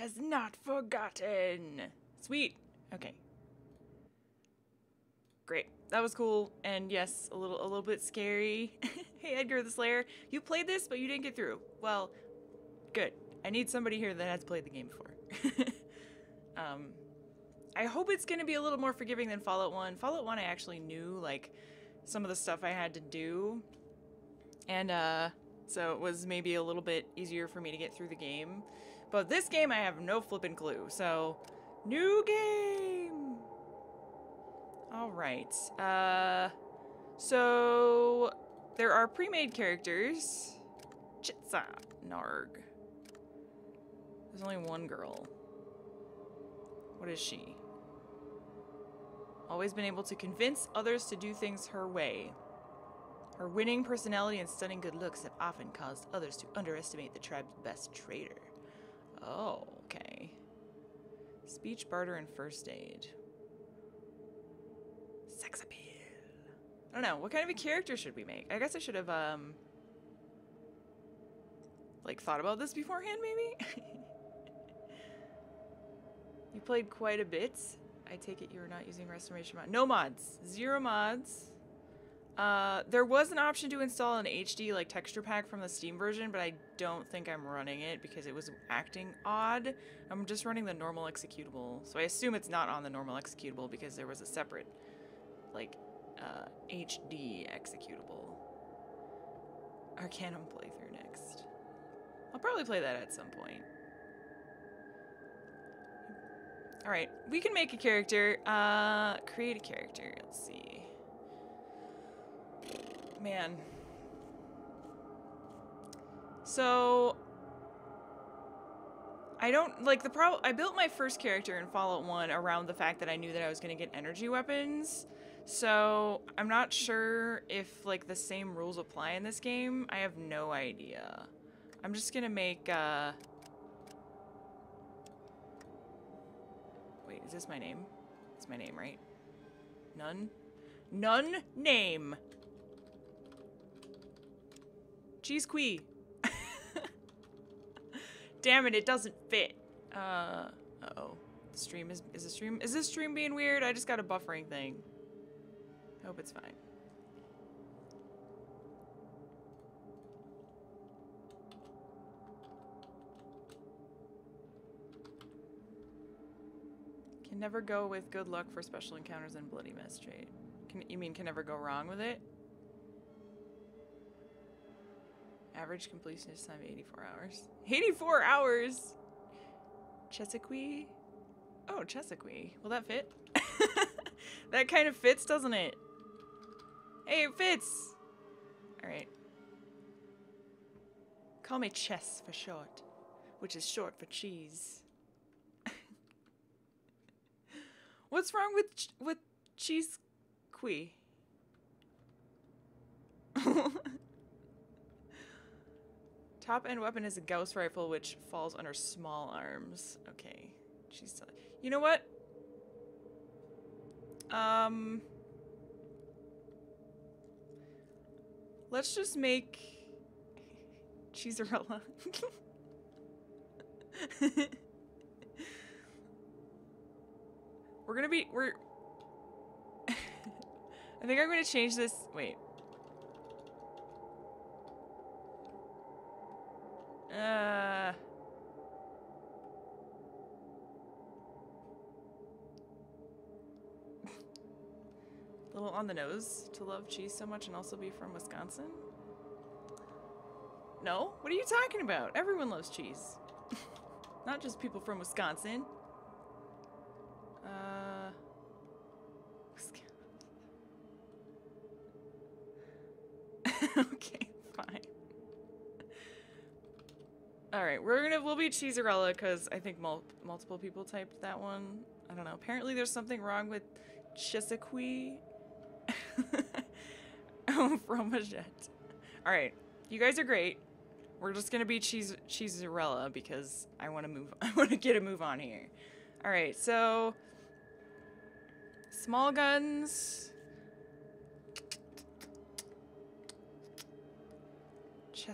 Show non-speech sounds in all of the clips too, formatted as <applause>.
Has not forgotten. Sweet. Okay. Great. That was cool. And yes, a little a little bit scary. <laughs> hey Edgar the Slayer, you played this but you didn't get through. Well, good. I need somebody here that has played the game before. <laughs> um I hope it's going to be a little more forgiving than Fallout 1. Fallout 1 I actually knew like some of the stuff I had to do. And uh so it was maybe a little bit easier for me to get through the game. But this game I have no flippin' clue. So, new game. All right. Uh so there are pre-made characters. Chitsa Narg. There's only one girl. What is she? Always been able to convince others to do things her way. Her winning personality and stunning good looks have often caused others to underestimate the tribe's best trader. Oh, okay. Speech, barter, and first aid. Sex appeal. I don't know. What kind of a character should we make? I guess I should have, um... Like, thought about this beforehand, maybe? <laughs> you played quite a bit. I take it you are not using restoration mod. No mods. Zero mods. Uh, there was an option to install an HD like texture pack from the Steam version, but I don't think I'm running it because it was acting odd. I'm just running the normal executable, so I assume it's not on the normal executable because there was a separate like uh, HD executable. Arcanum playthrough next. I'll probably play that at some point. All right, we can make a character. Uh, create a character. Let's see. Man. So I don't like the problem. I built my first character in Fallout 1 around the fact that I knew that I was going to get energy weapons. So I'm not sure if like the same rules apply in this game. I have no idea. I'm just going to make uh Wait, is this my name? It's my name, right? None? None name. Cheese Quee. Damn it, it doesn't fit. Uh, uh-oh. The stream is, is the stream, is this stream being weird? I just got a buffering thing. I hope it's fine. Can never go with good luck for special encounters and bloody mess trait. Can, you mean can never go wrong with it? Average completion time 84 hours. 84 hours! Chesapeake? Oh, Chesapeake. Will that fit? <laughs> that kind of fits, doesn't it? Hey, it fits! Alright. Call me Chess for short, which is short for cheese. <laughs> What's wrong with ch with cheese quee? <laughs> Top end weapon is a Gauss rifle, which falls under small arms. Okay, she's. You know what? Um. Let's just make Cheeserella. <laughs> we're gonna be we're. <laughs> I think I'm gonna change this. Wait. Uh. A <laughs> little on the nose to love cheese so much and also be from Wisconsin? No? What are you talking about? Everyone loves cheese. <laughs> Not just people from Wisconsin. Uh. <laughs> okay, fine. All right, we're gonna we'll be Cheeserella because I think mul multiple people typed that one. I don't know. Apparently, there's something wrong with Chesapeake. <laughs> Oh, Fromagette. All right, you guys are great. We're just gonna be cheese Cheeserella because I want to move. <laughs> I want to get a move on here. All right, so small guns. Ch.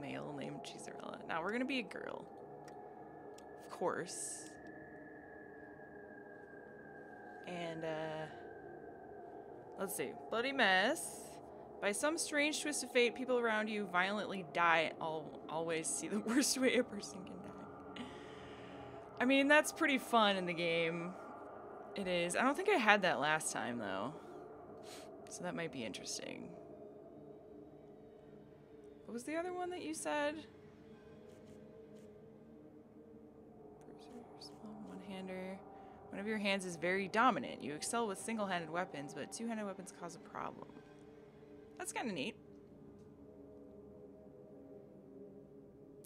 Male named Cheezerella. Now we're gonna be a girl. Of course. And, uh. Let's see. Bloody mess. By some strange twist of fate, people around you violently die. I'll always see the <laughs> worst way a person can die. I mean, that's pretty fun in the game. It is. I don't think I had that last time, though. So that might be interesting. What was the other one that you said? one-hander. One of your hands is very dominant. You excel with single-handed weapons, but two-handed weapons cause a problem. That's kind of neat.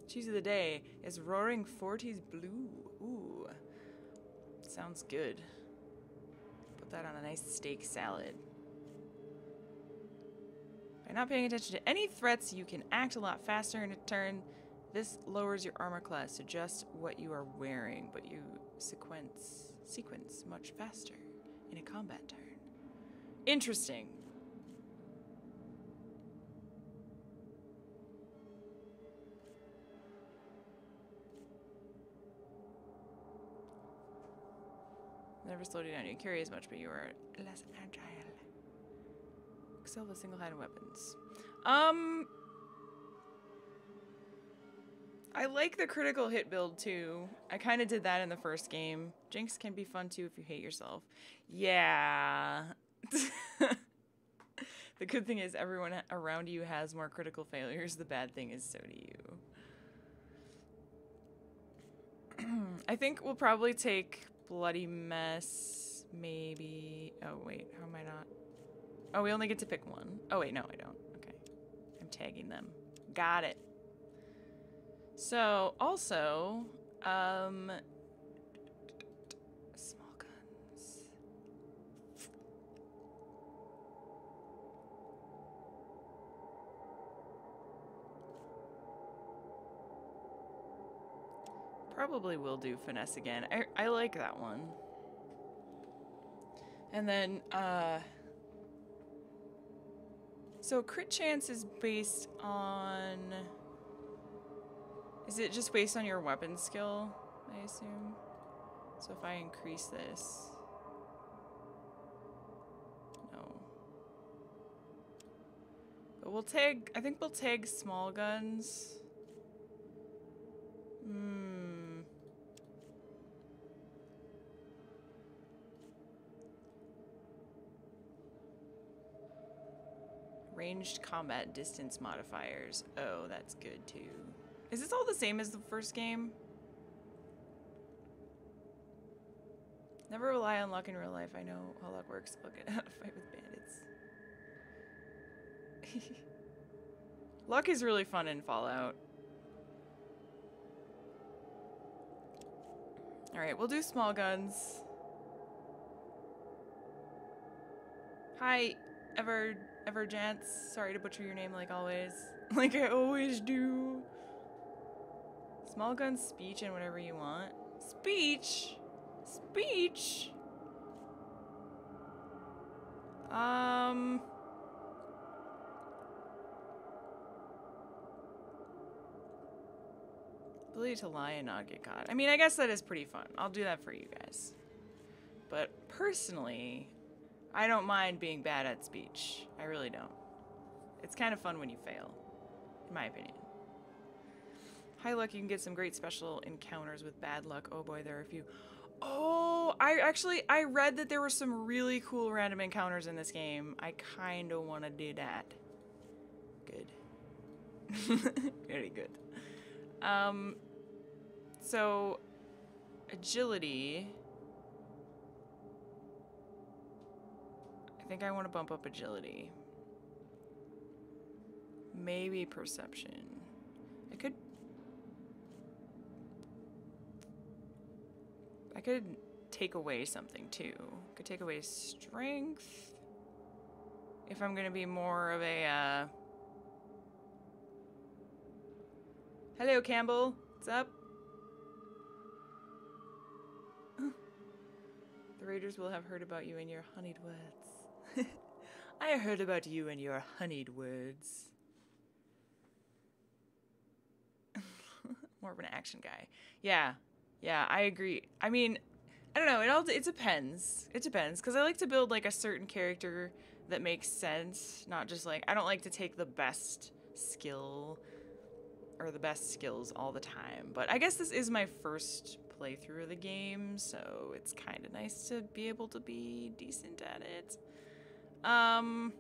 Cheese of the day is Roaring Forties Blue. Ooh. Sounds good. Put that on a nice steak salad. By not paying attention to any threats, you can act a lot faster in a turn. This lowers your armor class to just what you are wearing, but you sequence sequence much faster in a combat turn. Interesting. Never slowed you down. You carry as much, but you are less agile. Excel with single-handed weapons. Um, I like the critical hit build too. I kind of did that in the first game. Jinx can be fun too if you hate yourself. Yeah. <laughs> the good thing is everyone around you has more critical failures. The bad thing is so do you. <clears throat> I think we'll probably take Bloody Mess, maybe. Oh, wait, how am I not? Oh, we only get to pick one. Oh, wait, no, I don't. Okay. I'm tagging them. Got it. So, also, um, small guns. Probably will do finesse again. I, I like that one. And then, uh, so crit chance is based on... Is it just based on your weapon skill, I assume? So if I increase this... No. But we'll tag... I think we'll tag small guns. Hmm... Ranged combat distance modifiers. Oh, that's good too. Is this all the same as the first game? Never rely on luck in real life. I know how luck works. I'll get <laughs> out of fight with bandits. <laughs> luck is really fun in Fallout. Alright, we'll do small guns. Hi, Ever Everjance. Sorry to butcher your name like always. <laughs> like I always do. Small gun speech and whatever you want. Speech? Speech? Um... Ability to lie and not get caught. I mean, I guess that is pretty fun. I'll do that for you guys. But personally, I don't mind being bad at speech. I really don't. It's kind of fun when you fail, in my opinion. High luck, you can get some great special encounters with bad luck. Oh boy, there are a few. Oh, I actually, I read that there were some really cool random encounters in this game. I kind of want to do that. Good. <laughs> Very good. Um, so, agility. I think I want to bump up agility. Maybe perception. I could... I could take away something too. Could take away strength. If I'm gonna be more of a, uh... Hello, Campbell. What's up? <gasps> the raiders will have heard about you in your honeyed woods. <laughs> I heard about you and your honeyed words. <laughs> more of an action guy. Yeah, yeah, I agree. I mean, I don't know. It all it depends. It depends because I like to build like a certain character that makes sense, not just like I don't like to take the best skill or the best skills all the time. But I guess this is my first playthrough of the game, so it's kind of nice to be able to be decent at it. Um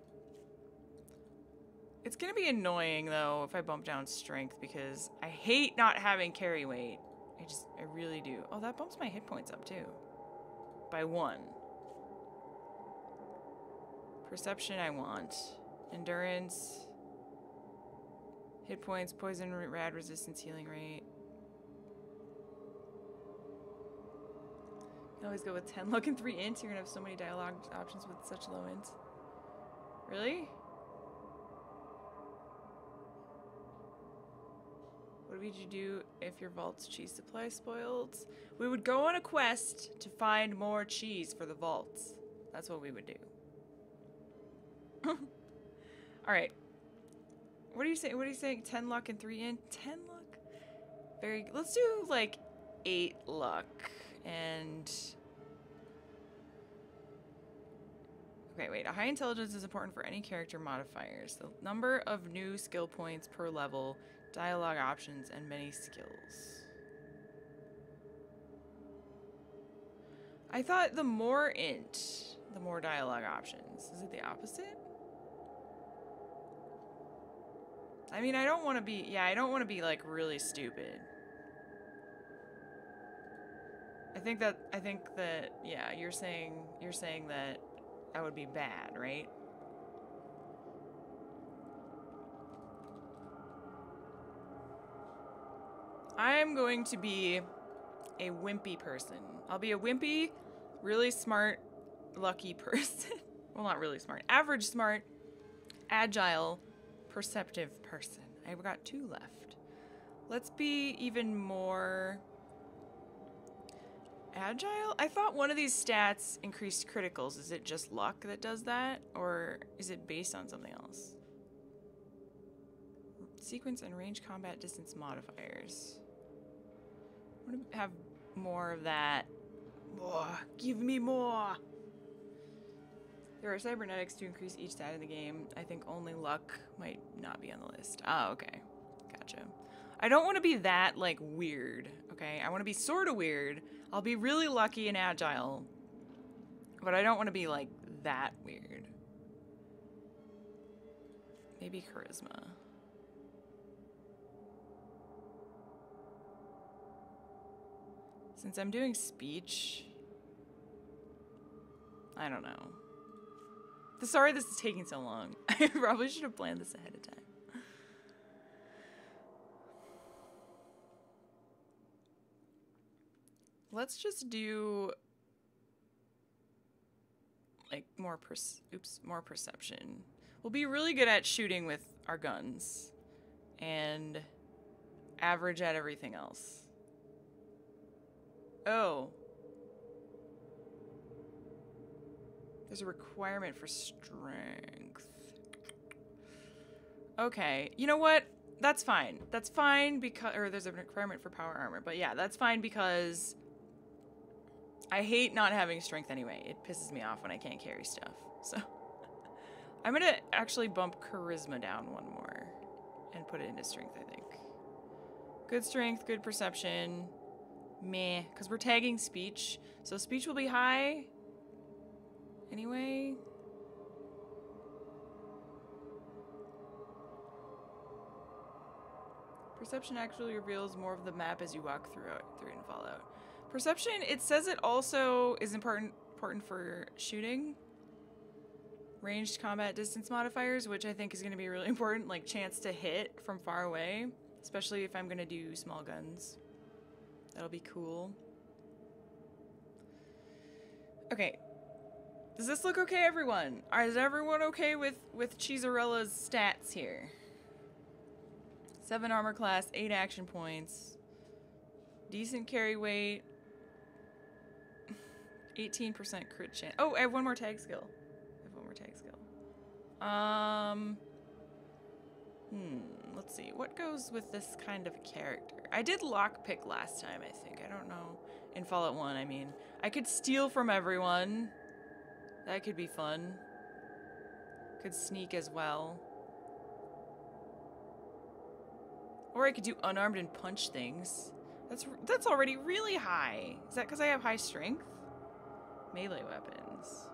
it's gonna be annoying though if I bump down strength because I hate not having carry weight. I just, I really do. Oh, that bumps my hit points up too. By one. Perception I want. Endurance. Hit points, poison, rad resistance, healing rate. You always go with 10 <laughs> luck and 3 ints. You're gonna have so many dialogue options with such low int. Really? What would you do if your vault's cheese supply spoiled? We would go on a quest to find more cheese for the vaults. That's what we would do. <laughs> Alright. What are you saying? What are you saying? 10 luck and 3 in? 10 luck? Very Let's do like 8 luck and Okay, wait. A high intelligence is important for any character modifiers. The number of new skill points per level dialogue options, and many skills. I thought the more int, the more dialogue options. Is it the opposite? I mean, I don't want to be, yeah, I don't want to be like really stupid. I think that, I think that, yeah, you're saying, you're saying that that would be bad, right? I'm going to be a wimpy person. I'll be a wimpy, really smart, lucky <laughs> person. well, not really smart. Average smart, agile, perceptive person. I've got two left. Let's be even more agile? I thought one of these stats increased criticals. Is it just luck that does that? Or is it based on something else? Sequence and range combat distance modifiers. I want to have more of that. More. Give me more. There are cybernetics to increase each stat in the game. I think only luck might not be on the list. Oh, okay. Gotcha. I don't want to be that, like, weird, okay? I want to be sort of weird. I'll be really lucky and agile. But I don't want to be, like, that weird. Maybe charisma. Since I'm doing speech, I don't know. Sorry this is taking so long. <laughs> I probably should have planned this ahead of time. Let's just do like more per oops, more perception. We'll be really good at shooting with our guns and average at everything else. Oh. There's a requirement for strength. Okay. You know what? That's fine. That's fine because, or there's a requirement for power armor. But yeah, that's fine because I hate not having strength anyway. It pisses me off when I can't carry stuff. So <laughs> I'm going to actually bump charisma down one more and put it into strength, I think. Good strength, good perception meh, because we're tagging speech. So speech will be high anyway. Perception actually reveals more of the map as you walk through it, through and Fallout. Perception, it says it also is important important for shooting. Ranged combat distance modifiers, which I think is going to be really <laughs> important, like chance to hit from far away, especially if I'm going to do small guns. That'll be cool. Okay. Does this look okay, everyone? Is everyone okay with, with Cheeserella's stats here? 7 armor class, 8 action points. Decent carry weight. 18% crit chance. Oh, I have one more tag skill. I have one more tag skill. Um. Hmm. let's see. What goes with this kind of character? I did lockpick last time, I think. I don't know. In Fallout 1, I mean. I could steal from everyone. That could be fun. Could sneak as well. Or I could do unarmed and punch things. That's that's already really high. Is that because I have high strength? Melee weapons.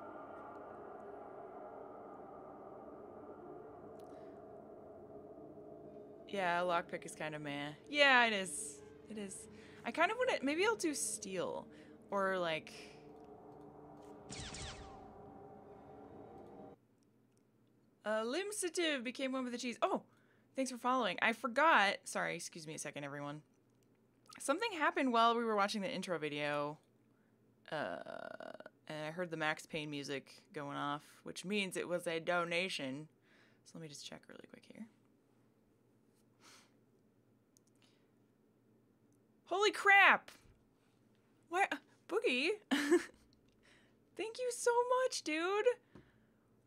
Yeah, lockpick is kind of meh. Yeah, it is. It is. I kind of want to. Maybe I'll do steal, or like. Uh, Limsative became one with the cheese. Oh, thanks for following. I forgot. Sorry, excuse me a second, everyone. Something happened while we were watching the intro video. Uh, and I heard the Max Payne music going off, which means it was a donation. So let me just check really quick here. Holy crap! What? Boogie? <laughs> Thank you so much, dude!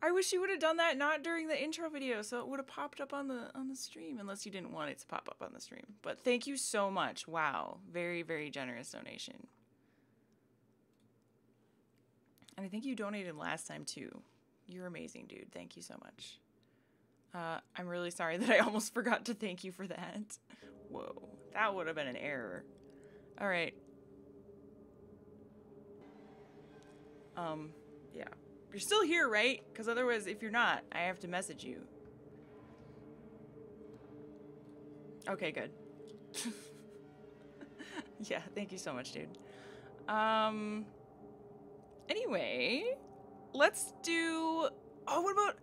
I wish you would have done that not during the intro video, so it would have popped up on the on the stream, unless you didn't want it to pop up on the stream. But thank you so much. Wow. Very, very generous donation. And I think you donated last time too. You're amazing, dude. Thank you so much. Uh, I'm really sorry <laughs> that I almost forgot to thank you for that. Whoa, that would have been an error. All right. Um, yeah. You're still here, right? Because otherwise, if you're not, I have to message you. Okay, good. <laughs> yeah, thank you so much, dude. Um, anyway, let's do... Oh, what about...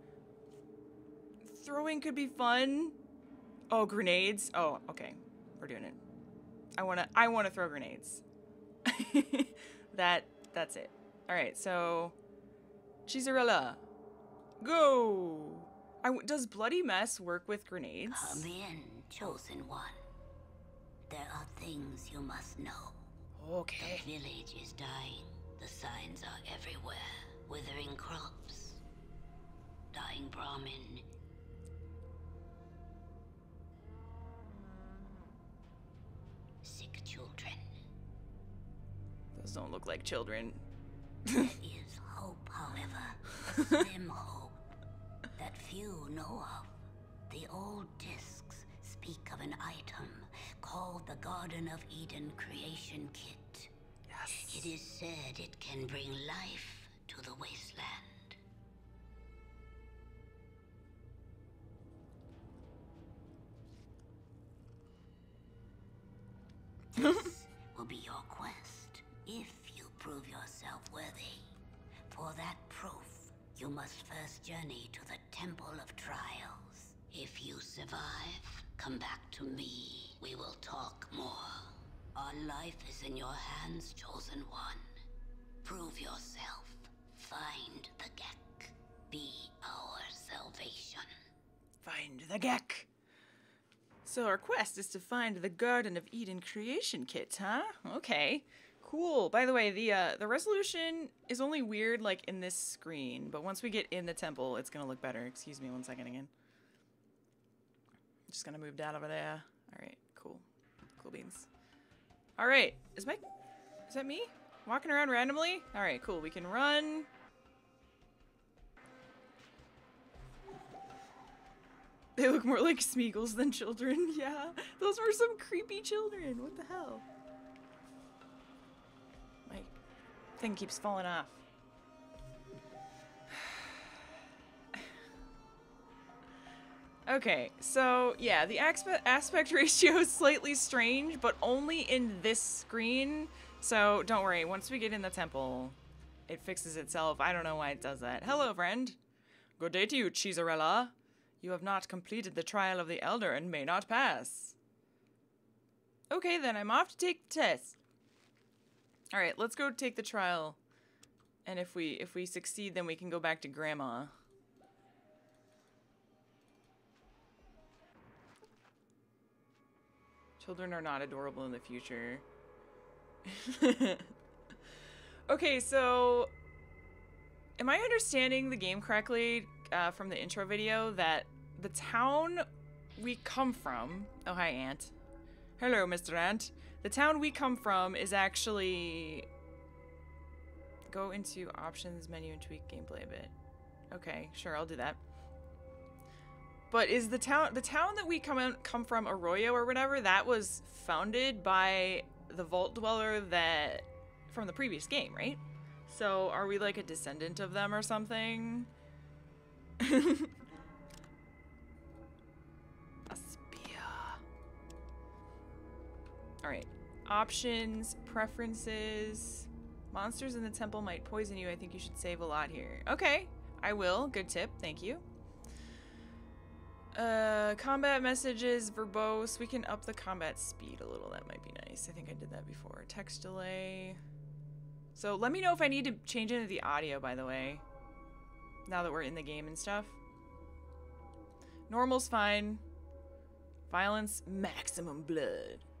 Throwing could be fun. Oh, grenades. Oh, okay. We're doing it. I want to I want to throw grenades. <laughs> that that's it. All right. So Cheezerella. Go. I, does bloody mess work with grenades? Come in, chosen one. There are things you must know. Okay. The village is dying. The signs are everywhere. Withering crops. Dying Brahmin Sick children. Those don't look like children. there is hope, however. Slim <laughs> hope. That few know of. The old discs speak of an item called the Garden of Eden Creation Kit. Yes. It is said it can bring life to the wasteland. this <laughs> will be your quest if you prove yourself worthy. For that proof, you must first journey to the Temple of Trials. If you survive, come back to me. We will talk more. Our life is in your hands, Chosen One. Prove yourself. Find the GECK. Be our salvation. Find the GECK. So our quest is to find the Garden of Eden creation kit, huh? Okay cool. By the way, the uh, the resolution is only weird like in this screen, but once we get in the temple, it's gonna look better. Excuse me one second again. Just gonna move down over there. All right, cool, cool beans. All right, is my is that me walking around randomly? All right, cool. We can run. They look more like Smeagol's than children. <laughs> Yeah, those were some creepy children. What the hell? My thing keeps falling off. Okay, so yeah, the aspect <laughs> ratio is slightly strange, but only in this screen. So don't worry, once we get in the temple, it fixes itself. I don't know why it does that. Hello, friend. Good day to you, Cheezerella. You have not completed the trial of the Elder and may not pass. Okay, then I'm off to take the test. All right, let's go take the trial. And if we if we succeed, then we can go back to grandma. Children are not adorable in the future. <laughs> okay, so am I understanding the game correctly uh, from the intro video that the town we come from. Oh, hi, Ant. Hello, Mr. Ant. The town we come from is actually. Go into options menu and tweak gameplay a bit. Okay, sure, I'll do that. But is the town the town that we come in, come from Arroyo or whatever that was founded by the Vault Dweller that from the previous game, right? So are we like a descendant of them or something? <laughs> Alright. Options, preferences. Monsters in the temple might poison you. I think you should save a lot here. Okay, I will. Good tip. Thank you. Uh, combat messages, verbose. We can up the combat speed a little. That might be nice. I think I did that before. Text delay. So let me know if I need to change into the audio, by the way. Now that we're in the game and stuff. Normal's fine. Violence, maximum blood. <laughs>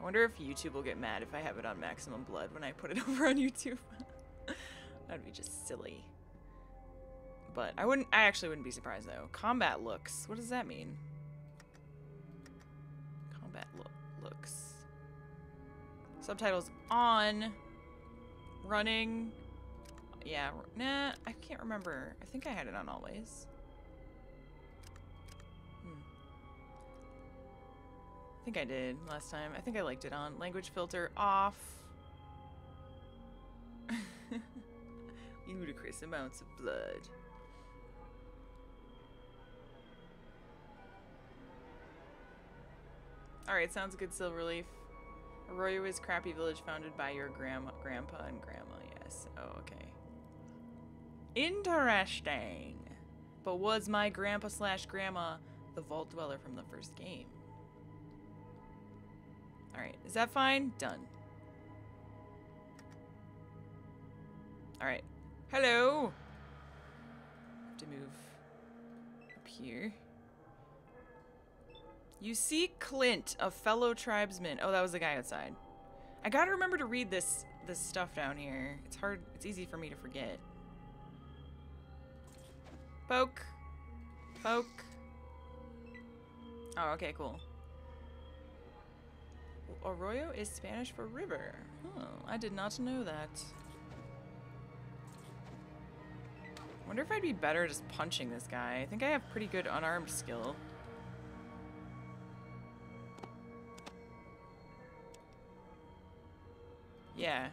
I wonder if YouTube will get mad if I have it on maximum blood when I put it <laughs> over on YouTube. That'd be just silly. But I wouldn't I actually wouldn't be surprised though. Combat looks. What does that mean? Combat lo looks. Subtitles on. Running. Yeah, nah, I can't remember. I think I had it on always. Hmm. I think I did last time. I think I liked it on. Language filter off. <laughs> Ludicrous amounts of blood. Alright, sounds good, Silverleaf. Arroyo is crappy village founded by your grandma, grandpa and grandma. Yes. Oh, okay. Interesting. But was my grandpa slash grandma the vault dweller from the first game? Alright, is that fine? Done. Alright. Hello! Have to move up here. You see Clint, a fellow tribesman. Oh, that was the guy outside. I gotta remember to read this this stuff down here. It's hard, it's easy for me to forget. Poke. Poke. Oh, okay, cool. Arroyo is Spanish for river. Oh, I did not know that. wonder if I'd be better just punching this guy. I think I have pretty good unarmed skill. Yeah.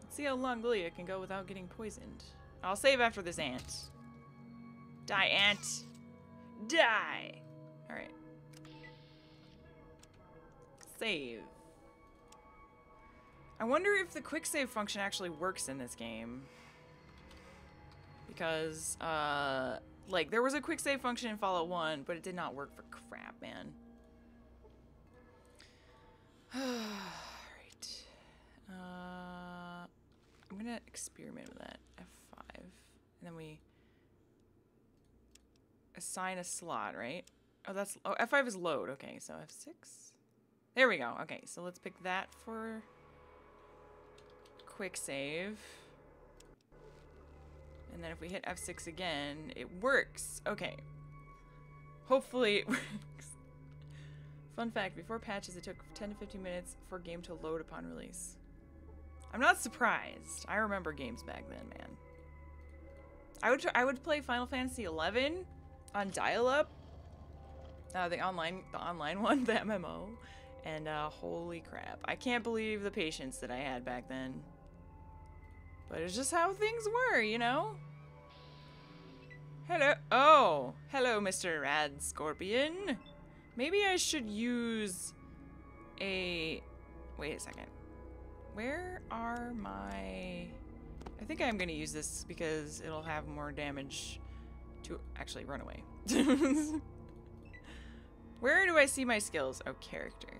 Let's see how long Lilia can go without getting poisoned. I'll save after this ant. Die, ant. Die! Alright. Save. I wonder if the quick save function actually works in this game. Because, uh, like, there was a quick save function in Fallout 1, but it did not work for crap, man. <sighs> Alright. Uh, I'm gonna experiment with that. F5. And then we assign a slot, right? Oh, that's, oh, F5 is load. Okay, so F6. There we go. Okay, so let's pick that for quick save. And then if we hit F6 again, it works. Okay. Hopefully it <laughs> works. Fun fact, before patches, it took 10 to 15 minutes for game to load upon release. I'm not surprised. I remember games back then, man. I would I would play Final Fantasy 11 on dial-up. Uh, the online, the online <laughs> one, the MMO, and uh, holy crap, I can't believe the patience that I had back then. But it's just how things were, you know. Hello. Oh, hello, Mr. Rad Scorpion. Maybe I should use a. Wait a second. Where are my? I think I'm gonna use this because it'll have more damage to actually run away. <laughs> Where do I see my skills? Oh, character.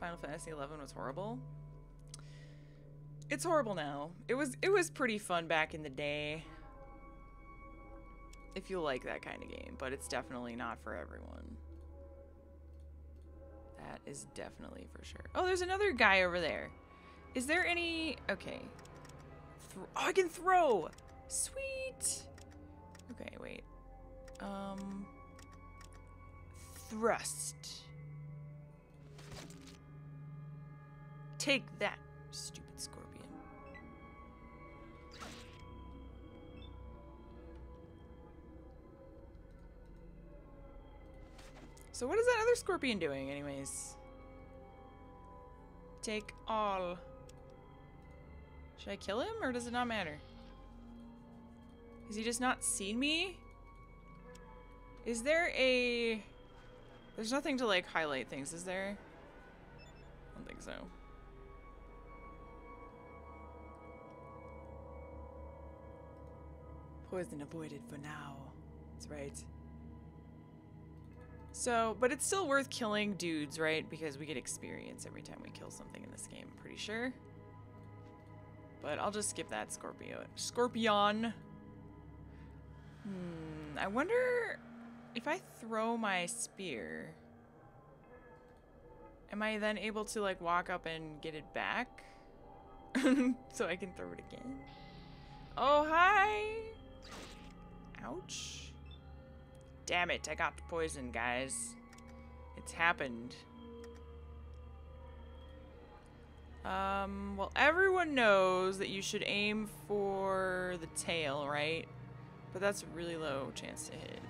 Final Fantasy XI was horrible. It's horrible now. It was it was pretty fun back in the day. If you like that kind of game, but it's definitely not for everyone. That is definitely for sure. Oh, there's another guy over there. Is there any... Okay. Oh, I can throw! Sweet! Okay, wait. Um... Thrust. Take that, stupid So what is that other scorpion doing anyways? Take all. Should I kill him or does it not matter? Has he just not seen me? Is there a... There's nothing to like highlight things, is there? I don't think so. Poison avoided for now. That's right. So, but it's still worth killing dudes, right? Because we get experience every time we kill something in this game, I'm pretty sure. But I'll just skip that Scorpio. Scorpion. Hmm, I wonder if I throw my spear, am I then able to like walk up and get it back? <laughs> so I can throw it again? Oh, hi! Ouch. Damn it, I got poisoned, guys. It's happened. Um, well, everyone knows that you should aim for the tail, right? But that's a really low chance to hit.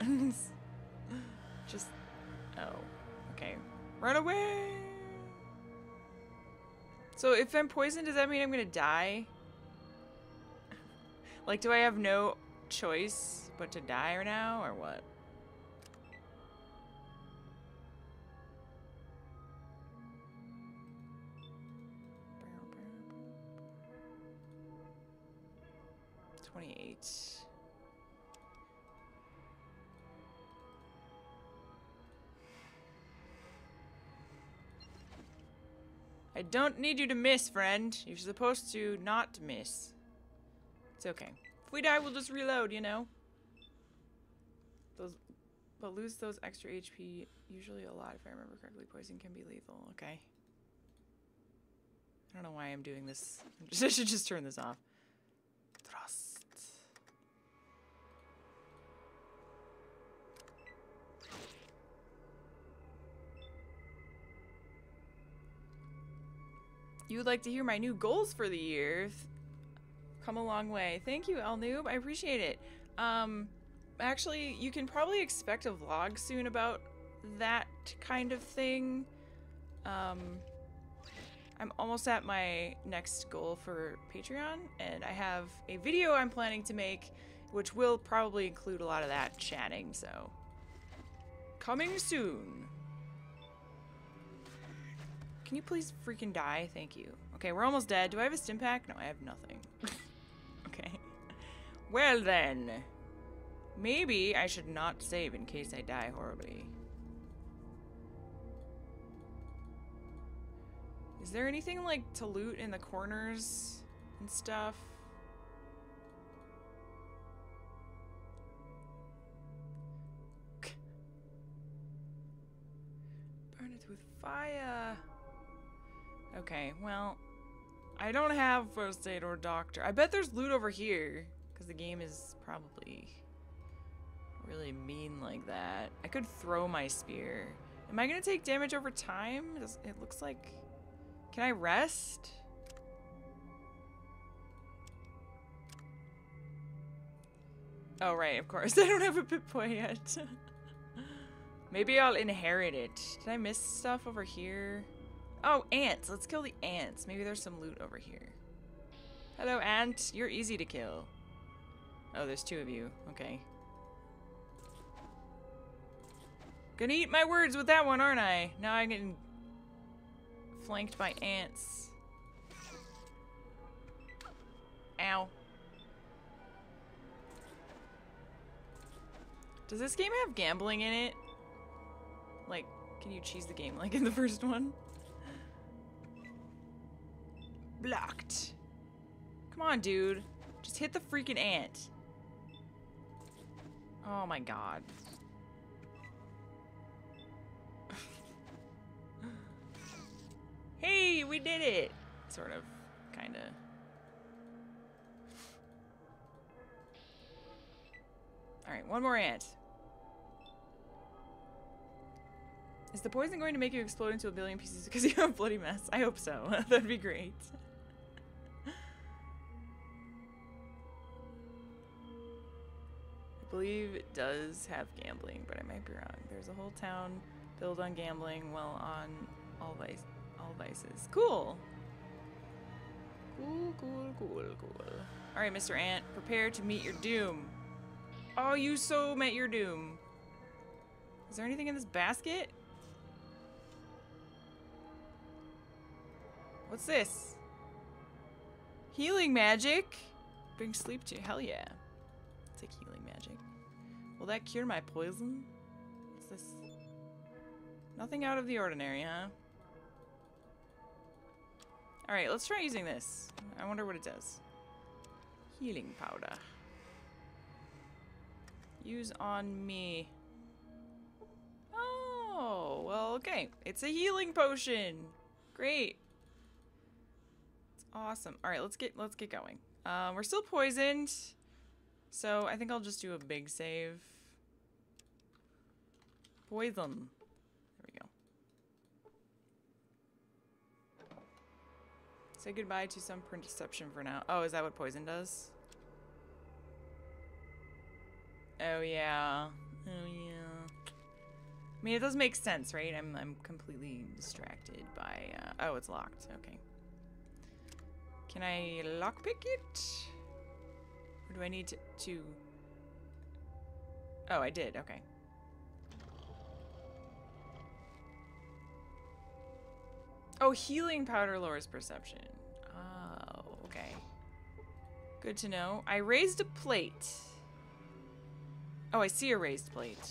<laughs> Just, oh, okay. Run away! So if I'm poisoned, does that mean I'm gonna die? <laughs> like, do I have no choice but to die or now, or what? Twenty-eight. I don't need you to miss, friend. You're supposed to not miss. It's okay. If we die, we'll just reload, you know? But lose those extra HP usually a lot, if I remember correctly. Poison can be lethal. Okay. I don't know why I'm doing this. <laughs> I should just turn this off. Thrust. You would like to hear my new goals for the year? Come a long way. Thank you, El Noob. I appreciate it. Um, actually, you can probably expect a vlog soon about that kind of thing. Um, I'm almost at my next goal for Patreon, and I have a video I'm planning to make, which will probably include a lot of that chatting, so... Coming soon. Can you please freaking die? Thank you. Okay, we're almost dead. Do I have a stimpak? No, I have nothing. <laughs> okay. Well then. Maybe I should not save in case I die horribly. Is there anything like to loot in the corners and stuff? Burn it with fire. Okay, well, I don't have first aid or doctor. I bet there's loot over here, because the game is probably really mean like that. I could throw my spear. Am I going to take damage over time? It looks like... Can I rest? Oh, right, of course. <laughs> I don't have a Pip-Boy yet. <laughs> Maybe I'll inherit it. Did I miss stuff over here? Oh, ants. Let's kill the ants. Maybe there's some loot over here. Hello, ant. You're easy to kill. Oh, there's two of you. Okay. Gonna eat my words with that one, aren't I? Now I'm getting flanked by ants. Ow. Does this game have gambling in it? Like, can you cheese the game like in the first one? Blocked. Come on, dude. Just hit the freaking ant. Oh my god. We did it! Sort of. Kinda. Alright, one more ant. Is the poison going to make you explode into a billion pieces because you have a bloody mess? I hope so. <laughs> That'd be great. I believe it does have gambling, but I might be wrong. There's a whole town built on gambling, well, on all vice, all vices. Cool. Cool, cool, cool, cool. All right, Mr. Ant, prepare to meet your doom. Oh, you so met your doom. Is there anything in this basket? What's this? Healing magic? Bring sleep to hell yeah. Take healing magic. Will that cure my poison? What's this? Nothing out of the ordinary, huh? Alright, let's try using this. I wonder what it does. Healing powder. Use on me. Oh, well, okay. It's a healing potion. Great. It's awesome. All right, let's get let's get going. Um, we're still poisoned, so I think I'll just do a big save. Poison. There we go. Say goodbye to some perception for now. Oh, is that what poison does? Oh yeah. Oh yeah. I mean, it does make sense, right? I'm I'm completely distracted by. Uh, oh, it's locked. Okay. Can I lockpick it? Or do I need to, to? Oh, I did. Okay. Oh, healing powder lowers perception. Oh, okay. Good to know. I raised a plate. Oh, I see a raised plate.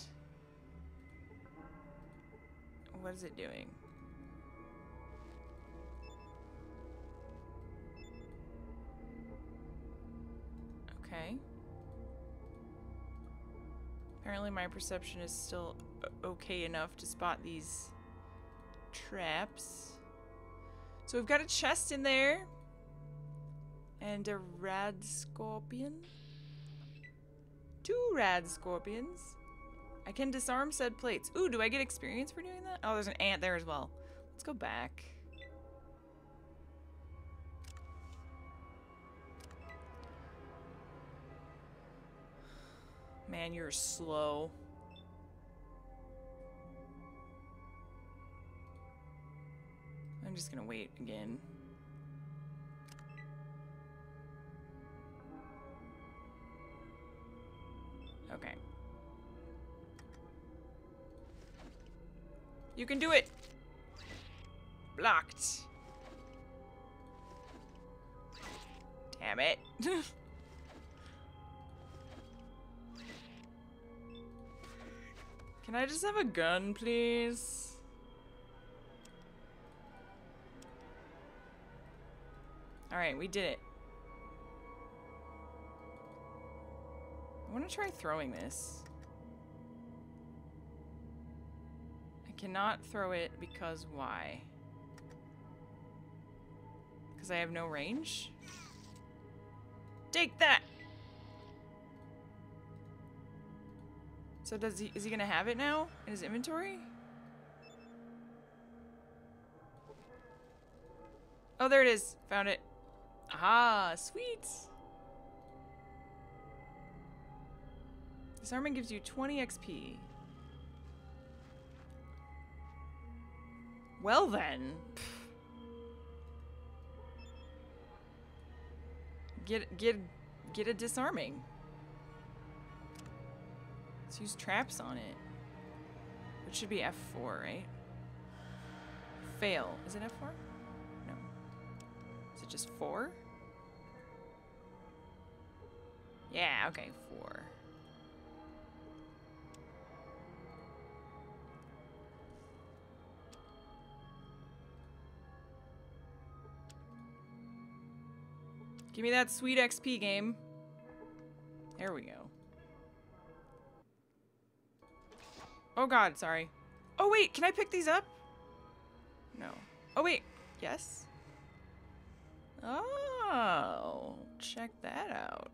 What is it doing? Okay. Apparently my perception is still okay enough to spot these traps. So we've got a chest in there. And a rad scorpion. Two rad scorpions. I can disarm said plates. Ooh, do I get experience for doing that? Oh, there's an ant there as well. Let's go back. Man, you're slow. I'm just gonna wait again. Okay. You can do it! Blocked. Damn it. <laughs> Can I just have a gun, please? Alright, we did it. I want to try throwing this. I cannot throw it because why? Because I have no range? Take that! So does he is he gonna have it now in his inventory? Oh, there it is. Found it. Ah, sweet. Disarming gives you 20 XP. Well then. Get get get a disarming. Let's use traps on it. It should be F4, right? Fail. Is it F4? It just 4? Yeah, okay, 4. Give me that sweet XP game. There we go. Oh god, sorry. Oh wait, can I pick these up? No. Oh wait, yes? Oh, check that out.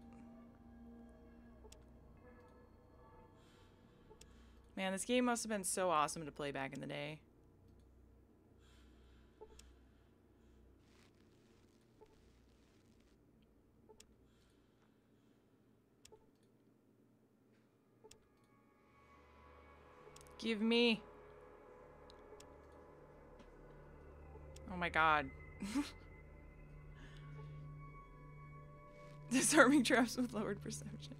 Man, this game must have been so awesome to play back in the day. Give me. Oh my god. <laughs> Disarming traps with lowered perception.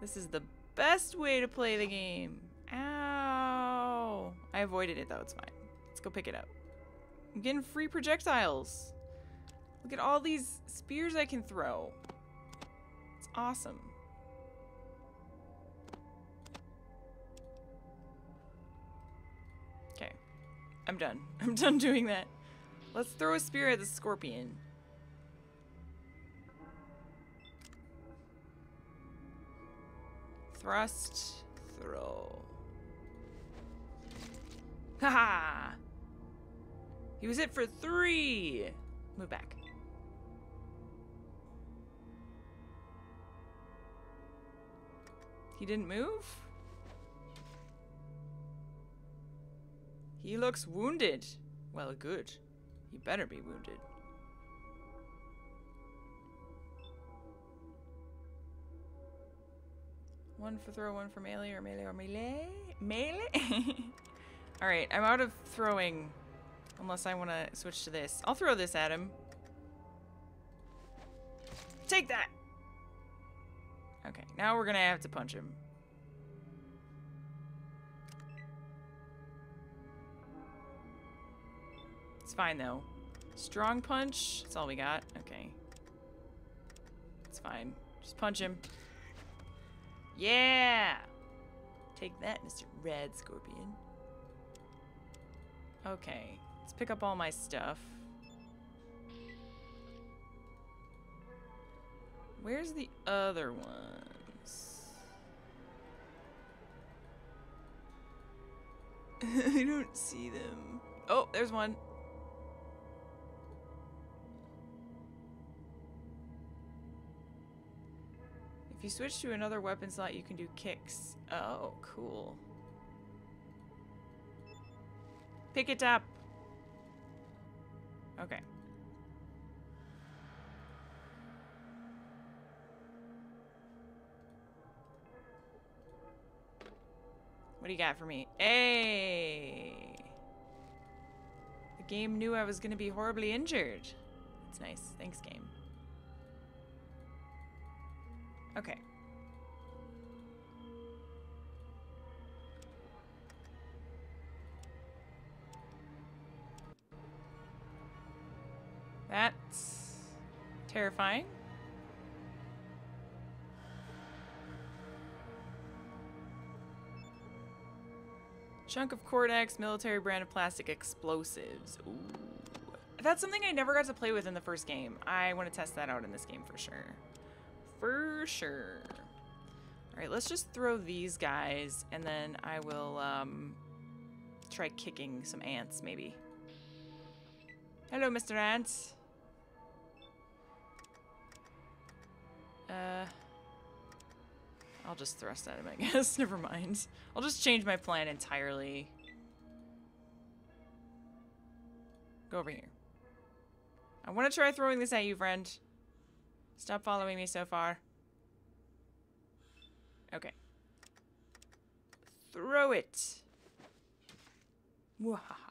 This is the best way to play the game. Ow. I avoided it though, it's fine. Let's go pick it up. I'm getting free projectiles. Look at all these spears I can throw. It's awesome. Okay. I'm done. <laughs> I'm done doing that. Let's throw a spear at the scorpion. Thrust, throw. <laughs> Haha! He was hit for three! Move back. He didn't move? He looks wounded. Well, good. He better be wounded. One for throw, one for melee, or melee, or melee? Melee? <laughs> Alright, I'm out of throwing. Unless I want to switch to this. I'll throw this at him. Take that! Okay, now we're gonna have to punch him. It's fine, though. Strong punch? That's all we got? Okay. It's fine. Just punch him. Yeah! Take that, Mr. Red Scorpion. Okay. Let's pick up all my stuff. Where's the other ones? <laughs> I don't see them. Oh, there's one. If you switch to another weapon slot, you can do kicks. Oh, cool. Pick it up. Okay. What do you got for me? Hey! The game knew I was going to be horribly injured. That's nice. Thanks, game. Okay. That's terrifying. Chunk of Cortex, military brand of plastic explosives. Ooh. That's something I never got to play with in the first game. I want to test that out in this game for sure. For sure. Alright, let's just throw these guys, and then I will um, try kicking some ants, maybe. Hello, Mr. Ants. Uh, I'll just thrust at him, I <laughs> guess. Never mind. I'll just change my plan entirely. Go over here. I want to try throwing this at you, friend. Stop following me so far. Okay. Throw it. Mwahaha.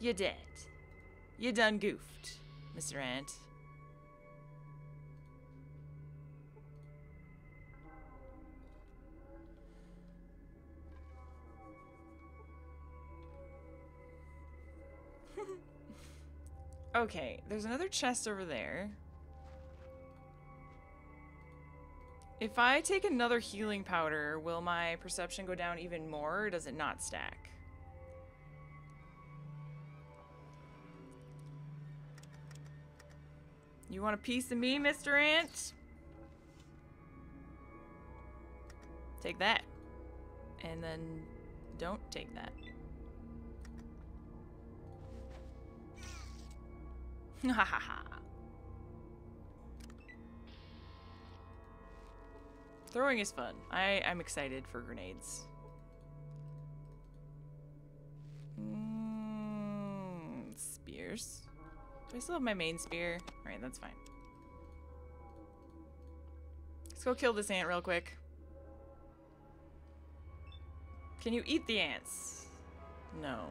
You're dead. You done goofed, Mr. Ant. Okay, there's another chest over there. If I take another healing powder, will my perception go down even more, or does it not stack? You want a piece of me, Mr. Ant? Take that. And then don't take that. Ha ha ha. Throwing is fun. I, I'm excited for grenades. Mm, spears. Do I still have my main spear? Alright, that's fine. Let's go kill this ant real quick. Can you eat the ants? No.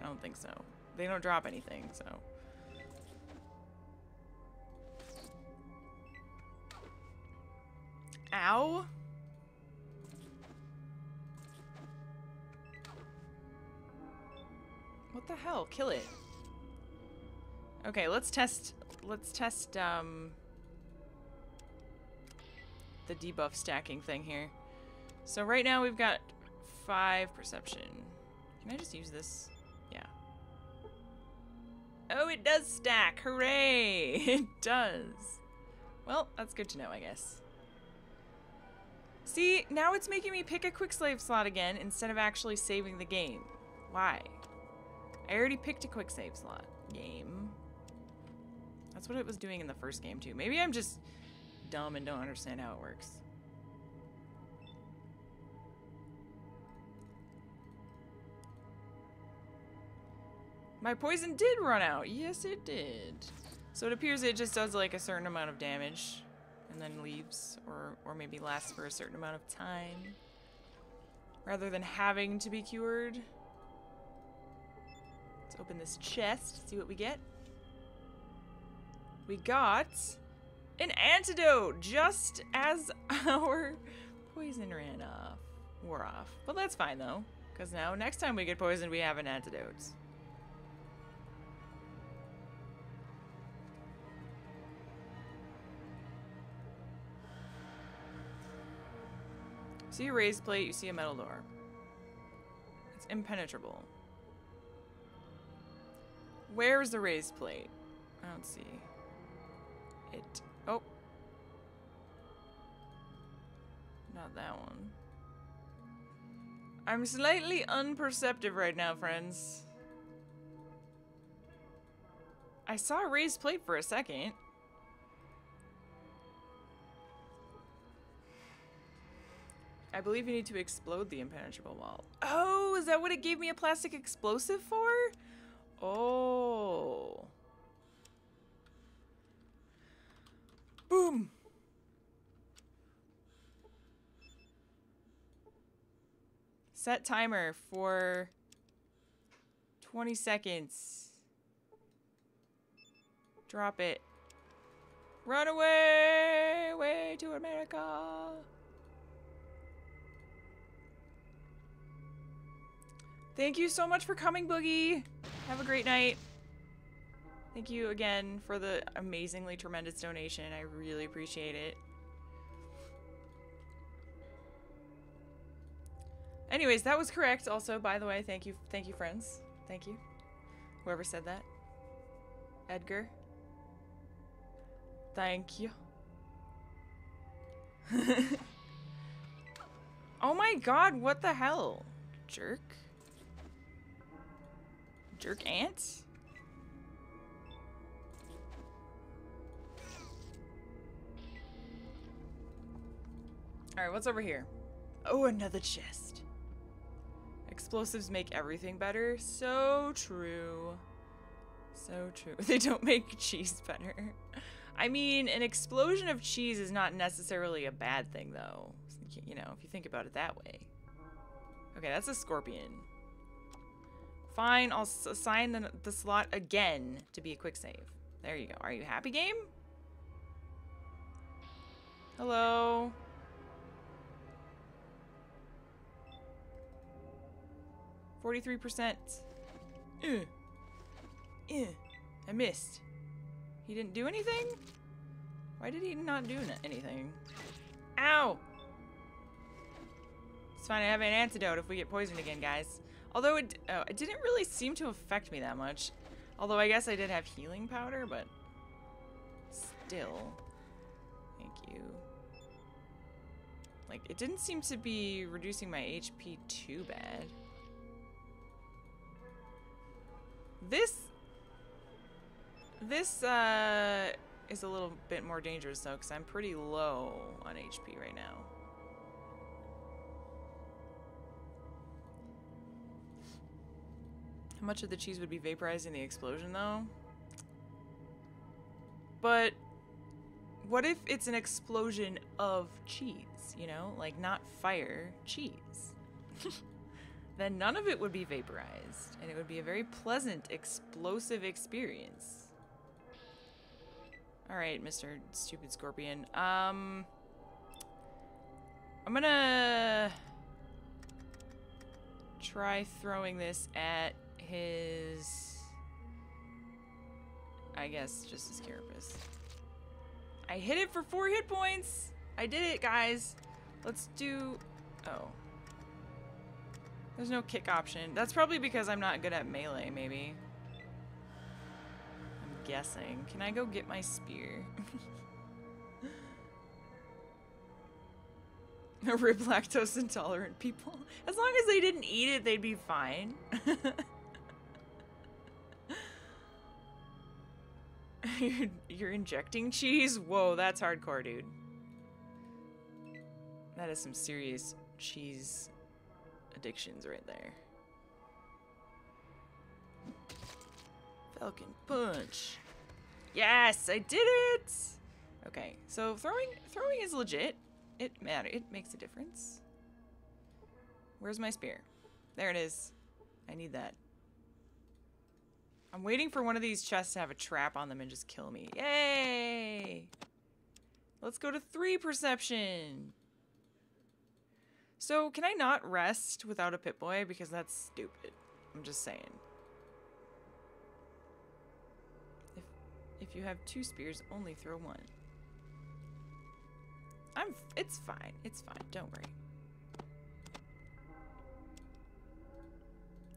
I don't think so. They don't drop anything, so... Ow. What the hell? Kill it. Okay, let's test let's test um the debuff stacking thing here. So right now we've got 5 perception. Can I just use this? Yeah. Oh, it does stack. Hooray! <laughs> It does. Well, that's good to know, I guess. See, now it's making me pick a quick save slot again instead of actually saving the game. Why? I already picked a quick save slot game. That's what it was doing in the first game too. Maybe I'm just dumb and don't understand how it works. My poison did run out. Yes, it did. So it appears it just does like a certain amount of damage and then leaves or, or maybe lasts for a certain amount of time rather than having to be cured. Let's open this chest, see what we get. We got an antidote just as <laughs> our poison ran off. Wore off. But that's fine though, because now next time we get poisoned, we have an antidote. See a raised plate, you see a metal door. It's impenetrable. Where's the raised plate? I don't see it. Oh. Not that one. I'm slightly unperceptive right now, friends. I saw a raised plate for a second. I believe you need to explode the impenetrable wall. Oh, is that what it gave me a plastic explosive for? Oh. Boom. Set timer for 20 seconds. Drop it. Run away! Way to America! Thank you so much for coming, Boogie. Have a great night. Thank you again for the amazingly tremendous donation. I really appreciate it. Anyways, that was correct. Also, by the way, thank you, thank you, friends. Thank you. Whoever said that. Edgar. Thank you. <laughs> oh my god, what the hell? Jerk. Jerk ants? Alright, what's over here? Oh, another chest. Explosives make everything better. So true. So true. <laughs> They don't make cheese better. I mean, an explosion of cheese is not necessarily a bad thing, though. You know, if you think about it that way. Okay, that's a scorpion. Fine, I'll assign the, the slot again to be a quick save. There you go. Are you happy, game? Hello? Forty-three percent. I missed. He didn't do anything? Why did he not do anything? Ow! It's fine, I have an antidote if we get poisoned again, guys. Although it, oh, it didn't really seem to affect me that much. Although I guess I did have healing powder, but still. Thank you. Like, it didn't seem to be reducing my HP too bad. This... This, uh, is a little bit more dangerous, though, because I'm pretty low on HP right now. How much of the cheese would be vaporized in the explosion, though? But what if it's an explosion of cheese, you know? Like, not fire, cheese. <laughs> then none of it would be vaporized, and it would be a very pleasant, explosive experience. Alright, Mr. Stupid Scorpion. Um... I'm gonna... Try throwing this at his... I guess just his carapace. I hit it for four hit points! I did it, guys! Let's do... Oh. There's no kick option. That's probably because I'm not good at melee, maybe. I'm guessing. Can I go get my spear? <laughs> Rib lactose intolerant people. As long as they didn't eat it, they'd be fine. <laughs> <laughs> you're injecting cheese? Whoa, that's hardcore, dude. That is some serious cheese addictions right there. Falcon punch. Yes, I did it. Okay, so throwing throwing is legit. It matter. It makes a difference. Where's my spear? There it is. I need that. I'm waiting for one of these chests to have a trap on them and just kill me. Yay! Let's go to three perception. So, can I not rest without a Pip-Boy? Because that's stupid. I'm just saying. If, if you have two spears, only throw one. I'm, it's fine. It's fine. Don't worry.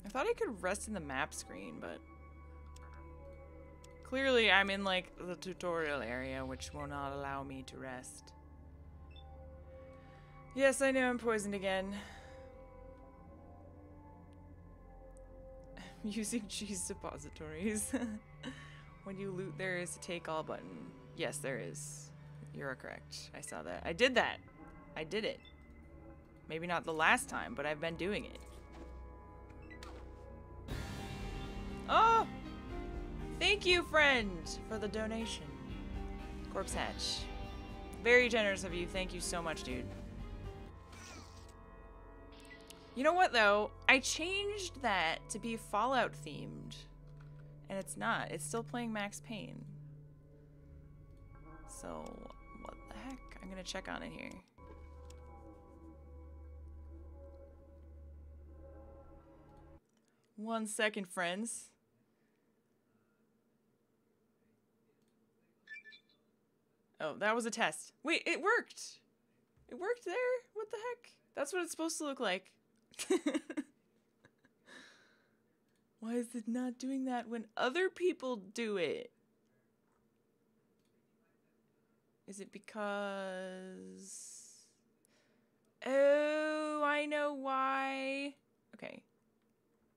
I thought I could rest in the map screen, but clearly I'm in like the tutorial area, which will not allow me to rest. Yes, I know I'm poisoned again. <laughs> Using cheese suppositories. <laughs> when you loot, there is a take all button. Yes, there is. You're correct. I saw that. I did that. I did it. Maybe not the last time, but I've been doing it. Oh! Thank you, friend, for the donation. Corpse Hatch. Very generous of you. Thank you so much, dude. You know what, though? I changed that to be Fallout themed. And it's not. It's still playing Max Payne. So, what the heck? I'm gonna check on it here. One second, friends. Oh, that was a test. Wait, it worked! It worked there? What the heck? That's what it's supposed to look like. <laughs> Why is it not doing that when other people do it? Is it because... Oh, I know why. Okay.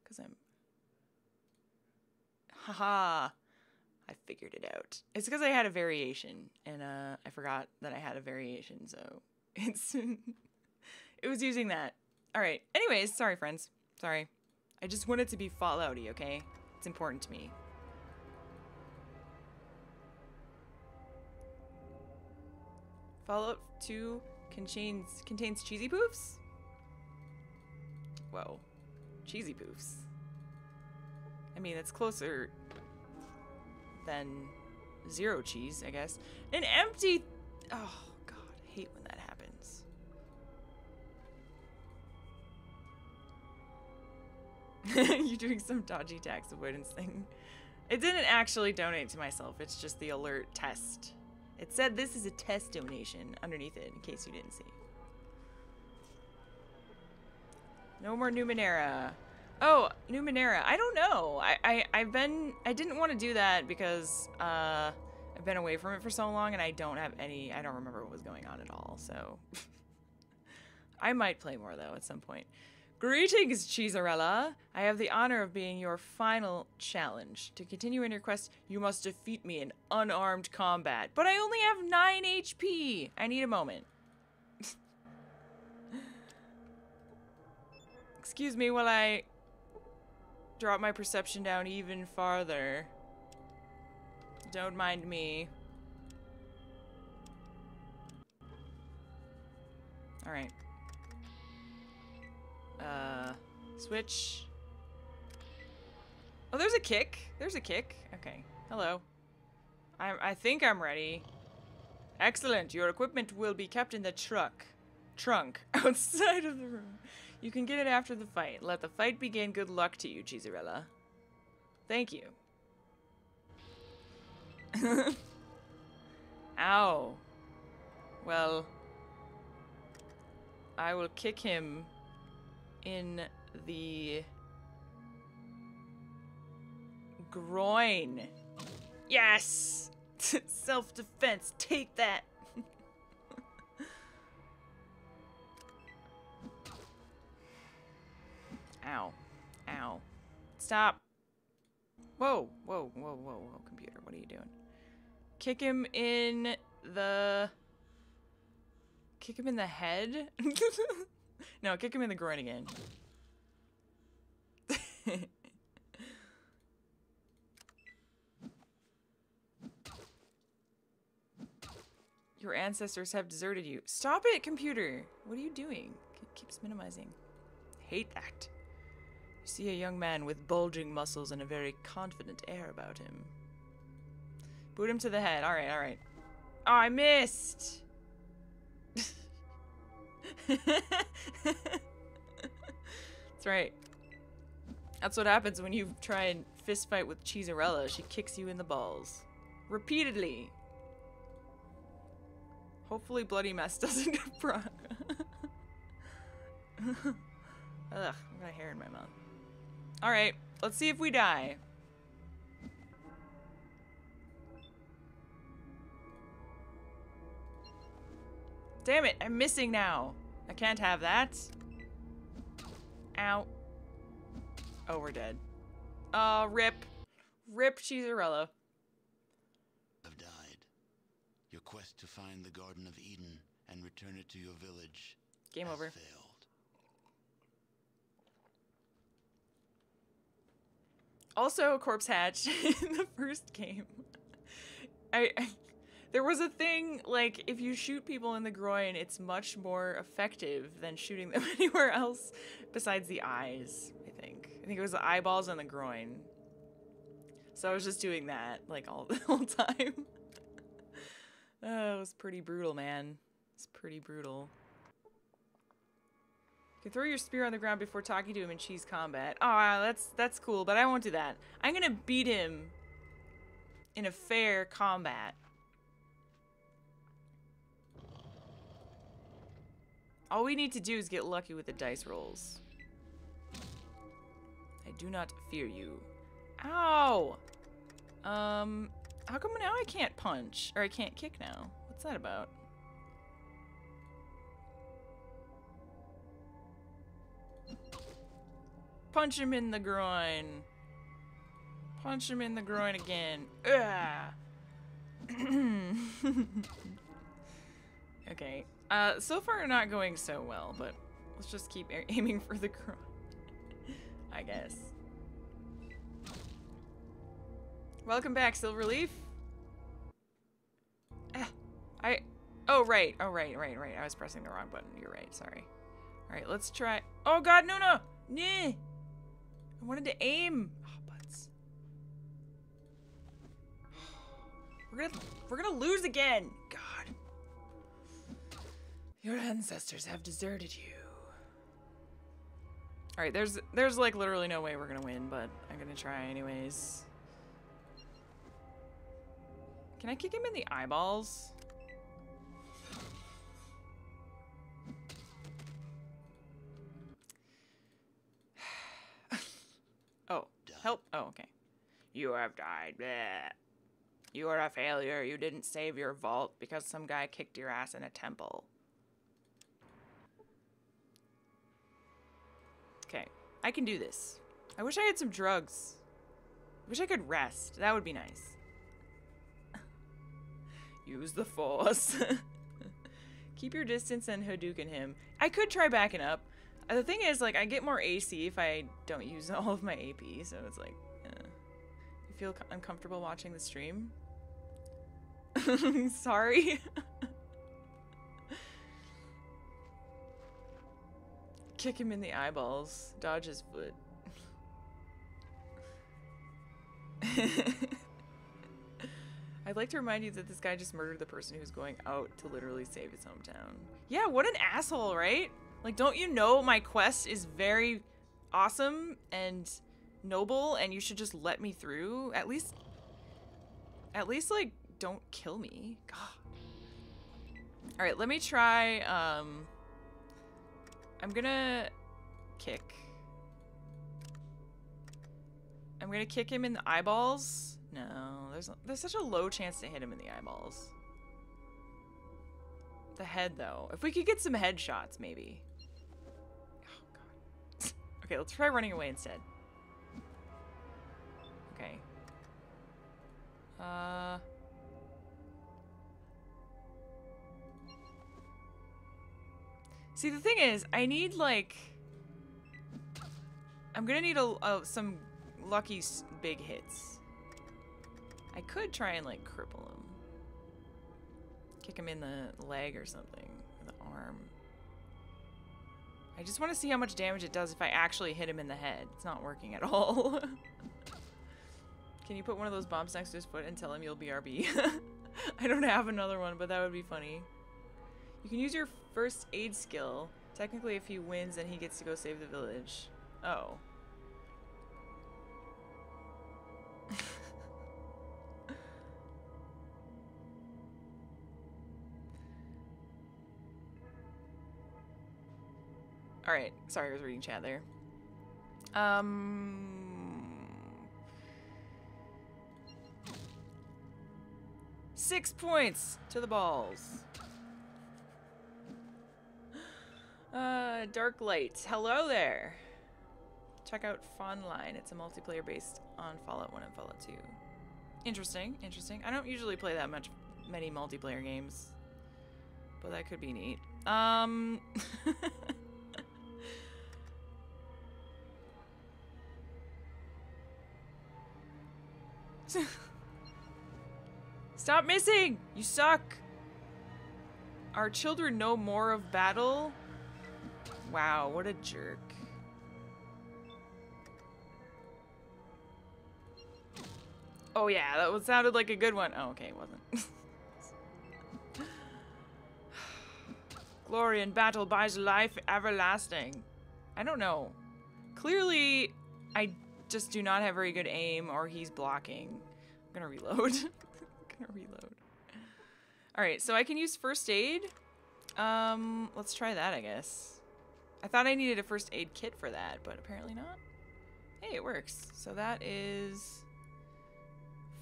Because I'm... Haha. I figured it out. It's because I had a variation, and uh, I forgot that I had a variation, so <laughs> it's... it was using that. Alright, anyways, sorry friends. Sorry. I just want it to be Fallouty, okay? It's important to me. Fallout 2 contains contains cheesy poofs? Whoa. Cheesy poofs. I mean, it's closer than zero cheese, I guess. An empty... Oh, God. I hate when that happens. <laughs> You're doing some dodgy tax avoidance thing. It didn't actually donate to myself. It's just the alert test. It said this is a test donation underneath it, in case you didn't see. No more Numenera. Oh, Numenera. I don't know. I, I, I've been... I didn't want to do that because uh, I've been away from it for so long and I don't have any... I don't remember what was going on at all, so... <laughs> I might play more though at some point. Greetings, Cheezerella. I have the honor of being your final challenge. To continue in your quest, you must defeat me in unarmed combat. But I only have 9 HP. I need a moment. <laughs> Excuse me while I drop my perception down even farther. Don't mind me. Alright. Uh, switch. Oh, there's a kick. There's a kick. Okay. Hello. I, I think I'm ready. Excellent. Your equipment will be kept in the truck. Trunk. <laughs> Outside of the room. You can get it after the fight. Let the fight begin. Good luck to you, Cheezerella. Thank you. <laughs> Ow. Well, I will kick him in the groin. Yes! <laughs> Self defense, take that! Ow. Ow. Stop. Whoa, whoa, whoa, whoa, whoa, computer, what are you doing? Kick him in the. Kick him in the head? <laughs> no, kick him in the groin again. <laughs> Your ancestors have deserted you. Stop it, computer! What are you doing? It keeps minimizing. Hate that. You see a young man with bulging muscles and a very confident air about him. Boot him to the head. Alright, alright. Oh, I missed! That's right. That's what happens when you try and fist fight with Cheezerella. She kicks you in the balls. Repeatedly. Hopefully Bloody Mess <laughs> doesn't get pro- <laughs> Ugh, I've got hair in my mouth. Alright, let's see if we die. Damn it, I'm missing now. I can't have that. Ow. Oh, we're dead. Uh, rip. Rip Cheezerella. Have died. Your quest to find the Garden of Eden and return it to your village Game over. failed. Also, Corpse Hatch <laughs> in the first game. I, I there was a thing like if you shoot people in the groin, it's much more effective than shooting them <laughs> anywhere else besides the eyes. I think. I think it was the eyeballs and the groin. So I was just doing that like all <laughs> the whole time. oh, it was pretty brutal, man. It's pretty brutal. Can throw your spear on the ground before talking to him in cheese combat. Oh, that's that's cool, but I won't do that. I'm gonna beat him in a fair combat. All we need to do is get lucky with the dice rolls. I do not fear you. Ow! Um, how come now I can't punch? Or I can't kick now? What's that about? Punch him in the groin. Punch him in the groin again. <clears throat> Okay. Uh, so far not going so well, but let's just keep aiming for the groin. I guess. Welcome back, Silverleaf. Ah, I. Oh right. Oh right. Right. Right. I was pressing the wrong button. You're right. Sorry. All right. Let's try. Oh God. No. No. Nah. I wanted to aim. Oh, butts. We're gonna. We're gonna lose again. God. Your ancestors have deserted you. All right. There's. There's like literally no way we're gonna win, but I'm gonna try anyways. Can I kick him in the eyeballs? Help! Oh, okay. You have died. You are a failure. You didn't save your vault because some guy kicked your ass in a temple. Okay. I can do this. I wish I had some drugs. I wish I could rest. That would be nice. <laughs> Use the force. <laughs> Keep your distance and Hadouken him. I could try backing up. The thing is, like, I get more AC if I don't use <laughs> all of my AP, so it's like, eh. You feel uncomfortable watching the stream? <laughs> Sorry. <laughs> Kick him in the eyeballs. Dodge his foot. I'd like to remind you that this guy just murdered the person who's going out to literally save his hometown. Yeah, what an asshole, right? Like, don't you know my quest is very awesome and noble and you should just let me through? At least, at least, like, don't kill me. God. Alright, let me try, um, I'm gonna kick. I'm gonna kick him in the eyeballs. No, there's there's such a low chance to hit him in the eyeballs. The head, though. If we could get some headshots, maybe. Okay, let's try running away instead. Okay. Uh. See, the thing is, I need like. I'm gonna need a, a some lucky big hits. I could try and like cripple him, kick him in the leg or something, or the arm. I just want to see how much damage it does if I actually hit him in the head. It's not working at all. <laughs> Can you put one of those bombs next to his foot and tell him you'll be RB? <laughs> I don't have another one, but that would be funny. You can use your first aid skill. Technically, if he wins, then he gets to go save the village. Oh. <laughs> Alright, sorry, I was reading chat there. Um. Six points to the balls. Uh, Dark Light. Hello there. Check out FOnline. It's a multiplayer based on Fallout 1 and Fallout 2. Interesting, interesting. I don't usually play that much, many multiplayer games, but that could be neat. Um. <laughs> <laughs> Stop missing! You suck! Our children know more of battle? Wow, what a jerk. Oh yeah, that sounded like a good one. Oh, okay, it wasn't. <laughs> Glory in battle buys life everlasting. I don't know. Clearly, I just do not have very good aim, or he's blocking. Gonna reload. <laughs> gonna reload. All right, so I can use first aid. Um, let's try that, I guess. I thought I needed a first aid kit for that, but apparently not. Hey, it works. So that is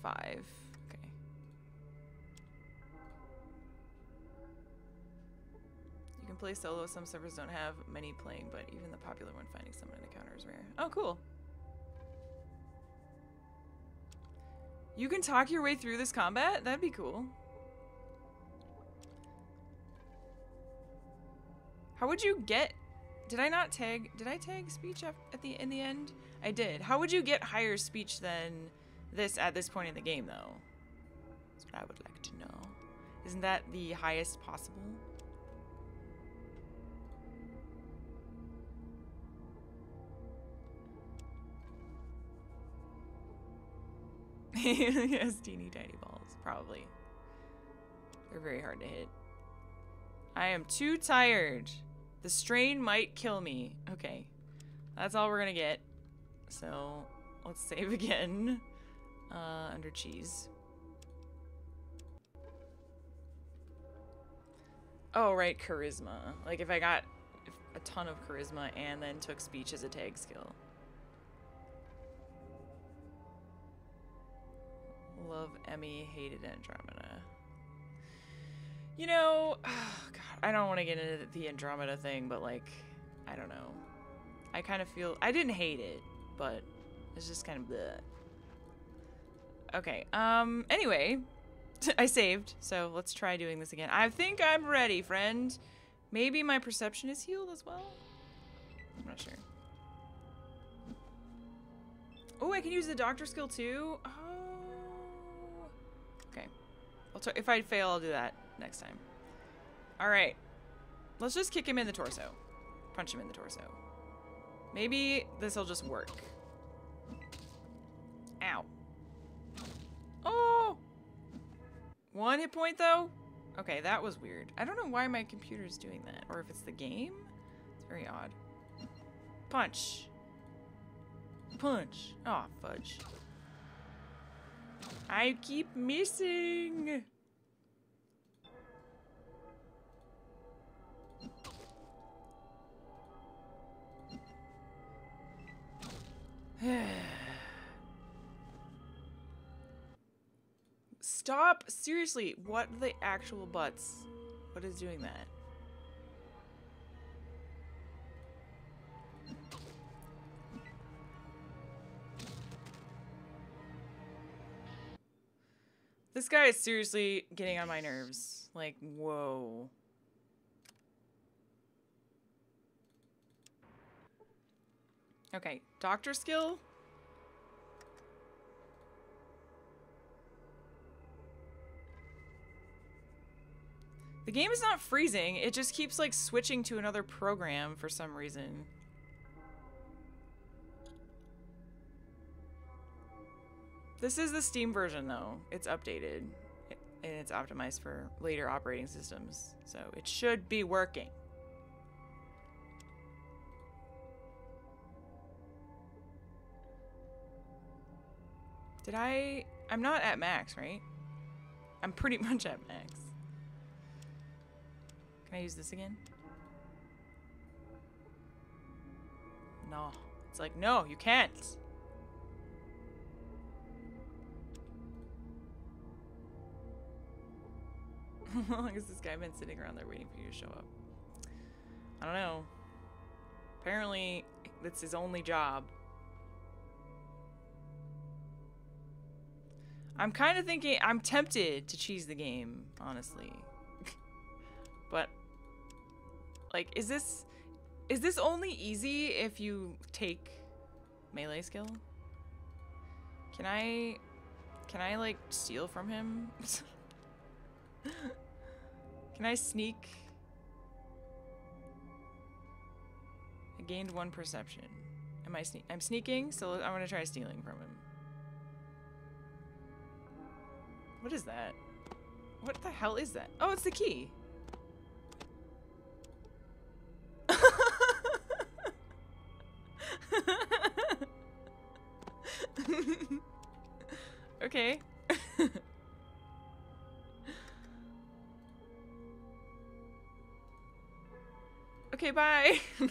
five. Okay. You can play solo. Some servers don't have many playing, but even the popular one, finding someone in a counter is rare. Oh, cool. You can talk your way through this combat? That'd be cool. How would you get Did I not tag Did I tag speech at, the in the end? I did. How would you get higher speech than this at this point in the game though? That's what I would like to know. Isn't that the highest possible? <laughs> yes, teeny tiny balls, probably. They're very hard to hit. I am too tired. The strain might kill me. Okay. That's all we're gonna get. So, let's save <laughs> again. Uh, under cheese. Oh, right, charisma. Like, if I got a ton of charisma and then took speech as a tag skill. Love Emmy, hated Andromeda. You know, <sighs> God, I don't want to get into the Andromeda thing, but like, I don't know. I kind of feel I didn't hate it, but it's just kind of bleh. Okay. Um. Anyway, <laughs> I saved, so let's try doing this again. I think I'm ready, friend. Maybe my perception is healed as well. I'm not sure. Oh, I can use the doctor skill too. Oh. If I fail, I'll do that next time. All right. Let's just kick him in the torso. Punch him in the torso. Maybe this will just work. Ow. Oh! One hit point, though? Okay, that was weird. I don't know why my computer's doing that. Or if it's the game? It's very odd. Punch. Punch. Oh, fudge. I keep missing. <sighs> Stop! Seriously, what the actual butts? What is doing that? This guy is seriously getting on my nerves. Like, whoa. Okay, doctor skill. The game is not freezing, it just keeps like switching to another program for some reason. This is the Steam version though. It's updated and it's optimized for later operating systems. So it should be working. Did I... I'm not at max, right? I'm pretty <laughs> much at max. Can I use this again? No. It's like, no, you can't. How long has this guy been sitting around there waiting for you to show up? I don't know. Apparently, that's his only job. I'm kind of thinking, I'm tempted to cheese the game, honestly. <laughs> but, like, is this, is this only easy if you take melee skill? Can I, can I, like, steal from him? <laughs> can I sneak? I gained one perception. Am I sne I'm sneaking, so I'm gonna try stealing from him. What is that? What the hell is that? Oh, it's the key. <laughs> okay. Okay, bye. <laughs>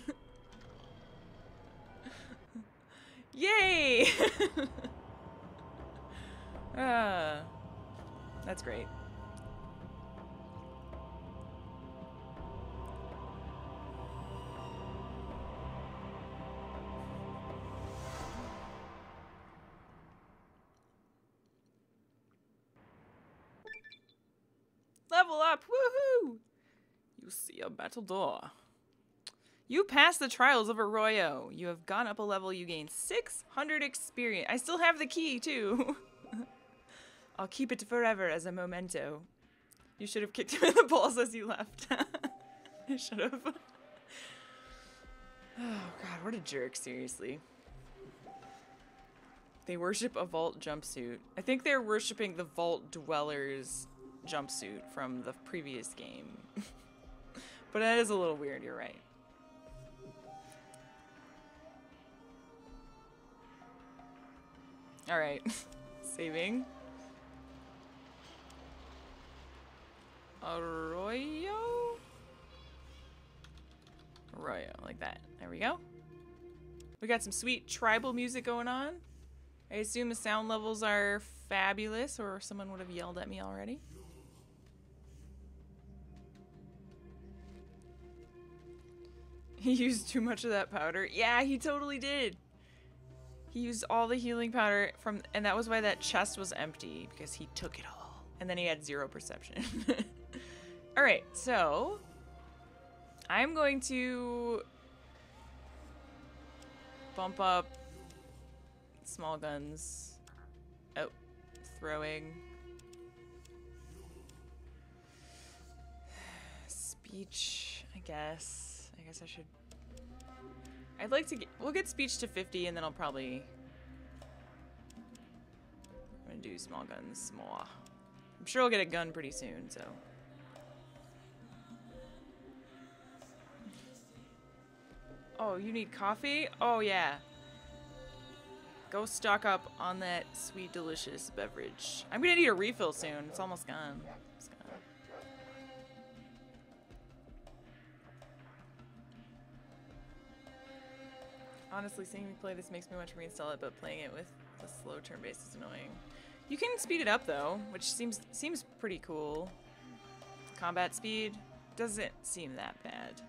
Yay! <laughs> uh that's great. Level up! Woohoo! You see a battle door. You passed the trials of Arroyo. You have gone up a level. You gain 600 experience. I still have the key, too. <laughs> I'll keep it forever as a memento. You should have kicked him in the balls as <laughs> you left. I should have. <sighs> Oh god, what a jerk, seriously. They worship a vault jumpsuit. I think they're worshipping the vault dwellers jumpsuit from the previous game. <laughs> but that is a little weird, you're right. Alright. <laughs> Saving. Arroyo? Arroyo, like that. There we go. We got some sweet tribal music going on. I assume the sound levels are fabulous, or someone would have yelled at me already. <laughs> He used too much of that powder. Yeah, he totally did. He used all the healing powder from, and that was why that chest was empty because he took it all, and then he had zero perception. <laughs> all right, so I'm going to bump up small guns. Oh, throwing. <sighs> Speech, I guess. I guess I should. I'd like to get. We'll get speech to 50 and then I'll probably. I'm gonna do small guns more. I'm sure I'll get a gun pretty soon, so. Oh, you need coffee? Oh, yeah. Go stock up on that sweet, delicious beverage. I'm gonna need a refill soon. It's almost gone. Honestly, seeing me play this makes me want to reinstall it, but playing it with the slow turn base is annoying. You can speed it up though, which seems seems pretty cool. Combat speed doesn't seem that bad.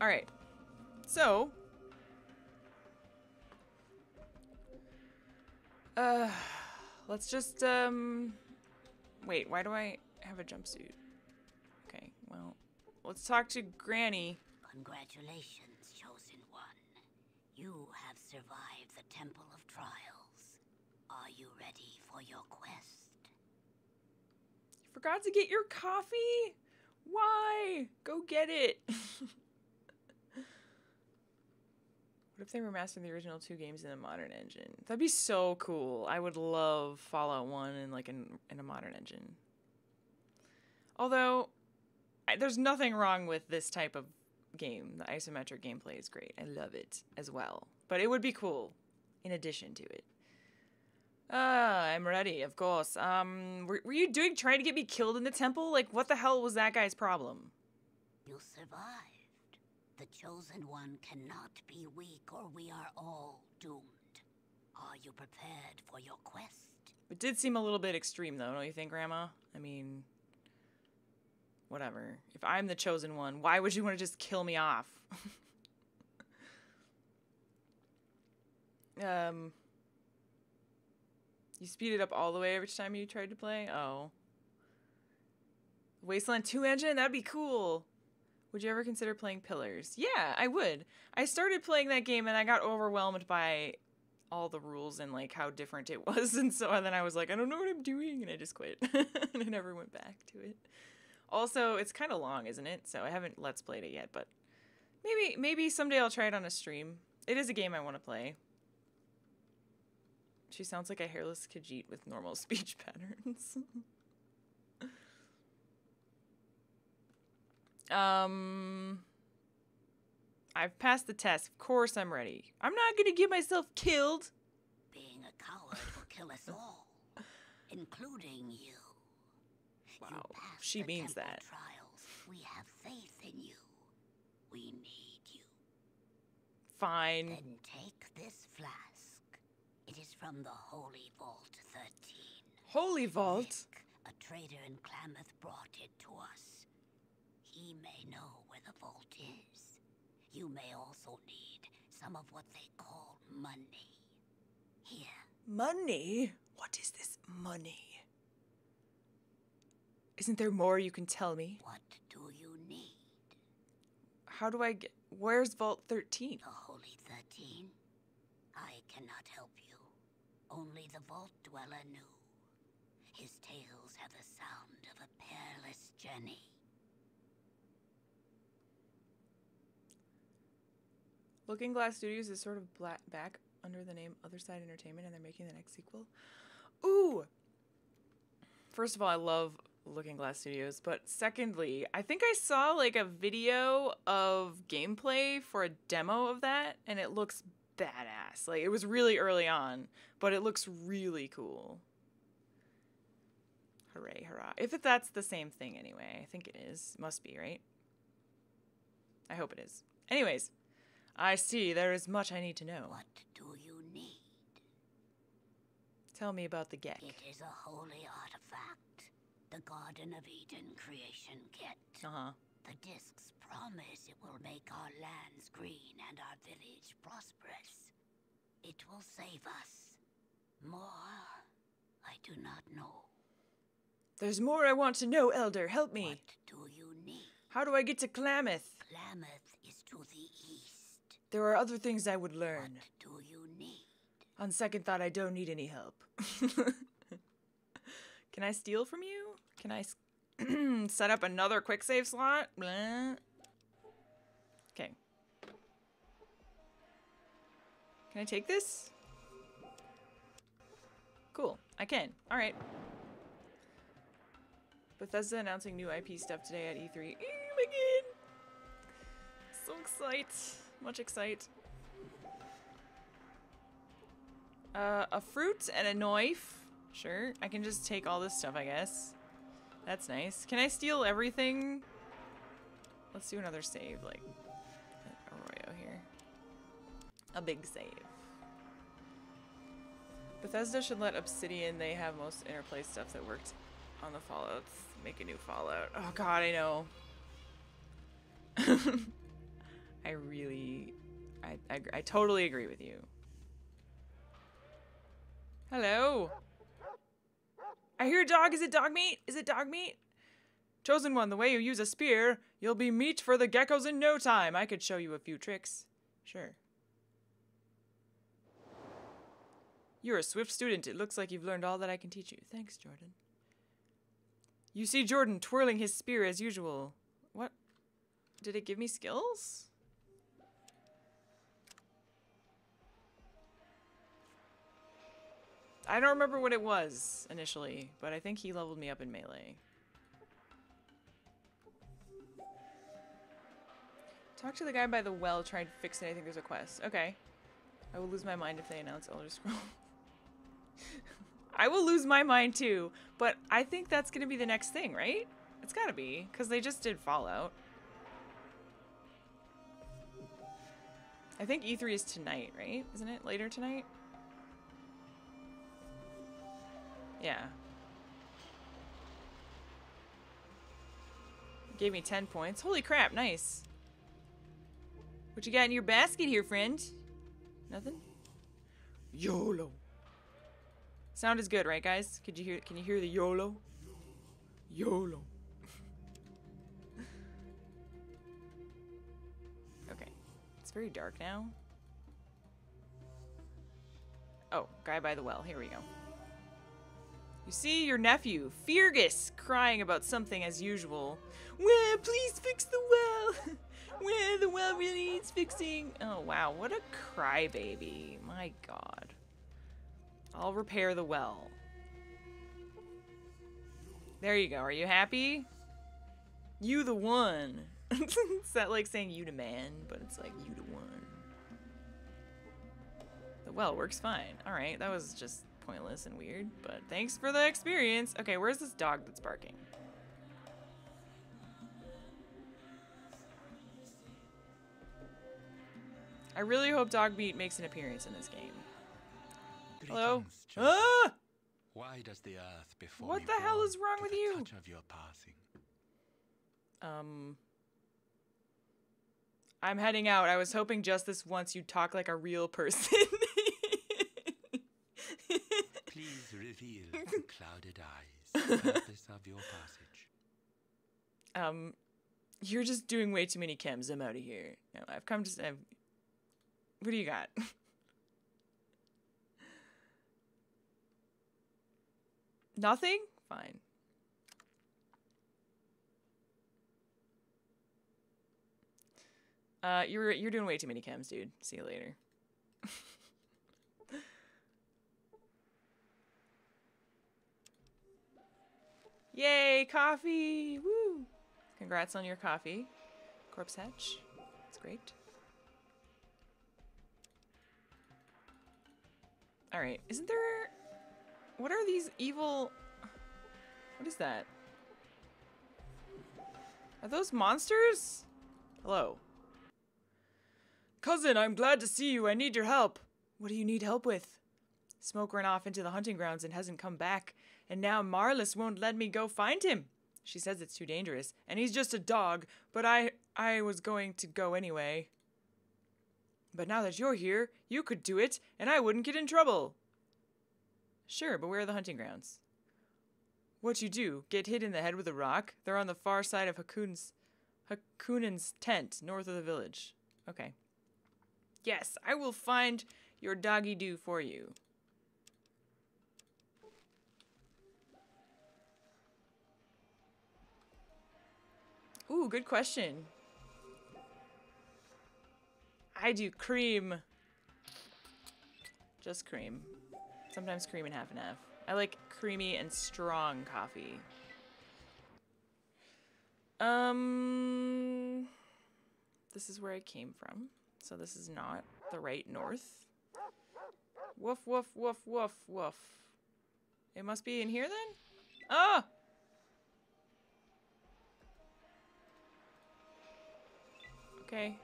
All right, so uh, let's just um, wait. Why do I have a jumpsuit? Okay, well, let's talk to Granny. Congratulations, Chosen One. You have survived the Temple of Trials. Are you ready for your quest? You forgot to get your coffee? Why? Go get it. <laughs> What if they remastered the original two games in a modern engine? That'd be so cool. I would love Fallout 1 in like in, in a modern engine. Although I, there's nothing wrong with this type of game. The isometric gameplay is great. I love it as well. But it would be cool in addition to it. Ah, I'm ready, of course. Um, were, were you doing trying to get me killed in the temple? Like, what the hell was that guy's problem? You survived. The Chosen One cannot be weak, or we are all doomed. Are you prepared for your quest? It did seem a little bit extreme, though, don't you think, Grandma? I mean, whatever. If I'm the chosen one, why would you want to just kill me off? <laughs> um, you speed it up all the way every time you tried to play? Oh. Wasteland 2 engine? That'd be cool. Would you ever consider playing Pillars? Yeah, I would. I started playing that game and I got overwhelmed by all the rules and like how different it <laughs> was and so then I was like, I don't know what I'm doing and I just quit. <laughs> and I never went back to it. Also, it's kind of long, isn't it? So I haven't let's played it yet, but maybe maybe someday I'll try it on a stream. It is a game I want to play. She sounds like a hairless Khajiit with normal <laughs> speech patterns. <laughs> Um, I've passed the test. Of course I'm ready. I'm not gonna get myself killed. Being a coward will kill us all, including you. Wow, she means that. Trials. We have faith in you. We need you. Fine. Then take this flask. It is from the Holy Vault 13. Holy vault. Vic, a trader in Klamath, brought it to us. He may know where the vault is. You may also need some of what they call money. Here, Money? What is this money? Isn't there more you can tell me? what do you need? How do I get. Where's Vault 13? The Holy Thirteen? I cannot help you. Only the Vault Dweller knew. His tales have the sound of a perilous journey. Looking Glass Studios is sort of black back under the name Other Side Entertainment, and they're making the next sequel. Ooh! First of all, I love Looking Glass Studios, but secondly, I think I saw like a video of gameplay for a demo of that, and it looks badass. Like it was really early on, but it looks really cool. Hooray, hurrah. If that's the same thing anyway, I think it is. Must be, right? I hope it is. Anyways, I see there is much I need to know. What do you need? Tell me about the GECK. It is a holy artifact. The Garden of Eden creation kit. Uh huh. The discs promise it will make our lands green and our village prosperous. It will save us. More, I do not know. There's more I want to know, Elder. Help me. What do you need? How do I get to Klamath? Klamath is to the east. There are other things I would learn. What do you need? On second thought, I don't need any help. <laughs> Can I steal from you? Can I <clears throat> set up another quick save slot? Blah. Okay. Can I take this? Cool. I can. All right. Bethesda announcing new IP stuff today at E3. Oh my! So excited. Much excite. Uh, a fruit and a knife. Sure. I can just take all this stuff, I guess. That's nice. Can I steal everything? Let's do another save, like Arroyo here. A big save. Bethesda should let Obsidian, they have most interplay stuff that worked on the Fallouts. Make a new Fallout. Oh god, I know. <laughs> I really, I, I, I totally agree with you. Hello. I hear dog. Is it dog meat? Is it dog meat? Chosen one, the way you use a spear, you'll be meat for the geckos in no time. I could show you a few tricks. Sure. You're a swift student. It looks like you've learned all that I can teach you. Thanks, Jordan. You see Jordan twirling his spear as usual. What? Did it give me skills? I don't remember what it was initially, but I think he leveled me up in melee. Talk to the guy by the well, try and fix it. I think there's a quest. Okay. I will lose my mind if they announce Elder Scroll. <laughs> I will lose my mind too, but I think that's going to be the next thing, right? It's got to be, because they just did Fallout. I think E3 is tonight, right? Isn't it later tonight? Yeah. Gave me 10 points. Holy crap, nice. What you got in your basket here, friend? Nothing? YOLO. Sound is good, right guys? Could you hear can you hear the YOLO? YOLO. <laughs> okay. It's very dark now. Oh, guy by the well. Here we go. You see your nephew, Feargus, crying about something as usual. Well, please fix the well. <laughs> well, the well really needs fixing. Oh, wow. What a crybaby. My god. I'll repair the well. There you go. Are you happy? You the one. <laughs> it's not like saying you the man, but it's like you the one. The well works fine. Alright, that was just pointless and weird, but thanks for the experience. Okay, where's this dog that's barking? I really hope Dogmeat makes an appearance in this game. Hello? Ah! Why does the earth before What the hell is wrong with you? touch of your passing? Um. I'm heading out. I was hoping just this once you'd talk like a real person. <laughs> Reveal <laughs> the clouded eyes, purpose of <laughs> your passage. um, you're just doing way too many chems. I'm out of here. No, I've come to. I've, what do you got? <laughs> Nothing? Fine. Uh, you're you're doing way too many chems, dude. See you later. Yay, coffee! Woo! Congrats on your coffee, Corpse Hatch. It's great. All right, isn't there? What are these evil? What is that? Are those monsters? Hello. Cousin, I'm glad to see you. I need your help. What do you need help with? Smoke ran off into the hunting grounds and hasn't come back, and now Marlis won't let me go find him. She says it's too dangerous, and he's just a dog, but I I was going to go anyway. But now that you're here, you could do it, and I wouldn't get in trouble. Sure, but where are the hunting grounds? What you do? Get hit in the head with a rock? They're on the far side of Hakun's Hakunin's tent, north of the village. Okay. Yes, I will find your doggy do for you. Ooh, good question. I do cream. Just cream. Sometimes cream and half and half. I like creamy and strong coffee. Um, this is where I came from. So this is not the right north. Woof, woof, woof, woof, woof. It must be in here then? Oh! Okay.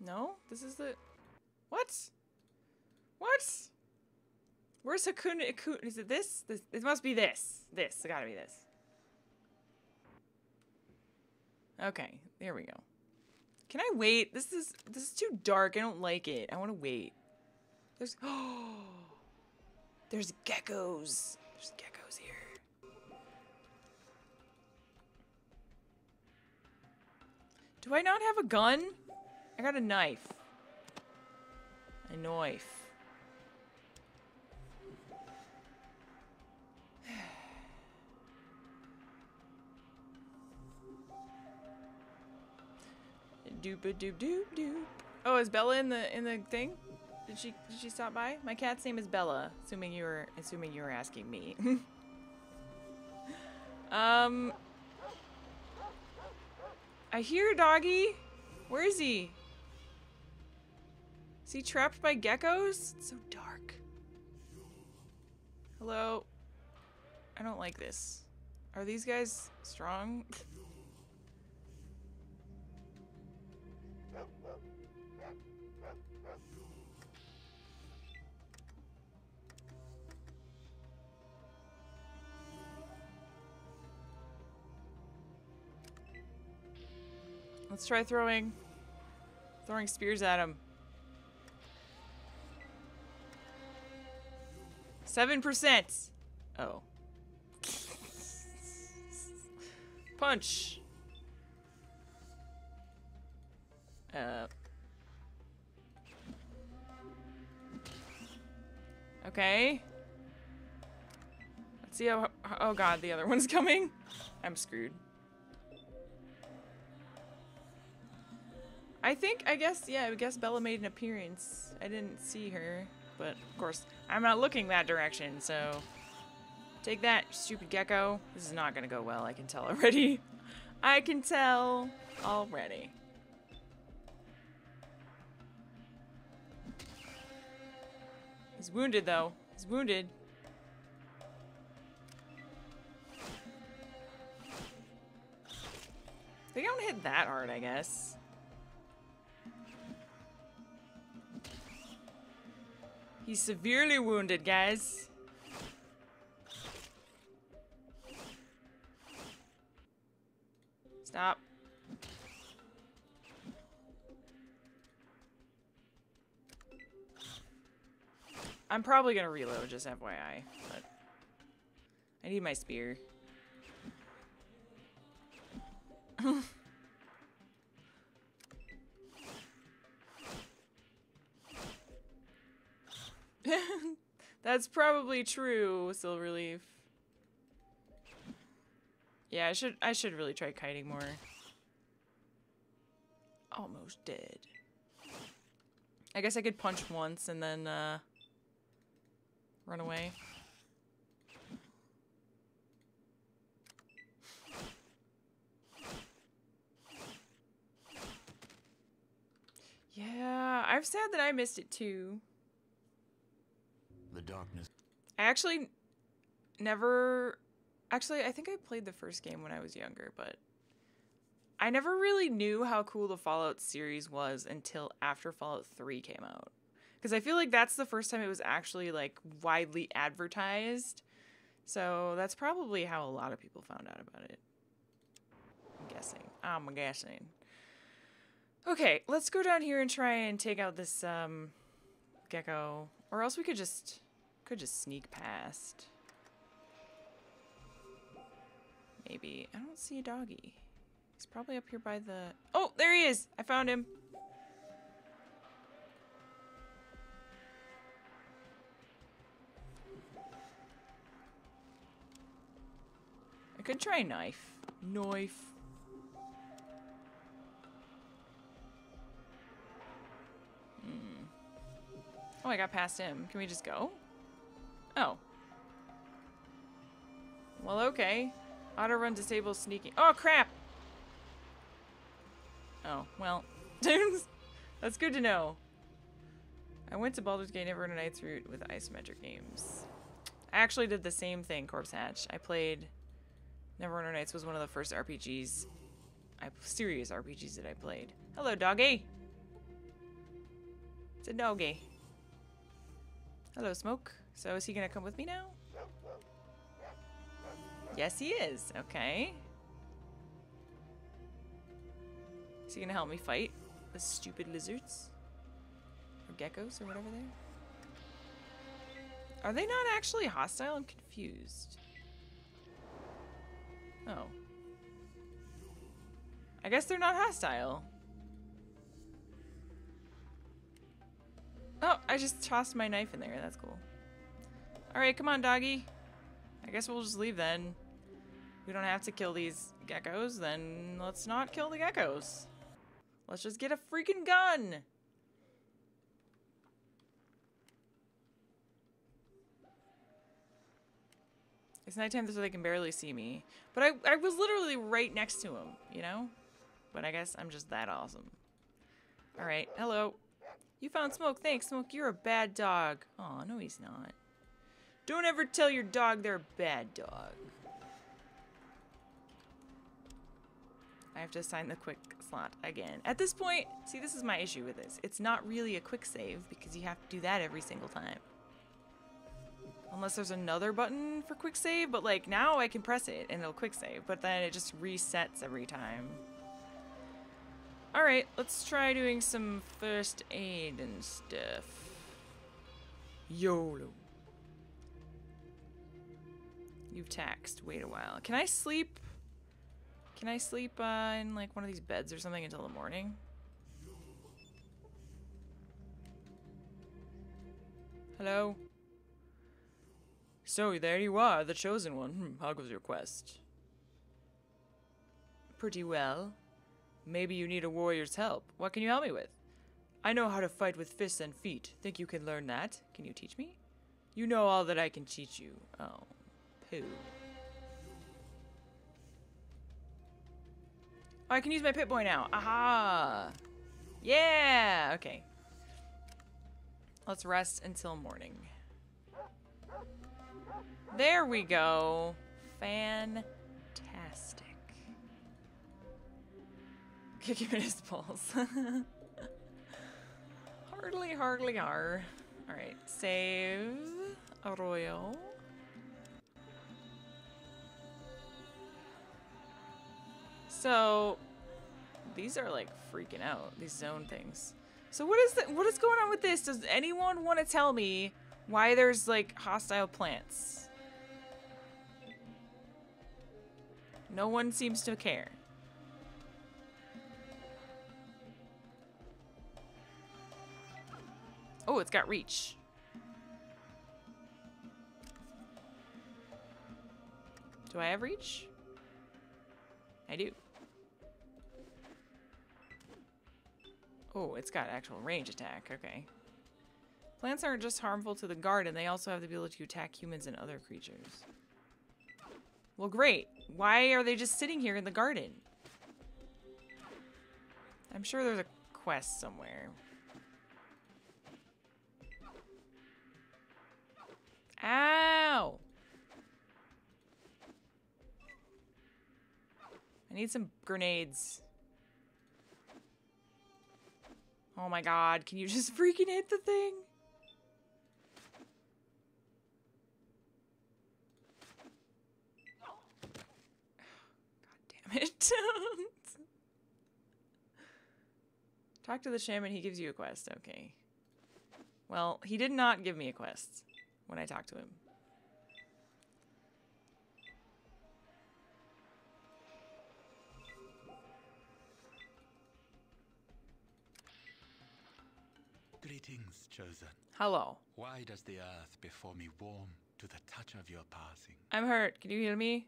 No? This is the... What? What? Where's Hakuna? Hakuna is it this? this? It must be this. This. It gotta be this. Okay, there we go. Can I wait? This is this is too dark. I don't like it. I want to wait. There's oh, <gasps> there's geckos. There's geckos Do I not have a gun? I got a knife. A knife. <sighs> doop doop doop doop. Oh, is Bella in the in the thing? Did she did she stop by? My cat's name is Bella. Assuming you were assuming you were asking me. <laughs> um, I hear doggy. Where is he? Is he trapped by geckos? It's so dark. Hello. I don't like this. Are these guys strong? <laughs> Let's try throwing throwing spears at him. Seven percent. Oh. Punch. Uh. Okay. Let's see how. Oh god, the other <laughs> one's coming. I'm screwed. I think, I guess, yeah, I guess Bella made an appearance. I didn't see her, but of course, I'm not looking that direction, so... Take that, stupid gecko. This is not gonna go well, I can tell <laughs> already. I can tell already. He's wounded, though. He's wounded. They don't hit that hard, I guess. He's severely wounded, guys. Stop. I'm probably gonna reload, just FYI, but I need my spear. <laughs> <laughs> That's probably true, Silverleaf. Yeah, I should I should really try kiting more. Almost dead. I guess I could punch once and then uh, run away. Yeah, I've said that I missed it too. The darkness. I actually never. Actually, I think I played the first game when I was younger, but I never really knew how cool the Fallout series was until after Fallout 3 came out. Because I feel like that's the first time it was actually like widely advertised. So that's probably how a lot of people found out about it. I'm guessing. I'm guessing. Okay, let's go down here and try and take out this um, gecko. Or else we could just could just sneak past. Maybe. I don't see a doggy. He's probably up here by the... Oh, there he is! I found him. I could try knife. Knife. Oh, I got past him. Can we just go? Oh. Well, okay. Auto run disables sneaking. Oh, crap! Oh, well. <laughs> That's good to know. I went to Baldur's Gate Neverwinter Nights route with isometric games. I actually did the same thing, Corpse Hatch. I played Neverwinter Nights was one of the first RPGs, I, serious RPGs that I played. Hello, doggy. It's a doggy. Hello, Smoke. So is he gonna come with me now? Yes, he is. Okay. Is he gonna help me fight the stupid lizards? Or geckos or whatever they are? Are they not actually hostile? I'm confused. Oh. I guess they're not hostile. Oh, I just tossed my knife in there. That's cool. Alright, come on, doggy. I guess we'll just leave then. We don't have to kill these geckos, then let's not kill the geckos. Let's just get a freaking gun! It's nighttime so they can barely see me. But I, I was literally right next to him, you know? But I guess I'm just that awesome. Alright, hello. You found Smoke. Thanks, Smoke. You're a bad dog. Aw, no he's not. Don't ever tell your dog they're a bad dog. I have to assign the quick slot again. At this point, see, this is my issue with this. It's not really a quick save because you have to do that every single time. Unless there's another button for quick save, but like now I can press it and it'll quick save, but then it just resets every time. Alright, let's try doing some first aid and stuff. YOLO. You've taxed. Wait a while. Can I sleep? Can I sleep uh, in like one of these beds or something until the morning? Hello? So there you are, the chosen one. Hmm, how goes your quest? Pretty well. Maybe you need a warrior's help. What can you help me with? I know how to fight with fists and feet. Think you can learn that? Can you teach me? You know all that I can teach you. Oh, poo. Oh, I can use my Pip-Boy now. Aha! Yeah! Okay. Let's rest until morning. There we go. Fantastic. Kick him in his balls. <laughs> hardly, hardly are. Alright, save. Arroyo. So, these are like freaking out, these zone things. So what is the, what is going on with this? Does anyone want to tell me why there's like hostile plants? No one seems to care. Oh, it's got reach. Do I have reach? I do. Oh, it's got actual range attack. Okay. Plants aren't just harmful to the garden, they also have the ability to attack humans and other creatures. Well, great. Why are they just sitting here in the garden? I'm sure there's a quest somewhere. Ow! I need some grenades. Oh my god, can you just <laughs> freaking hit the thing? <sighs> God damn it. <laughs> Talk to the shaman, he gives you a quest. Okay. Well, he did not give me a quest when I talk to him. Greetings, chosen. Hello. Why does the earth before me warm to the touch of your passing? I'm hurt. Can you heal me?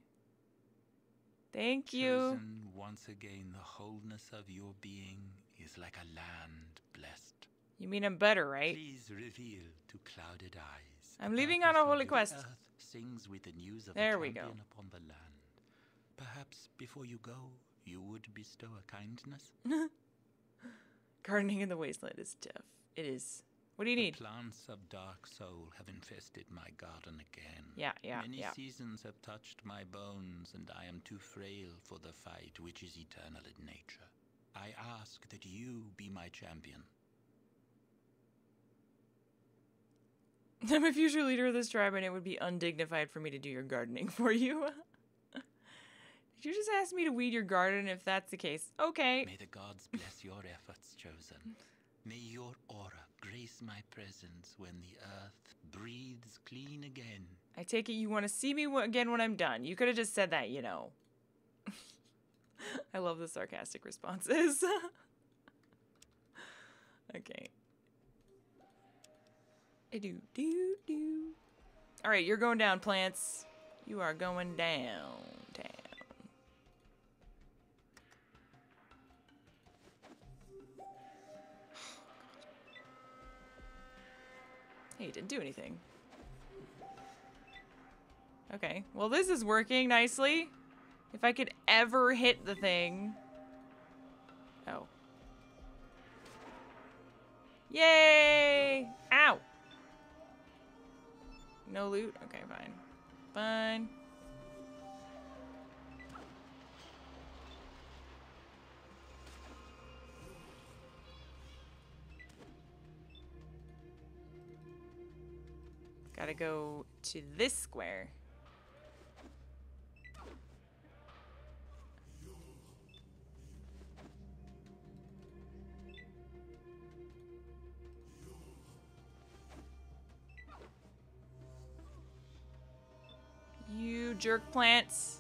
Thank you. Chosen, once again, the wholeness of your being is like a land blessed. You mean I'm better, right? Please reveal to clouded eyes. I'm leaving on a holy quest. Earth sings with the There we go. upon the land. Perhaps before you go, you would bestow a kindness. <laughs> Gardening in the wasteland is tough. It is. What do you need? The plants of dark soul have infested my garden again. Yeah, yeah, Many yeah. seasons have touched my bones, and I am too frail for the fight which is eternal in nature. I ask that you be my champion. I'm a future leader of this tribe, and it would be undignified for me to do your gardening <laughs> for you. Did you just ask me to weed your garden if that's the case? Okay. May the gods bless your efforts, chosen. May your aura grace my presence when the earth breathes clean again. I take it you want to see me again when I'm done. You could have just said that, you know. <laughs> I love the sarcastic responses. <laughs> okay. I do do do. All right, you're going down, plants. You are going downtown. <sighs> Hey, didn't do anything. Okay, well this is working nicely. If I could ever hit the thing. Oh. Yay! Ow! No loot? Okay, fine. Fine. Gotta go to this square. Jerk plants.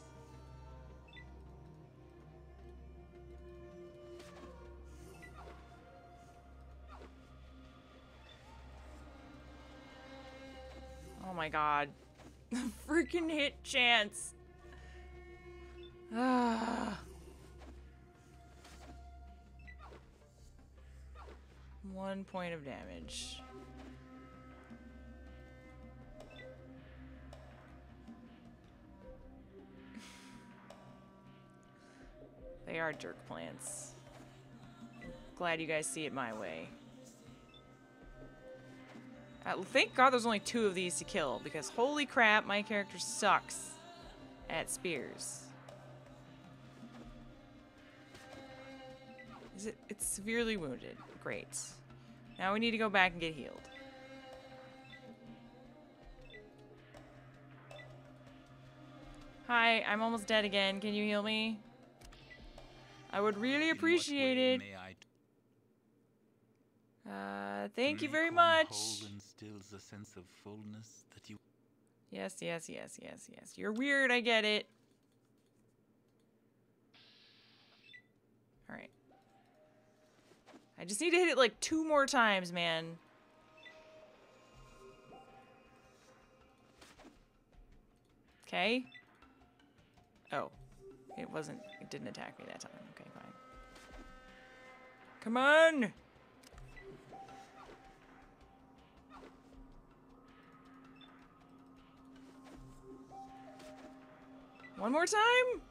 Oh my god. <laughs> Freaking hit chance. Ah. <sighs> One point of damage. They are jerk plants. Glad you guys see it my way. Uh, thank God there's only two of these to kill, because holy crap, my character sucks at spears. Is it? It's severely wounded. Great. Now we need to go back and get healed. Hi, I'm almost dead again. Can you heal me? I would really appreciate it. Uh, thank you very much. A sense of fullness that you Yes, yes, yes, yes, yes. You're weird, I get it. Alright. I just need to hit it like two more times, man. Okay. Oh. It wasn't, it didn't attack me that time. Come on! One more time?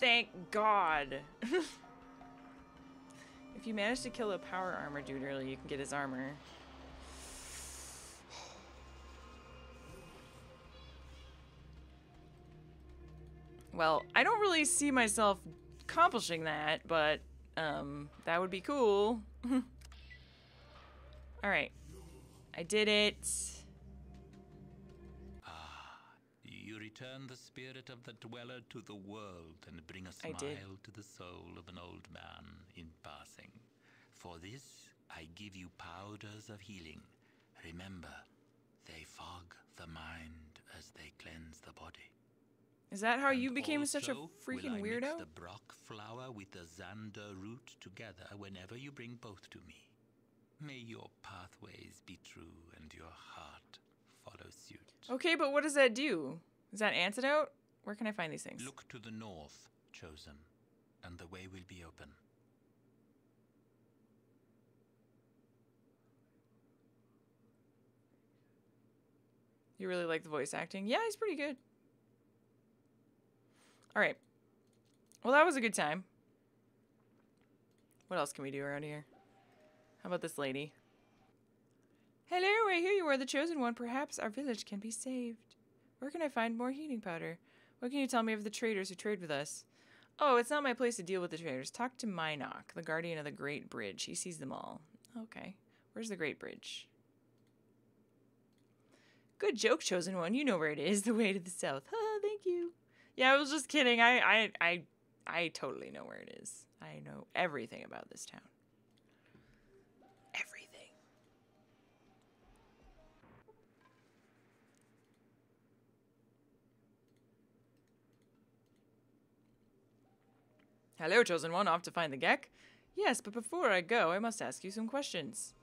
Thank God. <laughs> if you manage to kill a power armor dude early, you can get his armor. Well, I don't really see myself accomplishing that, but um, that would be cool. <laughs> All right. I did it. Ah, you return the spirit of the dweller to the world and bring a smile to the soul of an old man in passing. For this, I give you powders of healing. Remember, they fog the mind as they cleanse the body. Is that how you became such a freaking will I weirdo? Mix the Broc flower with the Xander root together whenever you bring both to me. May your pathways be true and your heart follow suit. Okay, but what does that do? Is that antidote? Where can I find these things? Look to the north, chosen, and the way will be open. You really like the voice acting? Yeah, he's pretty good. All right. Well, that was a good time. What else can we do around here? How about this lady? Hello, I hear you are the chosen one. Perhaps our village can be saved. Where can I find more heating powder? What can you tell me of the traders who trade with us? Oh, it's not my place to deal with the traders. Talk to Mynoc, the guardian of the Great Bridge. He sees them all. Okay. Where's the Great Bridge? Good joke, chosen one. You know where it is. <laughs> The way to the south. Ha, <laughs> thank you. Yeah, I was just kidding. I, I, I, I totally know where it is. I know everything about this town. Everything. Hello, chosen one. Off to find the GECK? Yes, but before I go, I must ask you some questions.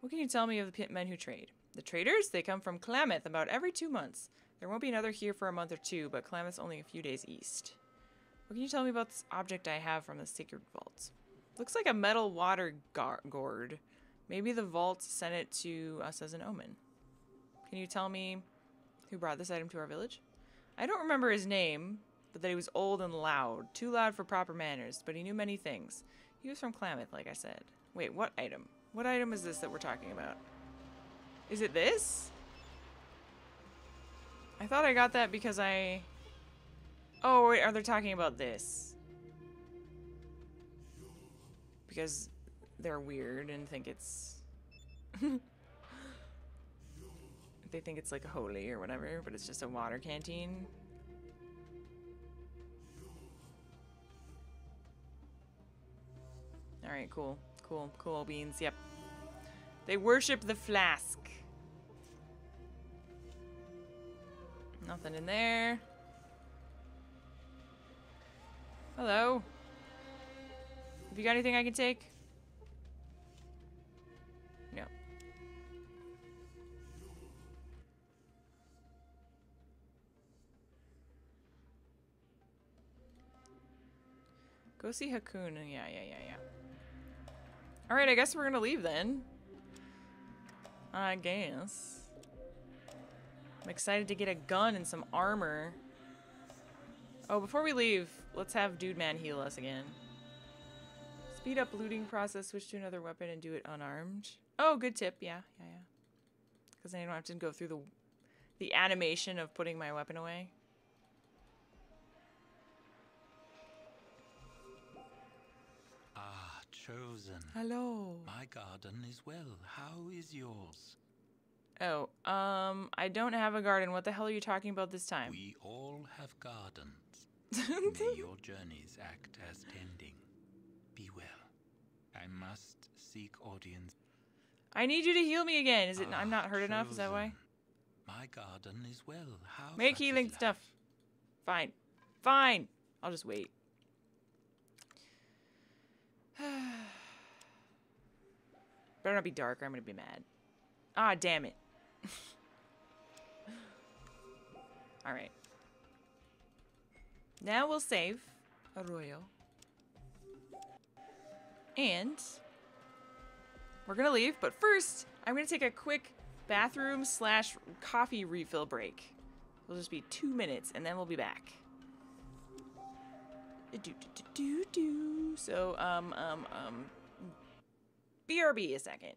What can you tell me of the pit men who trade? The traders? They come from Klamath about every two months. There won't be another here for a month or two, but Klamath's only a few days east. What can you tell me about this object I have from the Sacred Vault? Looks like a metal water gourd. Maybe the vault sent it to us as an omen. Can you tell me who brought this item to our village? I don't remember his name, but that he was old and loud. Too loud for proper manners, but he knew many things. He was from Klamath, like I said. Wait, what item? What item is this that we're talking about? Is it this? I thought I got that because I... Oh, wait, are they talking about this? Because they're weird and think it's... <laughs> they think it's like holy or whatever, but it's just a water canteen. Alright, cool. Cool. Cool beans. Yep. They worship the flask. Nothing in there. Hello. Have you got anything I can take? No. Go see Hakun. Yeah, yeah, yeah, yeah. Alright, I guess we're gonna leave then. I guess. I'm excited to get a gun and some armor. Oh, before we leave, let's have Dude Man heal us again. Speed up looting process, switch to another weapon, and do it unarmed. Oh, good tip. Yeah, yeah, yeah. Because then I don't have to go through the the animation of putting my weapon away. Ah, chosen. Hello. My garden is well. How is yours? Oh, um, I don't have a garden. What the hell are you talking about this time? We all have gardens. <laughs> May your journeys act as tending. Be well. I must seek audience. I need you to heal me again. Is it? I'm Ah, not hurt enough. Is that why? My garden is well. How Make healing stuff. Fine. Fine. I'll just wait. <sighs> Better not be dark or I'm gonna be mad. Ah, damn it. <laughs> Alright. Now we'll save Arroyo. And we're gonna leave, but first I'm gonna take a quick bathroom slash coffee refill break. It'll just be two minutes and then we'll be back. Do, do, do. So, um, um, um, BRB a second.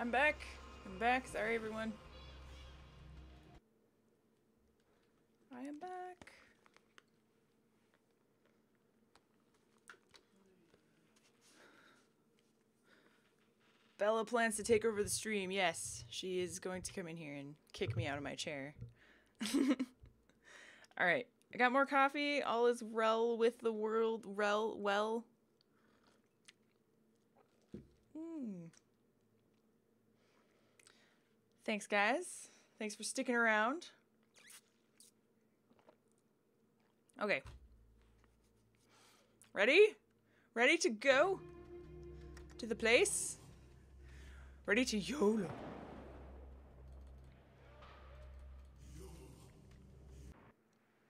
I'm back. I'm back. Sorry, everyone. I am back. Bella plans to take over the stream. Yes, she is going to come in here and kick me out of my chair. <laughs> All right, I got more coffee. All is well with the world. Rel, well. Hmm. Thanks, guys. Thanks for sticking around. Okay. Ready? Ready to go to the place? Ready to YOLO.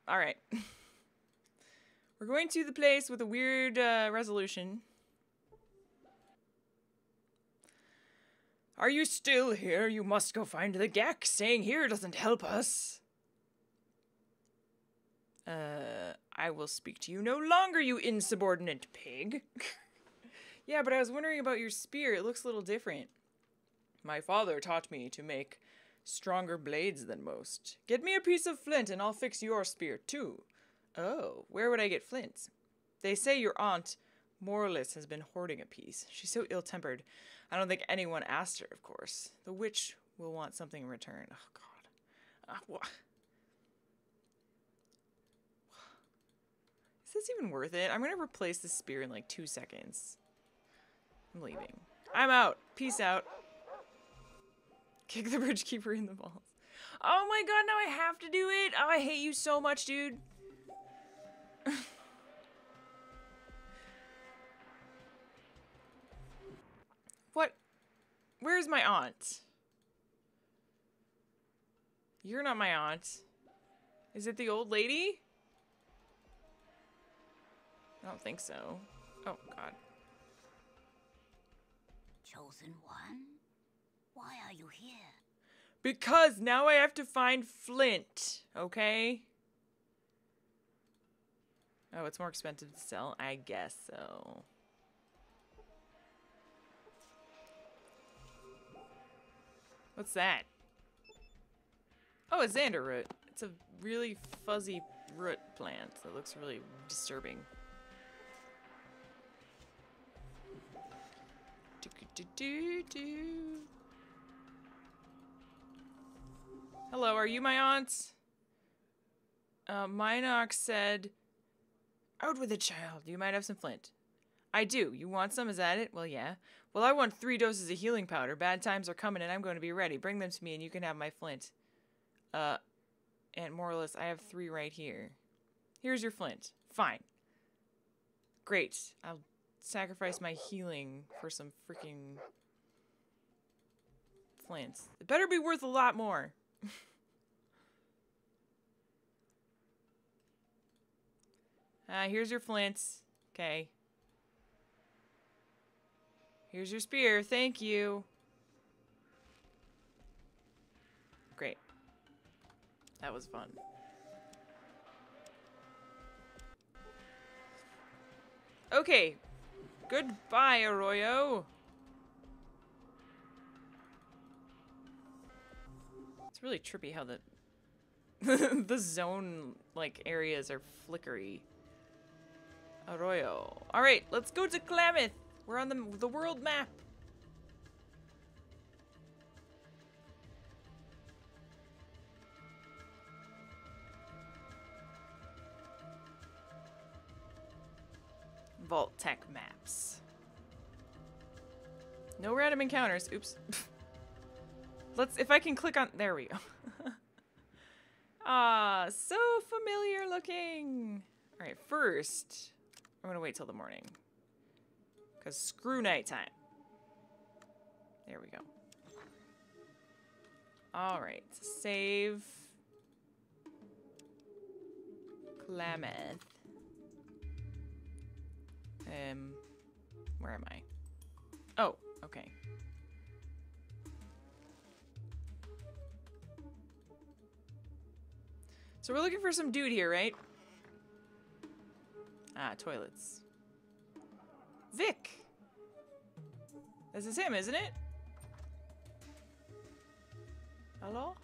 All right. <laughs> We're going to the place with a weird uh, resolution. Are you still here? You must go find the GECK. Staying here doesn't help us. Uh, I will speak to you no longer, you insubordinate pig. <laughs> yeah, but I was wondering about your spear. It looks a little different. My father taught me to make stronger blades than most. Get me a piece of flint and I'll fix your spear too. Oh, where would I get flints? They say your aunt, Morlis, has been hoarding a piece. She's so ill tempered. I don't think anyone asked her, of course. The witch will want something in return. Oh, God. Uh, wha- Is this even worth it? I'm going to replace the spear in like two seconds. I'm leaving. I'm out. Peace out. Kick the bridge keeper in the balls. Oh my god, now I have to do it. Oh, I hate you so much, dude. Where's my aunt? You're not my aunt. Is it the old lady? I don't think so. Oh, God. Chosen one? Why are you here? Because now I have to find Flint, okay? Oh, it's more expensive to sell? I guess so. What's that? Oh, a Xander root. It's a really fuzzy root plant that looks really disturbing. Do-do-do-do. Hello, are you my aunt? Uh, Minox said, Out with it, child. You might have some flint. I do. You want some? Is that it? Well, yeah. Well, I want three doses of healing powder. Bad times are coming and I'm going to be ready. Bring them to me and you can have my flint. Uh, Aunt Morlis, I have three right here. Here's your flint. Fine. Great. I'll sacrifice my healing for some freaking flints. It better be worth a lot more. Ah, <laughs> here's your flints. Okay. Here's your spear. Thank you. Great. That was fun. Okay. Goodbye, Arroyo. It's really trippy how the <laughs> the zone like areas are flickery. Arroyo. All right, let's go to Klamath. We're on the the world map. Vault-Tec maps. No random encounters. Oops. <laughs> Let's if I can click on there we go. <laughs> Ah, so familiar looking. All right, first, I'm gonna wait till the morning. Cause screw nighttime. There we go. All right, save. Klamath. Um, where am I? Oh, okay. So we're looking for some dude here, right? Ah, toilets. Vic! This is him, isn't it? Hello?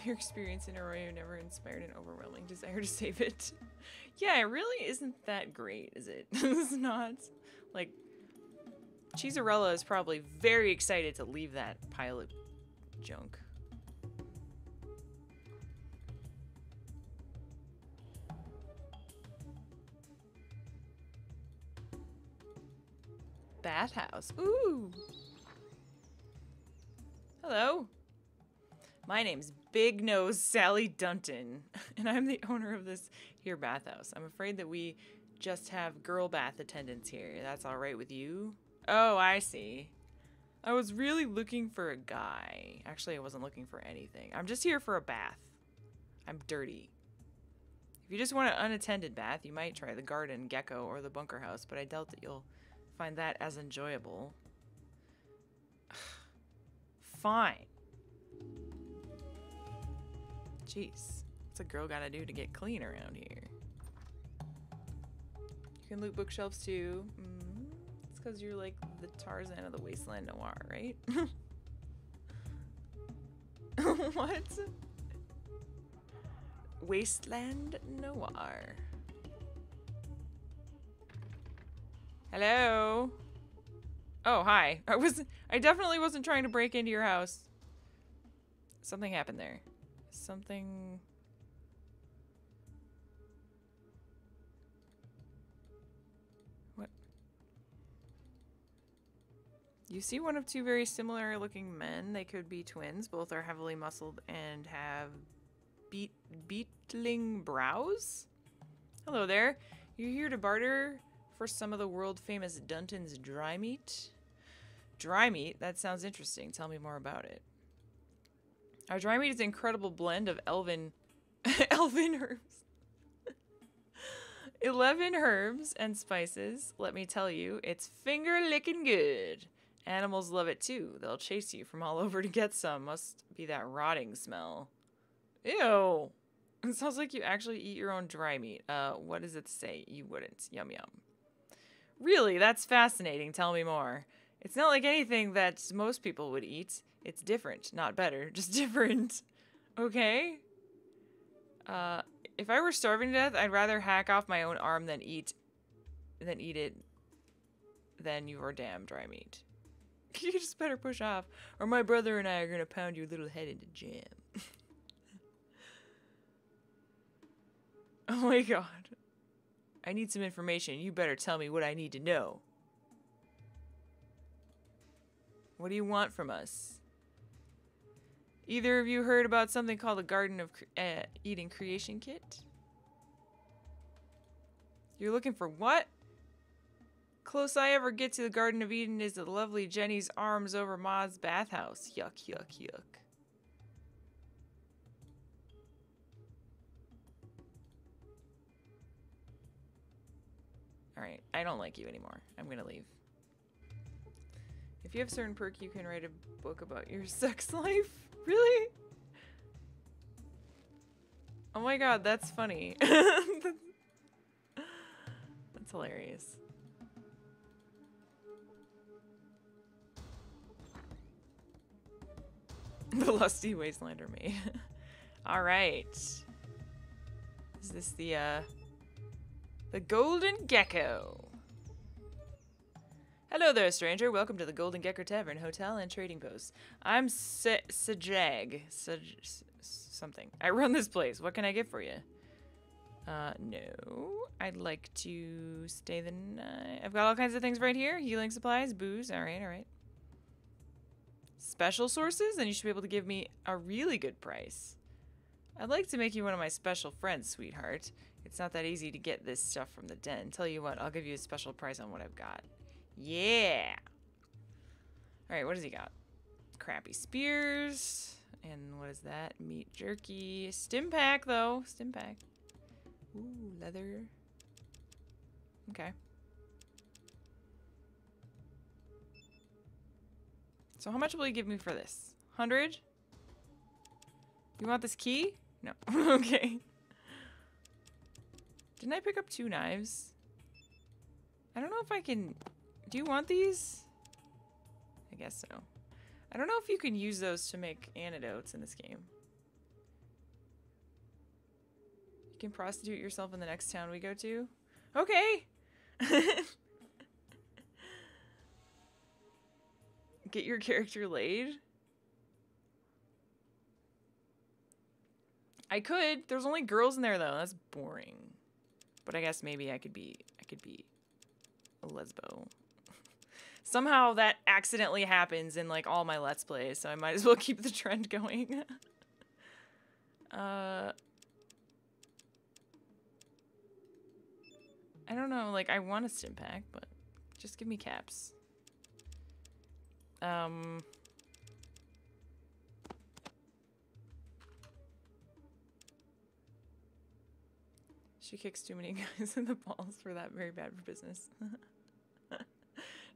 <laughs> Your experience in Arroyo never inspired an overwhelming desire to save it. <laughs> yeah, it really isn't that great, is it? <laughs> it's not. Like, Cheesarella is probably very excited to leave that pile of junk. Bathhouse. Ooh. Hello. My name's Big Nose Sally Dunton, <laughs> and I'm the owner of this here bathhouse. I'm afraid that we just have girl bath attendants here. That's all right with you? Oh, I see. I was really looking for a guy. Actually, I wasn't looking for anything. I'm just here for a bath. I'm dirty. If you just want an unattended bath, you might try the garden, gecko, or the bunker house, but I doubt that you'll find that as enjoyable. <sighs> Fine. Jeez. What's a girl gotta do to get clean around here? You can loot bookshelves too. Mm, it's because you're like the Tarzan of the Wasteland Noir, right? <laughs> what? Wasteland Noir. Hello? Oh, hi. I was I definitely wasn't trying to break into your house. Something happened there. Something What? You see one of two very similar looking men. They could be twins. Both are heavily muscled and have beat beetling brows. Hello there. You're here to barter for some of the world famous Dunton's dry meat? Dry meat? That sounds interesting. Tell me more about it. Our dry meat is an incredible blend of elven <laughs> elven herbs. <laughs> 11 herbs and spices. Let me tell you, it's finger licking good. Animals love it too. They'll chase you from all <laughs> over to get some. Must be that rotting smell. Ew. It sounds like you actually eat your own dry meat. Uh, what does it say? You wouldn't. Yum yum. Really? That's fascinating. Tell me more. It's not like anything that most people would eat. It's different, not better, <laughs> just different. Okay? Uh, if I were starving to death, I'd rather hack off my own arm than eat than eat it than your damn dry meat. <laughs> You just better push off, or my brother and I are gonna pound your little head into jam. <laughs> oh my god. I need some information. You better tell me what I need to know. What do you want from us? Either of you heard about something called the Garden of uh, Eden Creation Kit? You're looking for what? Close I ever get to the Garden of Eden is the lovely Jenny's arms over Ma's bathhouse. Yuck, yuck, yuck. I don't like you anymore. I'm gonna leave. If you have certain perk, you can write a book about your <laughs> sex life. Really? Oh my god, that's funny. <laughs> that's hilarious. <laughs> the lusty wastelander me. All right. Is this the uh the golden gecko? Hello there, stranger. Welcome to the Golden Gecko Tavern, Hotel, and Trading Post. I'm Sajag. Saj something. I run this place. What can I get for you? Uh, no. I'd like to stay the night. I've got all kinds of things right here. Healing supplies, booze. All right, all right. Special sources? and you should be able to give me a really good price. I'd like to make you one of my special friends, sweetheart. It's not that easy to get this stuff from the den. Tell you what, I'll give you a special price on what I've got. Yeah! Alright, what does he got? Crappy spears. And what is that? Meat jerky. Stimpak, though. Stimpak. Ooh, leather. Okay. So how much will you give me for this? 100? You want this key? No. <laughs> okay. Didn't I pick up two knives? I don't know if I can Do you want these? I guess so. I don't know if you can use those to make antidotes in this game. You can prostitute yourself in the next town we go to. Okay. <laughs> Get your character laid. I could. There's only girls in there though. That's boring. But I guess maybe I could be I could be a lesbo. <laughs> Somehow that accidentally happens in like all my let's plays, so I might as well keep the trend going. <laughs> uh I don't know, like I want a stimpak, but just give me caps. Um She kicks too many <laughs> guys in the balls for that very bad for business. <laughs>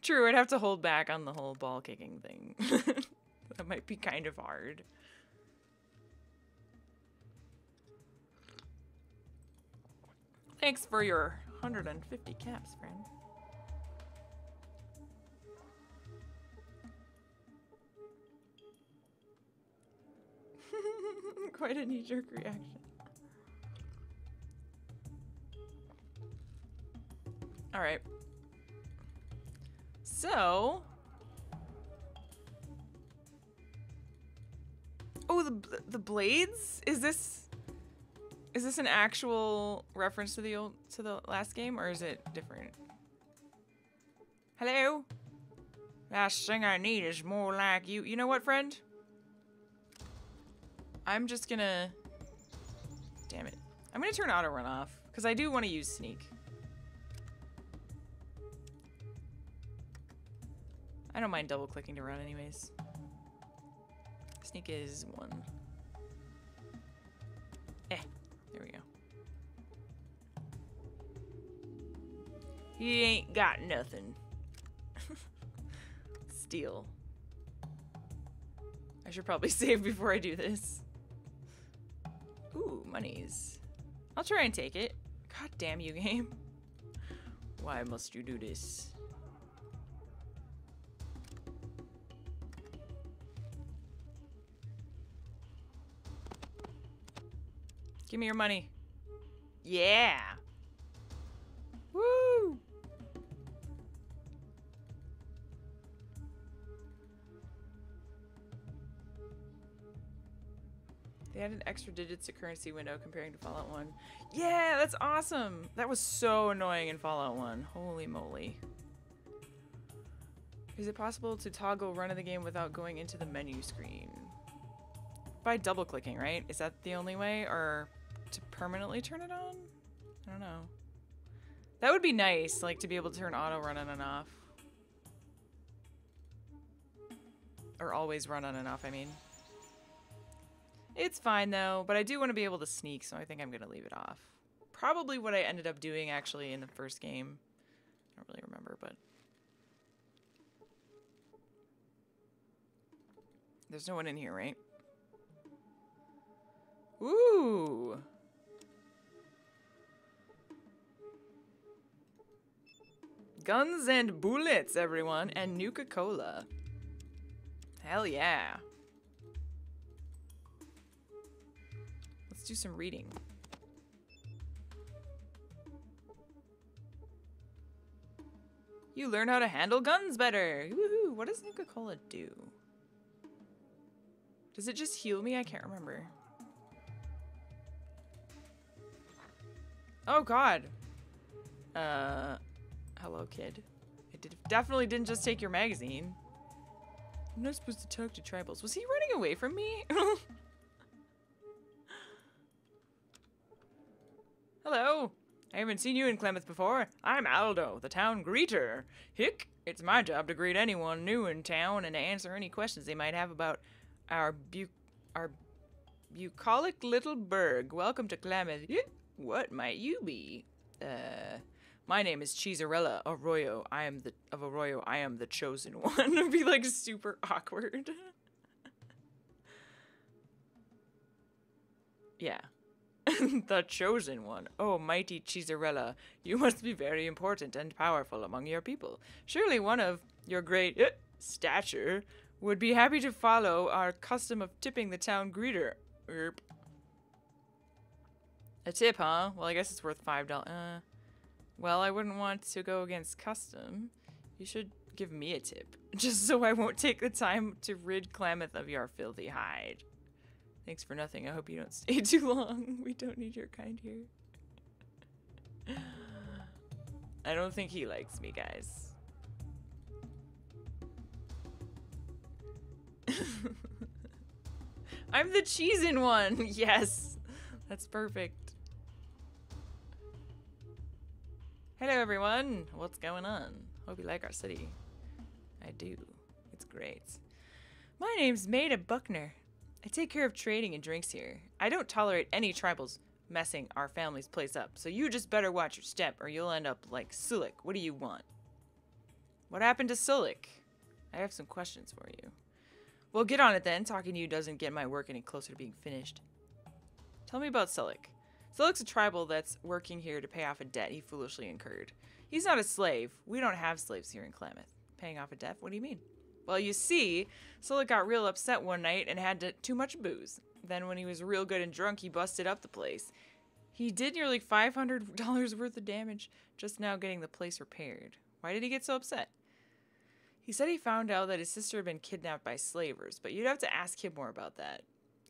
True, I'd have to hold back on the whole ball kicking thing. <laughs> that might be kind of hard. Thanks for your 150 caps, friend. Quite a knee-jerk reaction. All right. So. Oh, the the blades? Is this is this an actual reference to the old to the last game or is it different? Hello? Last thing I need is more like you. You know what, friend? I'm just gonna Damn it. I'm gonna turn auto run off because I do want to use sneak. I don't mind double clicking to run anyways. Sneak is one. Eh, there we go. He ain't got nothing. <laughs> Steal. I should probably <laughs> save before I do this. Ooh, monies. I'll try and take it. God damn you, game. Why must you do this? Give me your money. Yeah. Woo! They added extra digits to currency window comparing to Fallout 1. Yeah, that's awesome! That was so annoying in Fallout 1. Holy moly. Is it possible to toggle run of the game without going into the menu screen? By double clicking, right? Is that the only way? Or to permanently turn it on? I don't know. That would be nice, like to be able to turn auto run on and off. Or always run on and off, I mean. It's fine though, but I do want to be able to sneak, so I think I'm going to leave it off. Probably what I ended up doing actually in the first game. I don't really remember, but... There's no one in here, right? Ooh! Guns and bullets, everyone, and Nuka-Cola. Hell yeah. Let's do some reading. You learn how to handle guns better. Woohoo! What does Nuka-Cola do? Does it just heal me? I can't remember. Oh god. Uh, hello kid. It did, definitely didn't just take your magazine. I'm not supposed to talk to tribals. Was he running away from me? <laughs> Hello. I haven't seen you in Klamath before. I'm Aldo, the town greeter. Hick, it's my job to greet anyone new in town and to answer any questions they might have about our bu our bucolic little burg. Welcome to Klamath. What might you be? Uh, my name is Cheesarella Arroyo. I am the of Arroyo. I am the chosen <laughs> one. It'd be like super awkward. <laughs> yeah. <laughs> the chosen one. Oh, mighty Cheezerella, you must be very important and powerful among your people. Surely one of your great uh, stature would be happy to follow our custom of tipping the town greeter. Erp. A tip, huh? Well, I guess it's worth five dollars. Uh, well, I wouldn't want to go against custom. You should give me a tip, <laughs> just so I won't take the time to rid Klamath of your filthy hide. Thanks for nothing. I hope you don't <laughs> stay too long. We don't need your kind here. I don't think he likes me, guys. <laughs> I'm the cheesin' one. Yes. That's perfect. Hello, everyone. What's going on? Hope you like our city. I do. It's great. My name's Maida Buckner. I take care of trading and drinks here. I don't tolerate any tribals messing our family's place up, so you just better watch your step or you'll end up like Sulik. What do you want? What happened to Sulik? I have some questions for you. Well, get on it then. Talking to you doesn't get my work any closer to being finished. Tell me about Sulik. Sulik's a tribal that's working here to pay off a debt he foolishly incurred. He's not a slave. We don't have slaves here in Klamath. Paying off a debt? What do you mean? Well, you see, Sulik got real upset one night and had to, too much booze. Then, when he was real good and drunk, he busted up the place. He did nearly $500 <laughs> worth of damage just now getting the place repaired. Why did he get so upset? He said he found out that his sister had been kidnapped by slavers, but you'd have to ask him more about that.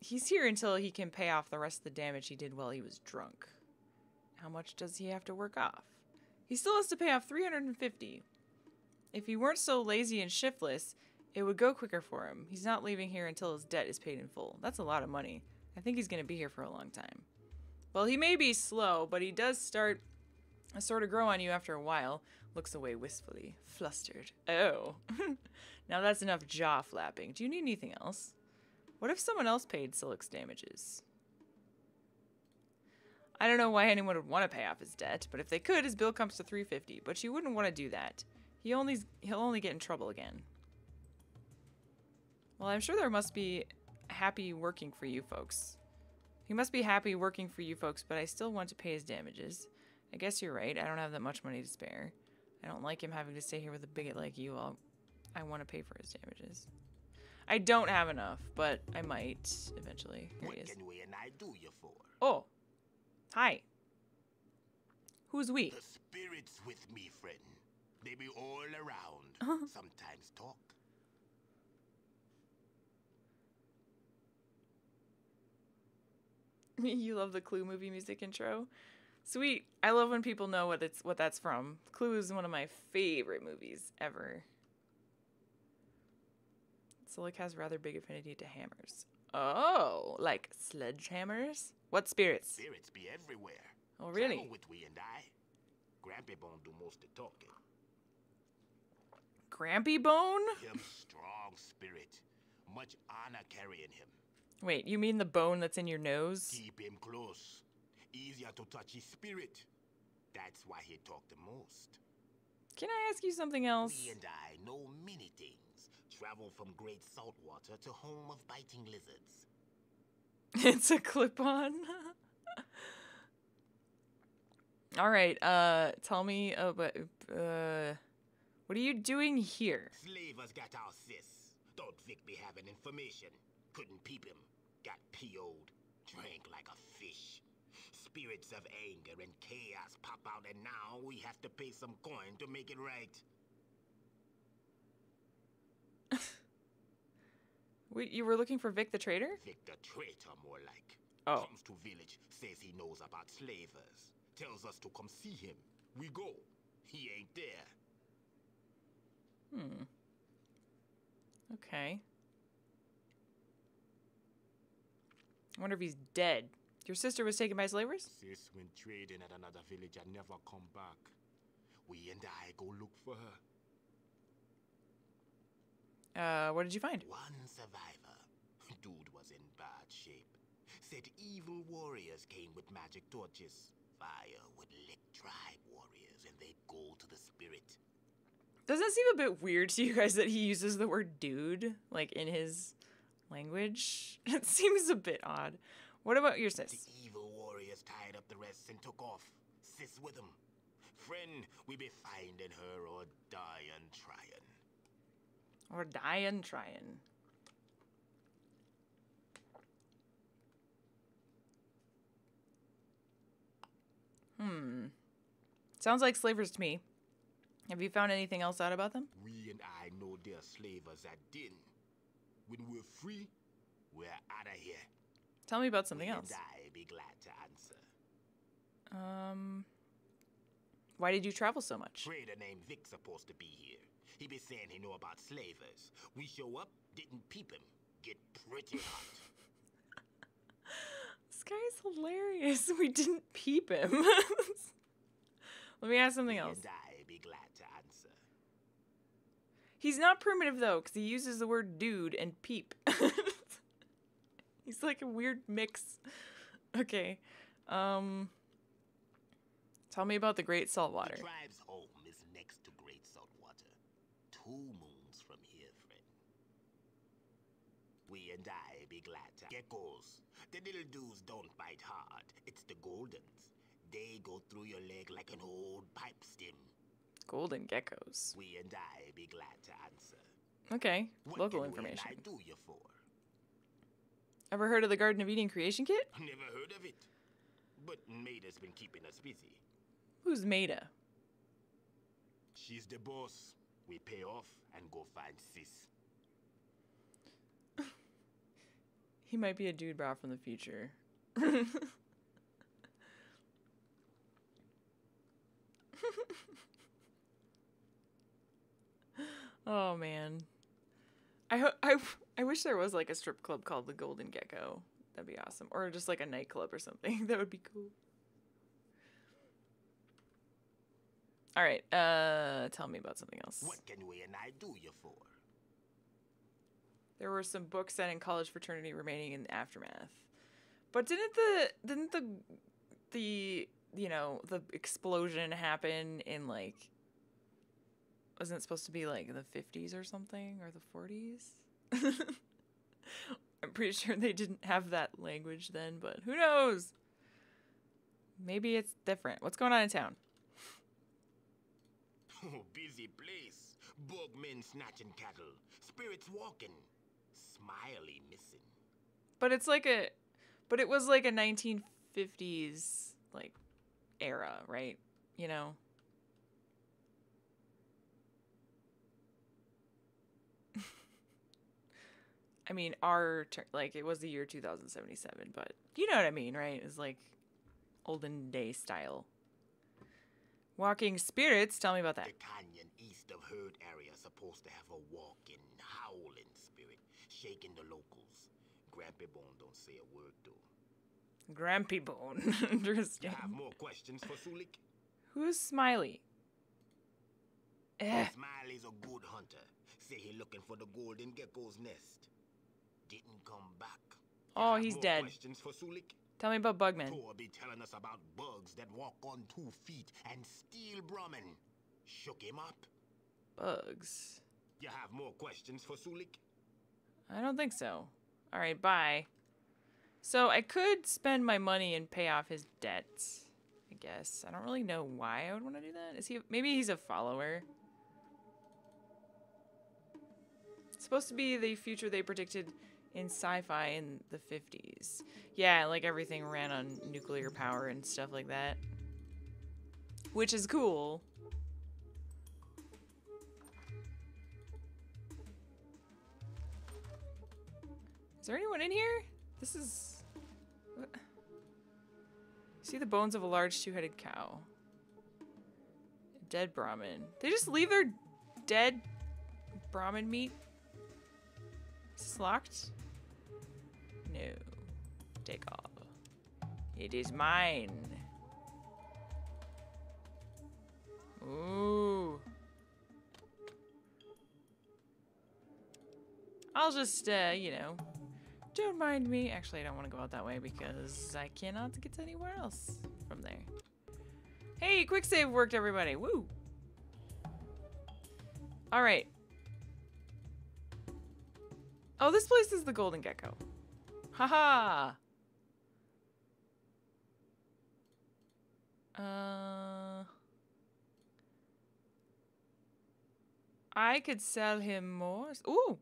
He's here until he can pay off the rest of the damage he did while he was drunk. How much does he have to work off? He still has to pay off 350. If he weren't so lazy and shiftless, it would go quicker for him. He's not leaving here until his debt is paid in full. That's a lot of money. I think he's going to be here for a long time. Well, he may be slow, but he does start a sort of grow on you after a while. Looks away wistfully, flustered. Oh. <laughs> now that's enough jaw flapping. Do you need anything else? What if someone else paid Sulik's damages? I don't know why anyone would want to pay off his debt, but if they could, his bill comes to 350. But you wouldn't want to do that. He only he'll only get in trouble again. Well, I'm sure there must be happy working for you folks. He must be happy working for you folks, but I still want to pay his damages. I guess you're right. I don't have that much money to spare. I don't like him having to stay here with a bigot like you. I'll, I want to pay for his damages. I don't have enough, but I might eventually. Here What he is. can we and I do you for? Oh, hi. Who's we? The spirits with me, friend. They be all around. <laughs> Uh-huh. Sometimes talk. <laughs> you love the Clue movie music intro. Sweet. I love when people know what it's what that's from. Clue is one of my favorite movies ever. Sulik has rather big affinity to hammers. Oh, like sledgehammers? What spirits? Spirits be everywhere. Oh, really? Travel with we and I. Grampy Bone do most of talking. Grampy Bone? Him strong spirit. Much honor carrying him. Wait, you mean the bone that's in your nose? Keep him close. Easier to touch his spirit. That's why he talk the most. Can I ask you something else? We and I know many things. Travel from great saltwater to home of biting lizards. <laughs> it's a clip-on. <laughs> All right, uh tell me about uh what are you doing here? Slavers got our sis. Don't Vic be having information. Couldn't peep him. Got PO'd. Drank like a fish. Spirits of anger and chaos pop out, and now we have to pay some coin to make it right. Wait, you were looking for Vic the traitor? Vic the traitor, more like. Oh. Comes to village, says he knows about slavers. Tells us to come see him. We go. He ain't there. Hmm. Okay. I wonder if he's dead. Your sister was taken by slavers? Sis went trading at another village and never come back. We and I go look for her. Uh, what did you find? One survivor. Dude was in bad shape. Said evil warriors came with magic torches. Fire would lick tribe warriors and they'd go to the spirit. Does that seem a bit weird to you guys that he uses the word dude, like in his language? <laughs> It seems a bit odd. What about your sis? The evil warriors tied up the rest and took off. Sis with them. Friend, we be finding her or die dying trying. Or dying trying. Hmm. Sounds like slavers to me. Have you found anything else out about them? We and I know they're slavers at Den. When we're free, we're out of here. Tell me about something we else. And I be glad to answer. Um. Why did you travel so much? Trader named Vic supposed to be here. He be saying he know about slavers. We show up, didn't peep him. Get pretty hot. <laughs> This guy's hilarious. We didn't peep him. <laughs> Let me ask something else. and I be glad to answer. He's not primitive though, because he uses the word dude and peep. <laughs> He's like a weird mix. Okay. Um Tell me about the Great Saltwater. The tribe's home is next to Great Saltwater. Two moons from here, friend. We and I be glad to. Geckos. The little dudes don't bite hard. It's the Goldens. They go through your leg like an old pipe stem. Golden geckos. We and I be glad to answer. Okay. What Local can we and information. I do you for? Ever heard of the Garden of Eden creation kit? Never heard of it. But Maida's been keeping us busy. Who's Maida? She's the boss. We pay off and go find sis. <laughs> He might be a dude bra from the future. <laughs> oh man. I, ho- I I wish there was like a strip club called the Golden Gecko. That'd be awesome. Or just like a nightclub or something. <laughs> That would be cool. All right. Uh tell me about something else. What can we and I do you for? There were some books set in college fraternity remaining in the aftermath. But didn't the didn't the the you know, the explosion happen in like wasn't it supposed to be like the 50s or something or the 40s? <laughs> I'm pretty sure they didn't have that language then, but who knows? Maybe it's different. What's going on in town? Oh, <laughs> busy place. Bugmen snatching cattle. Spirits walking. Smiley missing. But it's like a but it was like a 1950s like era, right? You know. <laughs> I mean, our like it was the year 2077, but you know what I mean, right? It's like olden day style. Walking spirits, tell me about that. The canyon east of Herd area supposed to have a walking, howling spirit, shaking the locals. Grampy Bone don't say a word though. Grampy Bone. You <laughs> Interesting. have more questions for Sulik? Who's Smiley? Eh. Smiley's a good hunter. Say he looking for the golden gecko's nest. Didn't come back. Oh, he's dead. Questions for Sulik? Tell me about Bugman. Tor be telling us about bugs that walk on two feet and steal Brahmin. Shook him up. Bugs. You have more questions for Sulik? I don't think so. All right, bye. So I could spend my money and pay off his debts. I guess. I don't really know why I would want to do that. Is he maybe he's a follower? It's supposed to be the future they predicted in sci-fi in the 50s. Yeah, like everything ran on nuclear power and stuff like that. Which is cool. Is there anyone in here? This is. See the bones of a large two headed cow. Dead Brahmin. They just leave their dead Brahmin meat? Is this locked? Take off. It is mine. Ooh. I'll just, uh, you know, don't mind me. Actually, I don't want to go out that way because I cannot get to anywhere else from there. Hey, quick save worked, everybody. Woo! All right. Oh, this place is the Golden Gecko. Haha. Uh, I could sell him more. Ooh.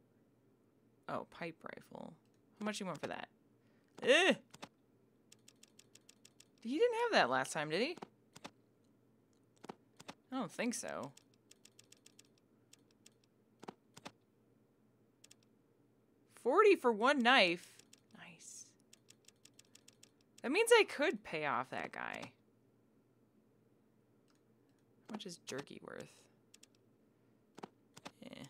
Oh, pipe rifle. How much you want for that? Eh. He didn't have that last time, did he? I don't think so. Forty for one knife. Nice. That means I could pay off that guy. How much is jerky worth? Eh.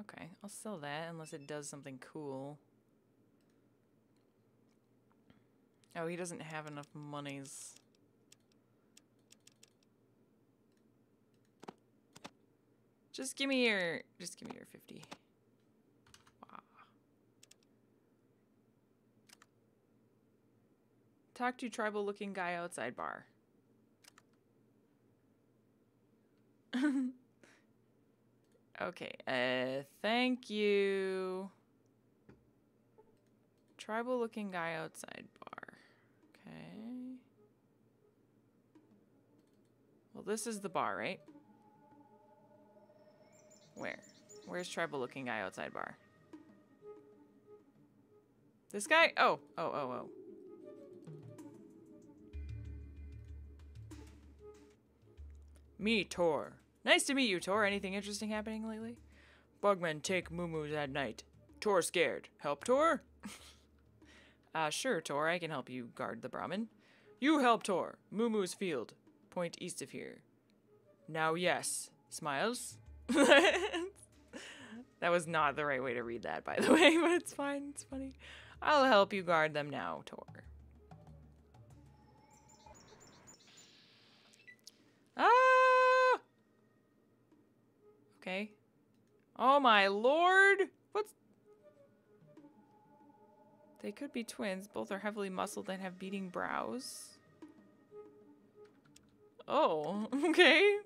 Okay, I'll sell that unless it does something cool. Oh, he doesn't have enough monies. Just give me your, just give me your 50. Talk to tribal looking guy outside bar. <laughs> okay, uh, thank you. Tribal looking guy outside bar. Okay. Well, this is the bar, right? Where? Where's tribal looking guy outside bar? This guy? Oh, oh, oh, oh. Me, Tor. Nice to meet you, Tor. Anything interesting happening lately? Bugmen take muumuus at night. Tor scared. Help, Tor? <laughs> uh, sure, Tor. I can help you guard the Brahmin. You help Tor. Muumuu's field. Point east of here. Now, yes. Smiles? <laughs> that was not the right way to read that, by the <laughs> way, but it's fine. It's funny. I'll help you guard them now, Tor. Ah! Okay. Oh my lord! What's... They could be twins. Both are heavily muscled and have beating brows. Oh, <laughs> okay.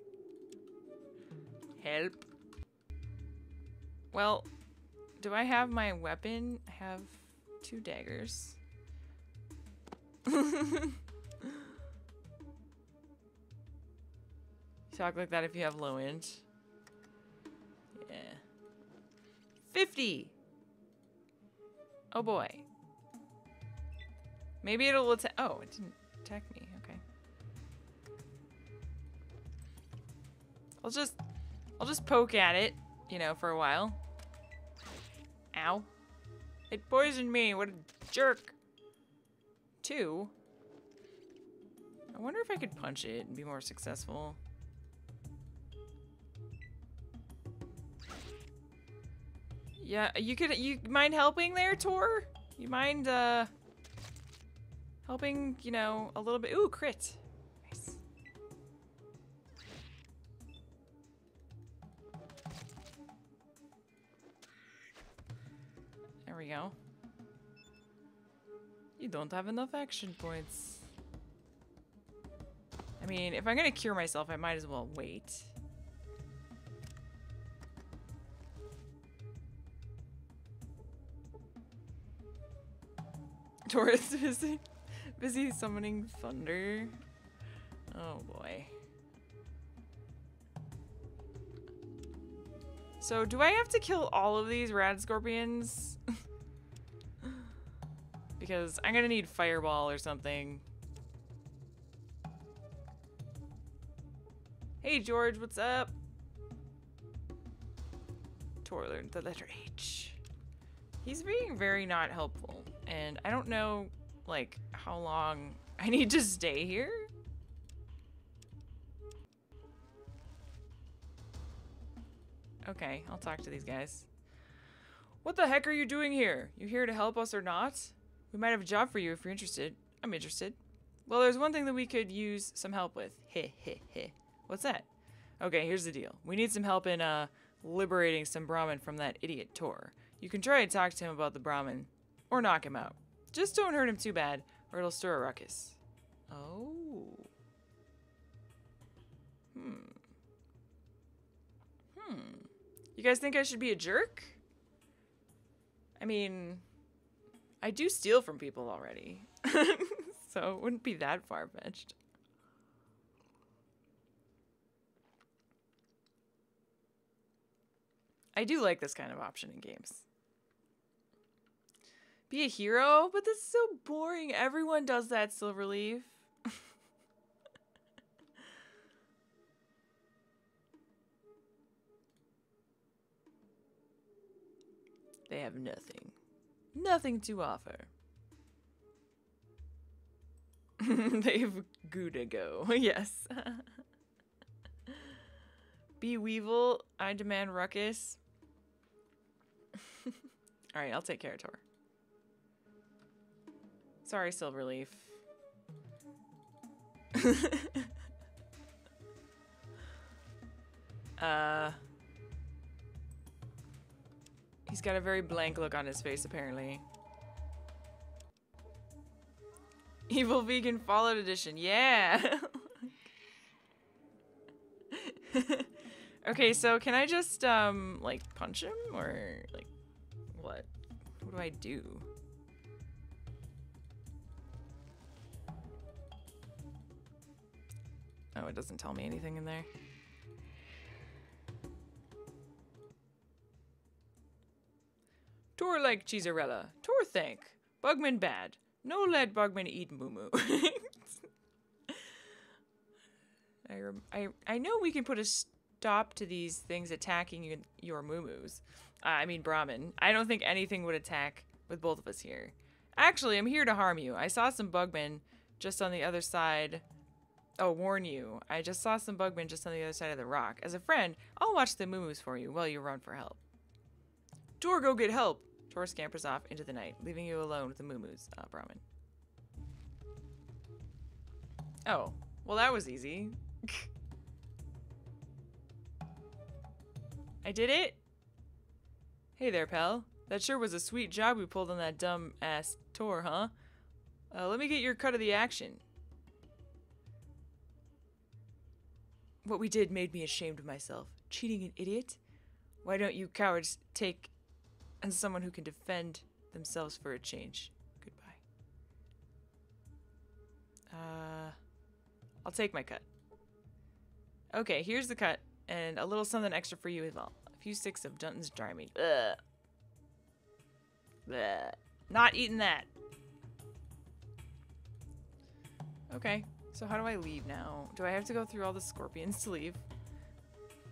Help. Well, do I have my weapon? I have two daggers. <laughs> you Talk like that if you have low end. 50! Oh boy. Maybe it'll attack- oh, it didn't attack me, okay. I'll just, I'll just poke at it, you know, for a while. Ow. It poisoned me, what a jerk. Two. I wonder if I could punch it and be more successful. Yeah, you could, you mind helping there, Tor? You mind, uh, helping, you know, a little bit? Ooh, crit. Nice. There we go. You don't have enough action points. I mean, if I'm gonna cure myself, I might as well wait. <laughs> Taurus busy, busy summoning thunder. Oh boy. So do I have to kill all of these rad scorpions? <laughs> because I'm gonna need fireball or something. Hey George, what's up? Tor learned the letter H. He's being very not helpful, and I don't know, like, how long I need to stay here. Okay, I'll talk to these guys. What the heck are you doing here? You here to help us or not? We might have a job for you if you're interested. I'm interested. Well, there's one thing that we could use some help with. Heh heh heh. What's that? Okay, here's the deal. We need some help in uh liberating some Brahmin from that idiot Tor. You can try and talk to him about the Brahmin, or knock him out. Just don't hurt him too bad, or it'll stir a ruckus. Oh. Hmm. Hmm. You guys think I should be a jerk? I mean, I do steal from people already. <laughs> so it wouldn't be that far fetched. I do like this kind of option in games. Be a hero? But this is so boring. Everyone does that, Silverleaf. <laughs> they have nothing. Nothing to offer. <laughs> They've Gouda go. <laughs> yes. Be Weevil. I demand Ruckus. Alright, I'll take care of Tor. Sorry, Silverleaf. <laughs> uh... He's got a very blank look on his face, apparently. Evil Vegan Fallout Edition, yeah! <laughs> okay, so can I just, um, like, punch him? Or, like, what? What do I do? Oh, it doesn't tell me anything in there. Tor like Cheeserella. Tor thank. Bugman bad. No let Bugman eat moo moo. <laughs> I, I, I know we can put a stop to these things attacking you, your moo moos. Uh, I mean, Brahmin. I don't think anything would attack with both of us here. Actually, I'm here to harm you. I saw some bugmen just on the other side. Oh, warn you. I just saw some bugmen just on the other side of the rock. As a friend, I'll watch the moo for you while you run for help. Tor, go get help! Tor scampers off into the night, leaving you alone with the moo uh, Brahmin. Oh, well that was easy. <laughs> I did it? Hey there, pal. That sure was a sweet job we pulled on that dumb ass Tor, huh? Uh, let me get your cut of the action. What we did made me ashamed of myself. Cheating an idiot? Why don't you cowards take and someone who can defend themselves for a change? Goodbye. Uh, I'll take my cut. Okay, here's the cut, and a little something extra for you as well. A few sticks of Dunton's dry meat. Ugh. Blech. Not eating that. Okay, so how do I leave now? Do I have to go through all the scorpions to leave?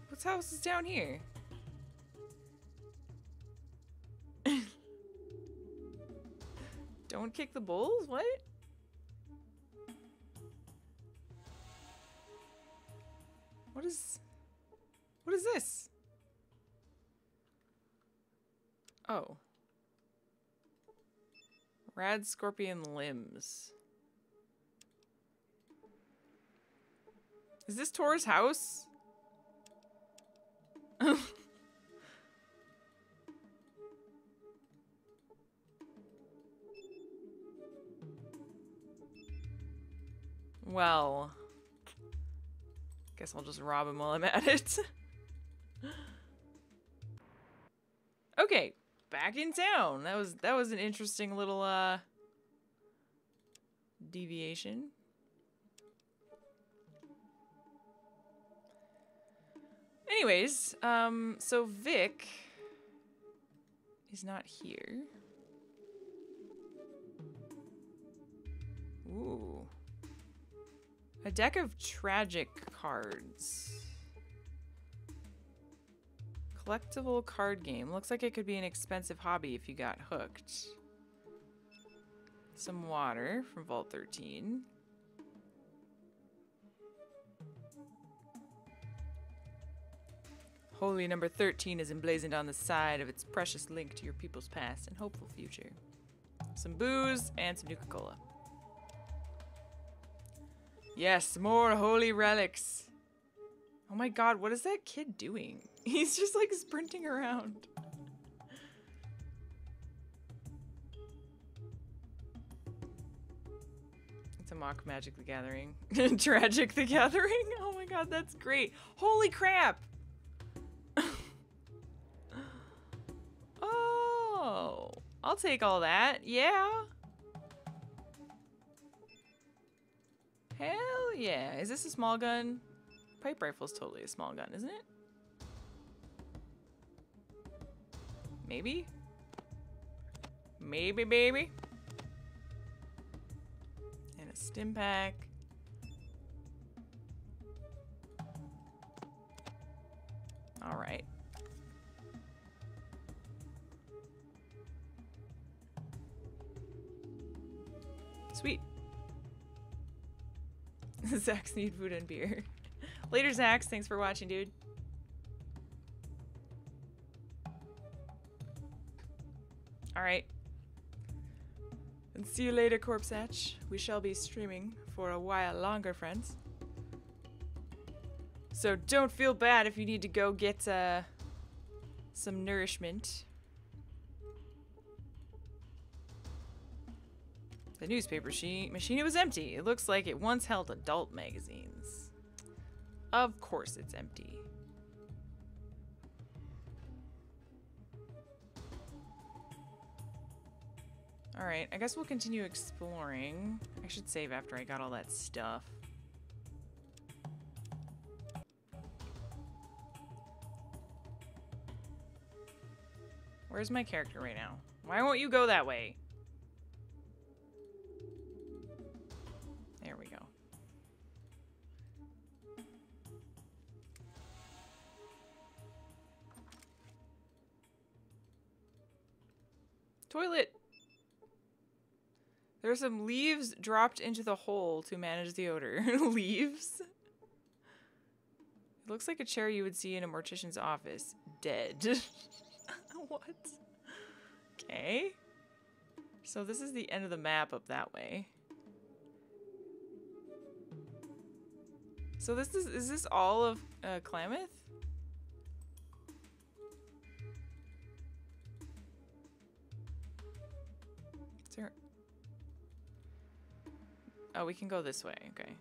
What's house is down here? <laughs> Don't kick the bulls? What? What is... What is this? Oh. Rad scorpion limbs. Is this Tor's house? <laughs> well... Guess I'll just rob him while I'm at it. <laughs> okay, back in town. That was that was an interesting little uh deviation. Anyways, um so Vic is not here. Ooh. A deck of tragic cards. Collectible card game. Looks like it could be an expensive hobby if you got hooked. Some water from Vault 13. Holy number 13 is emblazoned on the side of its precious link to your people's past and hopeful future. Some booze and some Nuka-Cola. Yes, more holy relics. Oh my god, what is that kid doing? <laughs> He's just like sprinting around. It's a mock Magic the Gathering. <laughs> Tragic the Gathering? Oh my god, that's great. Holy crap! I'll take all that. Yeah. Hell yeah. Is this a small gun? Pipe rifle's totally a small gun, isn't it? Maybe? Maybe, baby. And a stimpak. All right. Sweet. <laughs> Zach's need food and beer. Later, Zax. Thanks for watching, dude. Alright. And see you later, Corpse Hatch. We shall be streaming for a while longer, friends. So don't feel bad if you need to go get uh, some nourishment. The newspaper machine it was empty. It looks like it once held adult magazines. Of course it's empty. Alright, I guess we'll continue exploring. I should save after I got all that stuff. Where's my character right now? Why won't you go that way? Toilet! There are some leaves dropped into the hole to manage the odor. <laughs> leaves? It looks like a chair you would see in a mortician's office. Dead. <laughs> what? Okay. So this is the end of the map up that way. So this is is this all of uh, Klamath? Oh, we can go this way. Okay.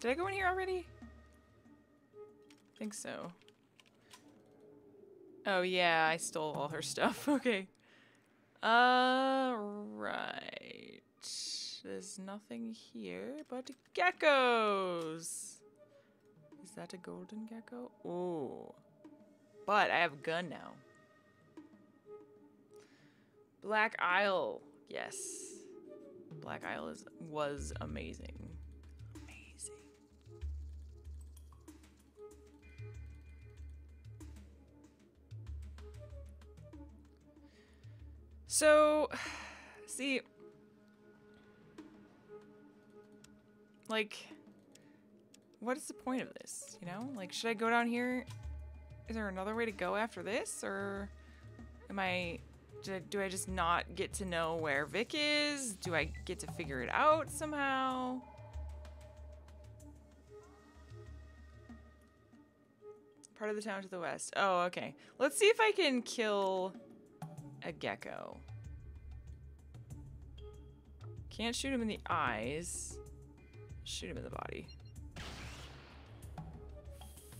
Did I go in here already? I think so. Oh yeah, I stole all her stuff. <laughs> Okay. Uh, right. There's nothing here but geckos. Is that a golden gecko? Oh. But I have a gun now. Black Isle. Yes. Black Isle is was amazing. So, <sighs> see, like, what is the point of this? You know, like, should I go down here? Is there another way to go after this, or am I? Do, I just not get to know where Vic is? Do I get to figure it out somehow? Part of the town to the west. Oh, okay. Let's see if I can kill a gecko. Can't shoot him in the eyes. Shoot him in the body.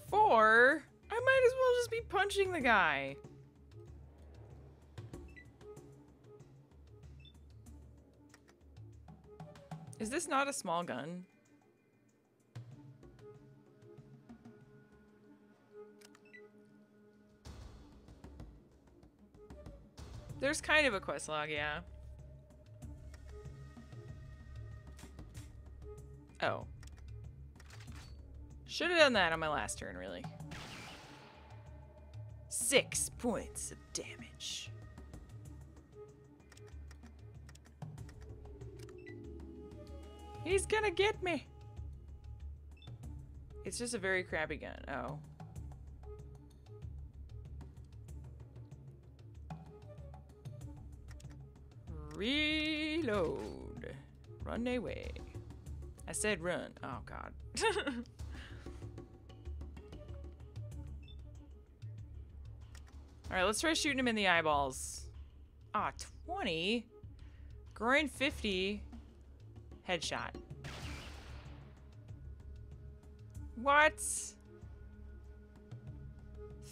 Four? I might as well just be punching the guy. Is this not a small gun? There's kind of a quest log, yeah. Oh. Should have done that on my last turn, really. Six points of damage. He's gonna get me. It's just a very crappy gun. Oh. Reload. Run away. I said run. Oh, God. <laughs> Alright, let's try shooting him in the eyeballs. Ah, 20? Groin 50. Headshot. What?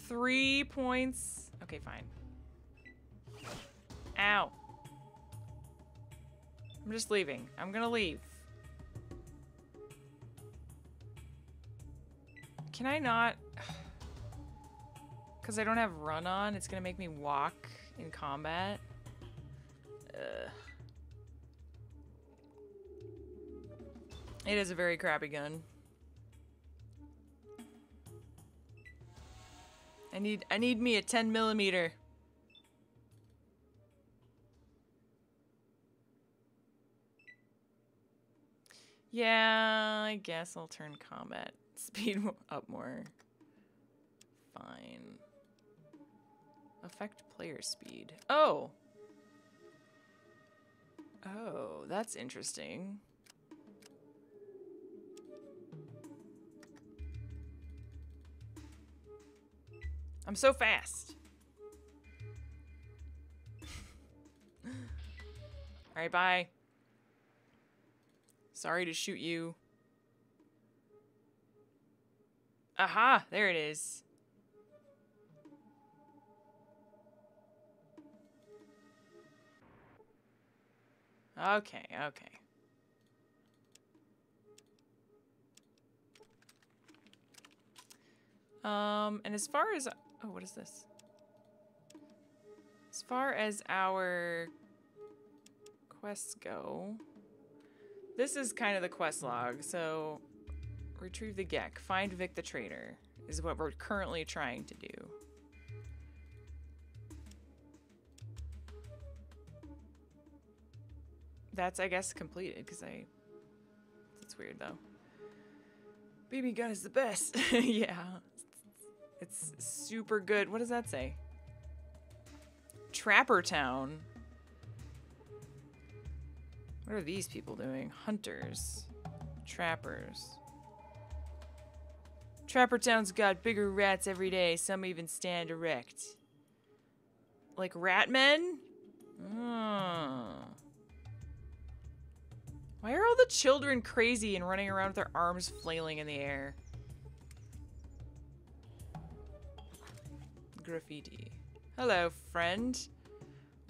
Three points. Okay, fine. Ow. I'm just leaving. I'm gonna leave. Can I not? Because I don't have run on, it's gonna make me walk in combat. Ugh. It is a very crappy gun. I need I need me a 10 millimeter. Yeah, I guess I'll turn combat <laughs> speed up more. Fine. Affect player speed. Oh! Oh, that's interesting. I'm so fast. <laughs> Alright, bye. Sorry to shoot you. Aha! There it is. Okay, okay. Um, and as far as... Oh, what is this? As far as our quests go, this is kind of the quest log. So, retrieve the GECK, find Vic the traitor is what we're currently trying to do. That's, I guess, completed because I. It's weird though. BB gun is the best. <laughs> yeah. It's super good. What does that say? Trapper Town. What are these people doing? Hunters. Trappers. Trapper Town's got bigger rats every day. Some even stand erect. Like rat men? Oh. Why are all the children crazy and running around with their arms flailing in the air? Graffiti. Hello, friend.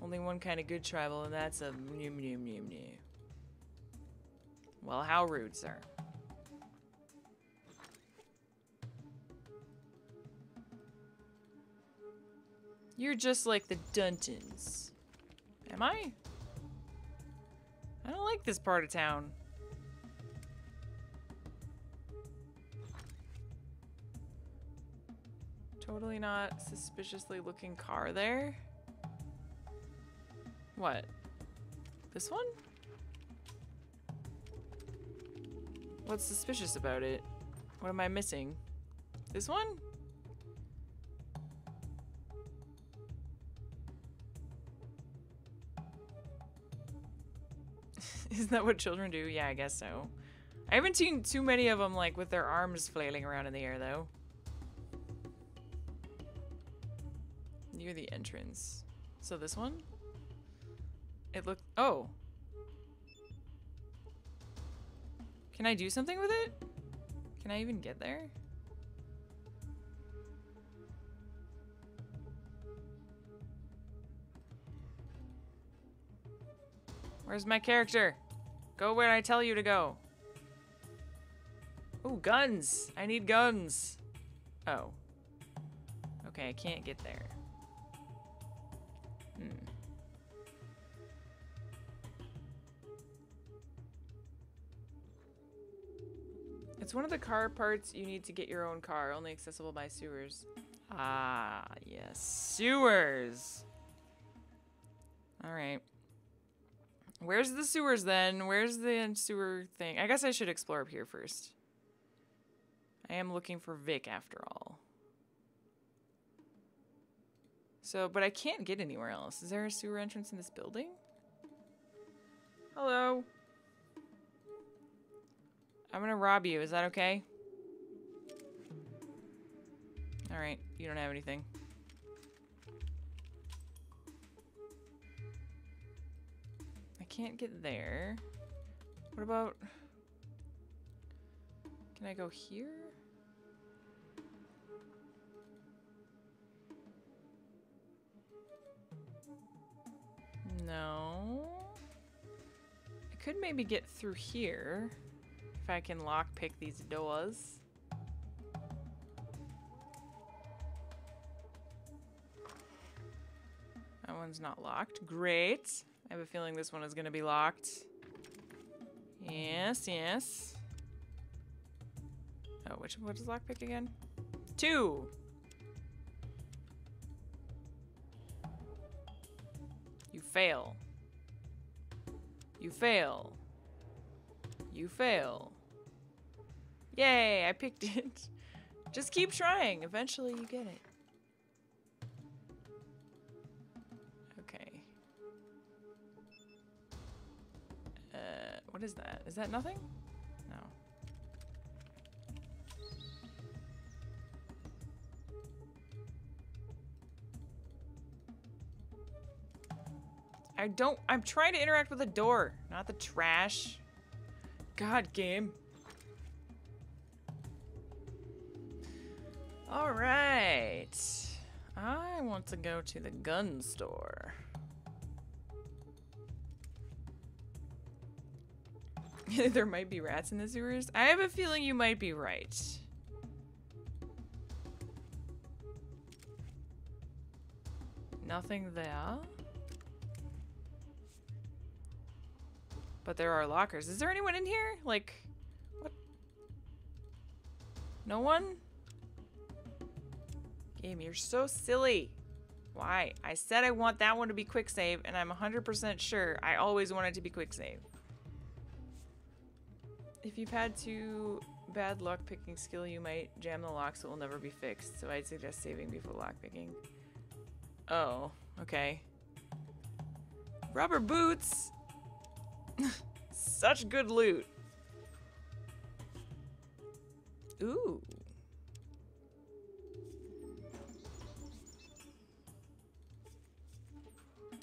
Only one kind of good tribal, and that's a new. Well, how rude, sir. You're just like the Duntons. Am I? I don't like this part of town. Totally not suspiciously looking car there. What? This one? What's suspicious about it? What am I missing? This one? <laughs> Isn't that what children do? Yeah, I guess so. I haven't seen too many of them like with their arms flailing around in the air though. Near the entrance. So this one? It looked- oh. Can I do something with it? Can I even get there? Where's my character? Go where I tell you to go. Ooh, guns! I need guns! Oh. Okay, I can't get there. Hmm. It's one of the car parts you need to get your own car, only accessible by sewers. Ah, yes. Sewers! Alright. Where's the sewers then? Where's the sewer thing? I guess I should explore up here first. I am looking for Vic after all. So, but I can't get anywhere else. Is there a sewer entrance in this building? Hello. I'm gonna rob you. Is that okay? Alright, you don't have anything. Can't get there. What about... Can I go here? No. I could maybe get through here if I can lockpick these doors. That one's not locked. Great. I have a feeling this one is going to be locked. Yes, yes. Oh, which what is lockpicked again? Two. You fail. You fail. You fail. Yay, I picked it. <laughs> Just keep trying. Eventually you get it. What is that? Is that nothing? No. I don't- I'm trying to interact with the door, not the trash. God, game. Alright. I want to go to the gun store. <laughs> there might be rats in the sewers. I have a feeling you might be right. Nothing there. But there are lockers. Is there anyone in here? Like, what? No one? Game, you're so silly. Why? I said I want that one to be quick save, and I'm 100% sure I always want it to be quick save. If you've had too bad luck picking skill, you might jam the locks it will never be fixed. So I'd suggest saving before lock picking. Oh, okay. Rubber boots! <laughs> Such good loot. Ooh.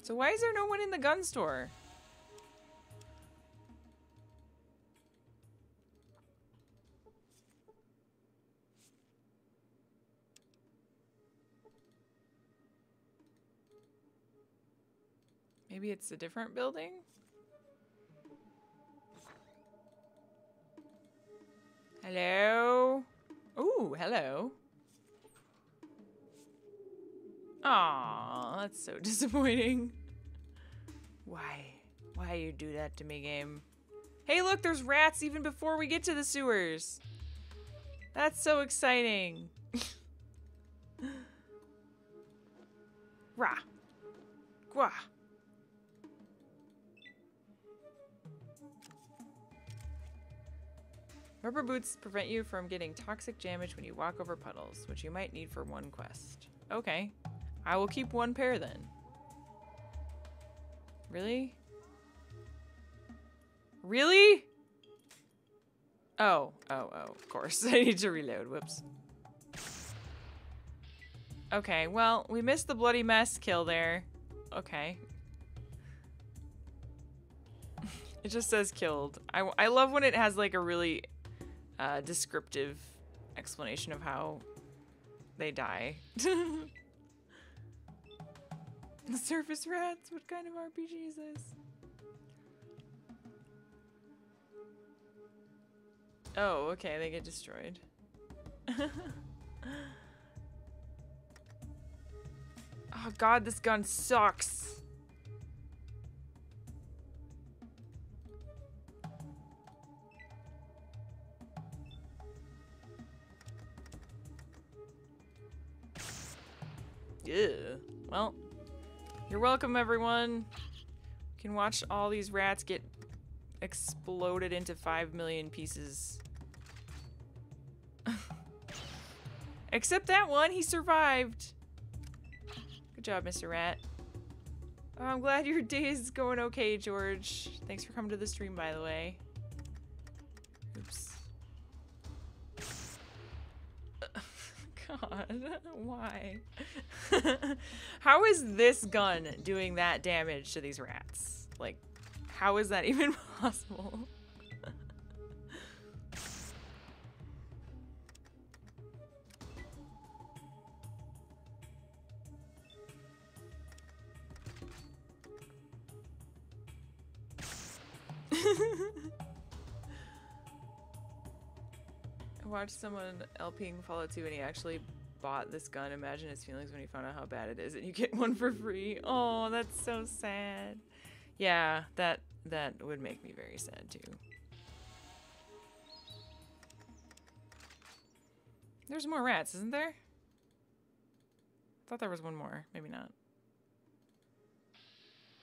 So why is there no one in the gun store? Maybe it's a different building? Hello? Ooh, hello. Aw, that's so <laughs> disappointing. Why? Why you do that to me, game? Hey, look, there's rats even before we get to the sewers. That's so exciting. <laughs> Rah. Gwa. Rubber boots prevent you from getting toxic damage when you walk over puddles, which you might need for one quest. Okay. I will keep one pair then. Really? Really? Oh, oh, oh, of course. <laughs> I need to reload. Whoops. Okay, well, we missed the bloody mess kill there. Okay. <laughs> it just says killed. I, I love when it has like a really uh, descriptive explanation of how they die. <laughs> the surface rats? What kind of RPG is this? Oh, okay, they get destroyed. <laughs> oh god, this gun sucks. Yeah. Well, you're welcome, everyone. You can watch all these rats get exploded into five million pieces. <laughs> Except that one, he survived. Good job, Mr. Rat. Oh, I'm glad your day is going okay, George. Thanks for coming to the stream, by the way. Oops. God, <laughs> why? <laughs> How is this gun doing that damage to these rats? Like, How is that <laughs> even possible? Watched someone LPing Fallout 2 and he actually bought this gun. Imagine his feelings when he found out how bad it is and you get one for free. Oh, that's so sad. Yeah, that that would make me very sad too. There's more rats, isn't there? I Thought there was one more. Maybe not.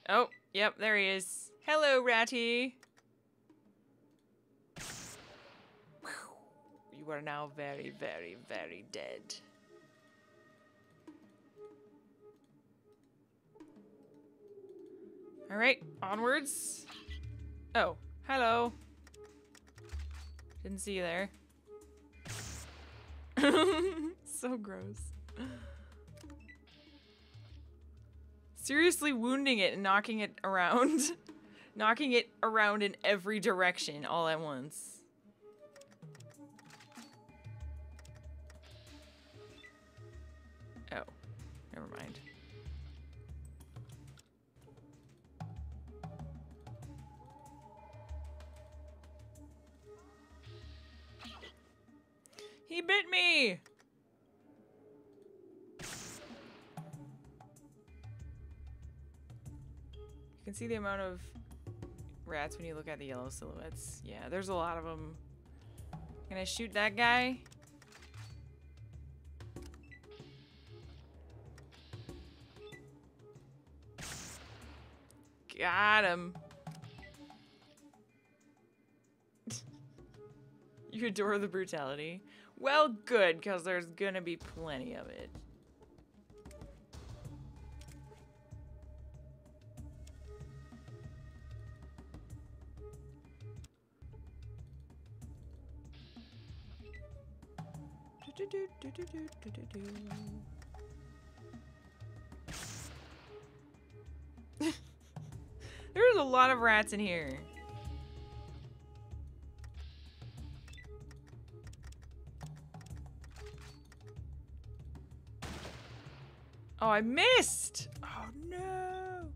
Oh, yep, there he is. Hello, Ratty. You are now very, very, very dead. All right, onwards. Oh, hello. Didn't see you there. <laughs> so gross. Seriously wounding it and knocking it around. <laughs> knocking it around in every direction all at once. Never mind. He bit me! You can see the amount of rats when you look at the yellow silhouettes. Yeah, there's a lot of them. Can I shoot that guy? Got him. <laughs> you adore the brutality. Well, good, because there's gonna be plenty of it. There's a lot of rats in here. Oh, I missed! Oh no!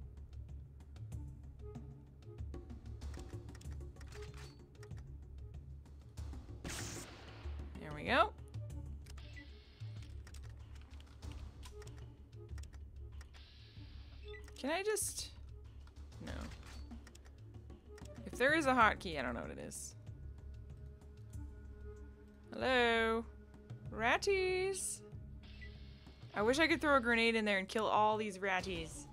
There we go. Can I just... there is a hotkey, I don't know what it is. Hello? Ratties? I wish I could throw a grenade in there and kill all these ratties.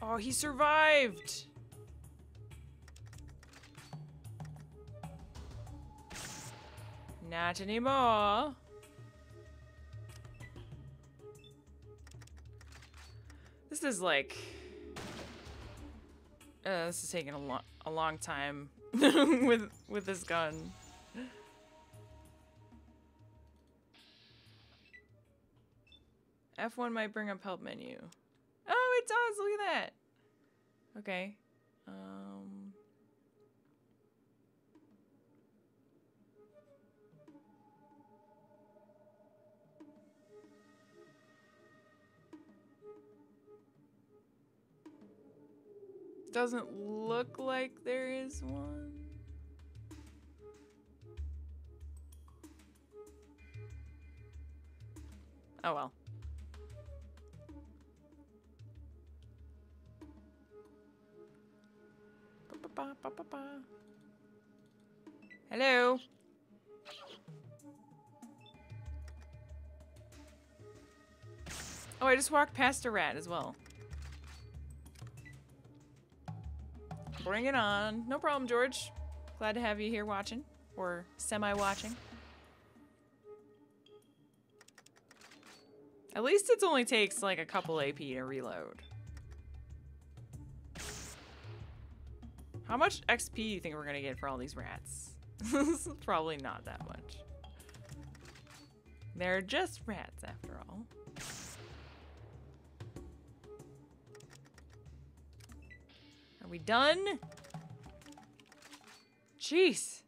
Oh, he survived! Not anymore. This is like... Uh, this is taking a, lo a long time <laughs> with with this gun. F1 might bring up help menu. Oh, it does. Look at that. Okay. Um. Doesn't look like there is one. Oh well. Ba, ba, ba. Hello. Oh, I just walked past a rat as well. Bring it on. No problem, George. Glad to have you here watching. Or semi-watching. At least it only takes like a couple AP to reload. How much XP do you think we're gonna get for all these rats? <laughs> Probably not that much. They're just rats after all. We done? Jeez.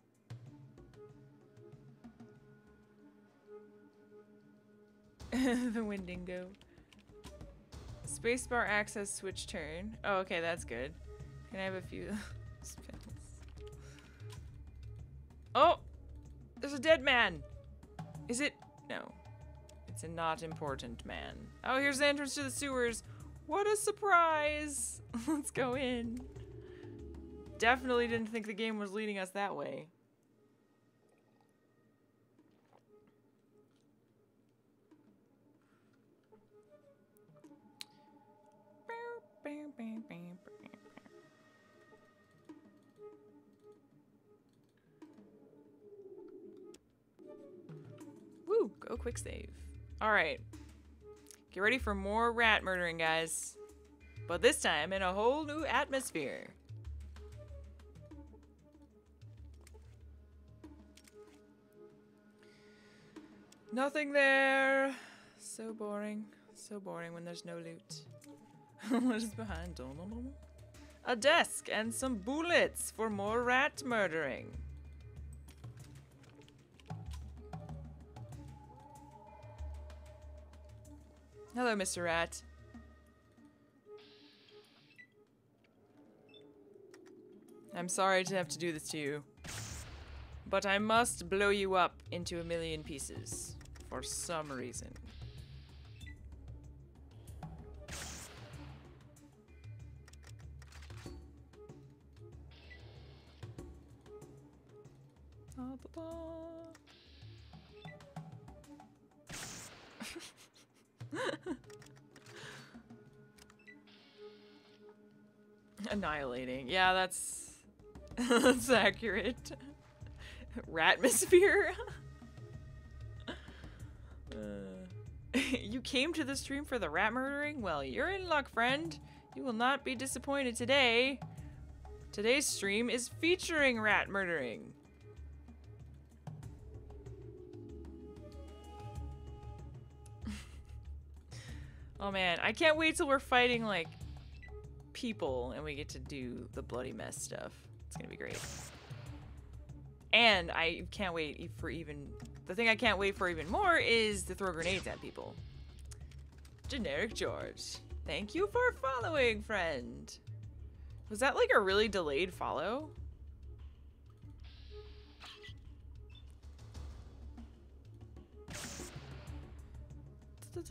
<laughs> the Windingo. Spacebar access switch turn. Oh, okay, that's good. Can I have a few spins? Oh! There's a dead man! Is it? No. It's a not important man. Oh, here's the entrance to the sewers. What a surprise! <laughs> Let's go in. Definitely didn't think the game was leading us that way. Woo, go quick save. All right. Get ready for more rat murdering, guys. But this time in a whole new atmosphere. Nothing there. So boring. So boring when there's no loot. <laughs> what is behind? A desk and some bullets for more rat murdering. Hello, Mr. Rat. I'm sorry to have to do this to you. But I must blow you up into a million pieces. For some reason. <laughs> Annihilating. Yeah, that's <laughs> that's accurate. Ratmosphere. uh, <laughs> you came to the stream for the rat murdering? Well, you're in luck, friend. You will not be disappointed today. Today's stream is featuring rat murdering. Oh man, I can't wait till we're fighting like people and we get to do the bloody mess stuff. It's gonna be great. And I can't wait for even the thing I can't wait for even more is to throw grenades at people. Generic George. Thank you for following, friend. Was that like a really delayed follow? You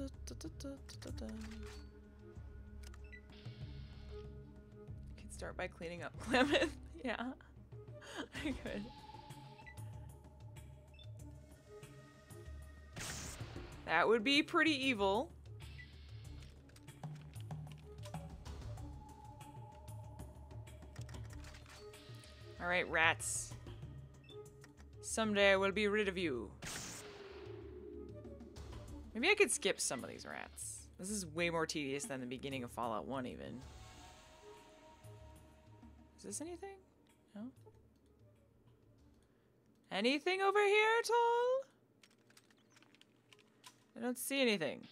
can start by cleaning up <laughs> Klamath. yeah. <laughs> I could. That would be pretty evil. Alright, rats. Someday I will be rid of you. Maybe I could skip some of these rats. This is way more tedious than the beginning of Fallout 1 even. Is this anything? No? Anything over here at all? I don't see anything.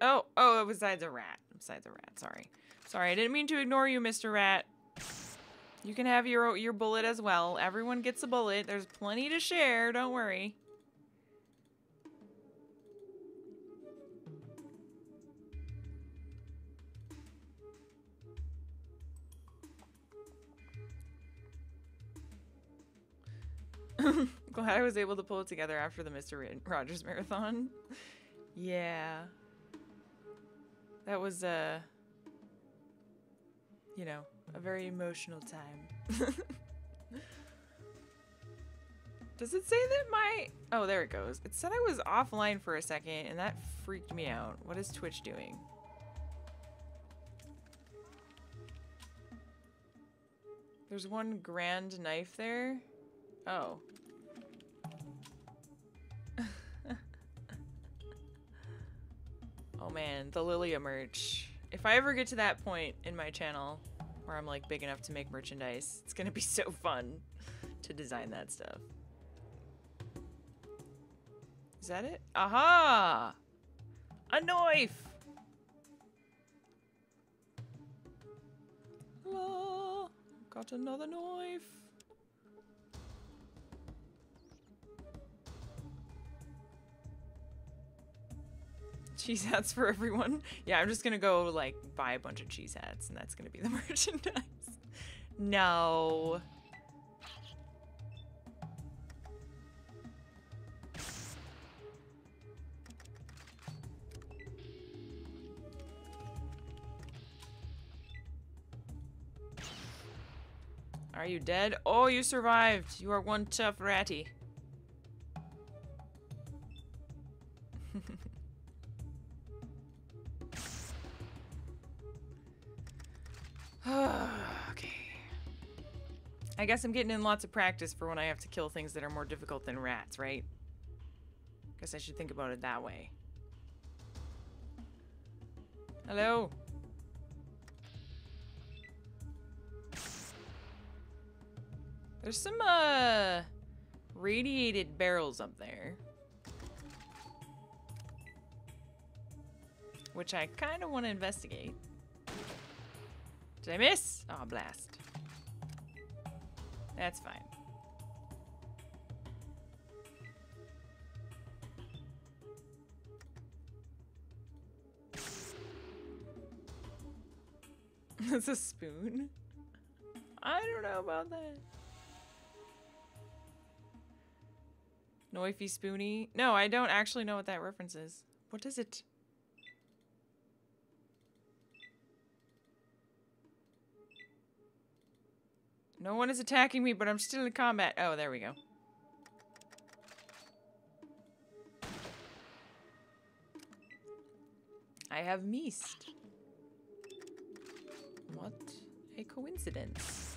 Oh, oh, besides a rat. Besides a rat, sorry. Sorry, I didn't mean to ignore you, Mr. Rat. You can have your your bullet as well. Everyone gets a bullet. There's plenty to share, don't worry. <laughs> Glad I was able to pull it together after the Mr. Rogers marathon. <laughs> yeah. That was, uh, you know, a very emotional time. <laughs> Does it say that my... Oh, there it goes. It said I was offline for a second, and that freaked me out. What is Twitch doing? There's one grand knife there. Oh. Oh man, the Lilia merch. If I ever get to that point in my channel where I'm like big enough to make merchandise, it's gonna be <laughs> so fun to design that stuff. Is that it? Aha! A knife! Got another knife. Cheese hats for everyone. Yeah, I'm just gonna go like buy a bunch of cheese hats and that's gonna be the <laughs> merchandise. No. Are you dead? Oh, you survived. You are one tough ratty. I guess I'm getting in lots of practice for when I have to kill things that are more difficult than rats, right? Guess I should think about it that way. Hello? There's some, uh, radiated barrels up there. Which I kind of want to investigate. Did I miss? Oh, blast. That's fine. <laughs> That's a spoon? I don't know about that. Noify Spoony? No, I don't actually know what that reference is. What is it? No one is attacking me, but I'm still in combat. Oh, there we go. I have Meast. What a coincidence.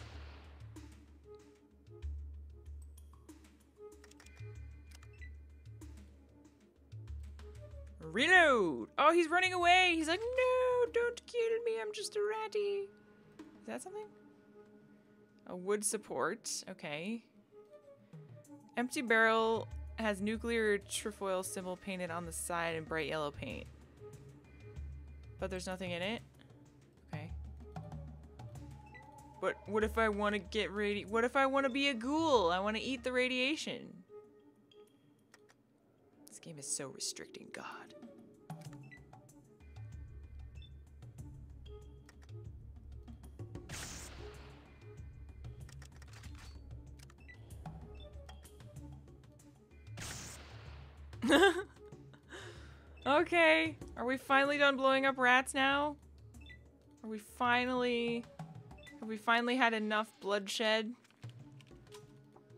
Reload! Oh, he's running away! He's like, no, don't kill me, I'm just a ratty. Is that something? A wood support, okay. Empty barrel has nuclear trefoil symbol painted on the side in bright yellow paint. But there's nothing in it? Okay. But what if I want to get radi- What if I want to be a ghoul? I want to eat the radiation. This game is so restricting, God. <laughs> okay. Are we finally done blowing up rats now? Are we finally... Have we finally had enough bloodshed?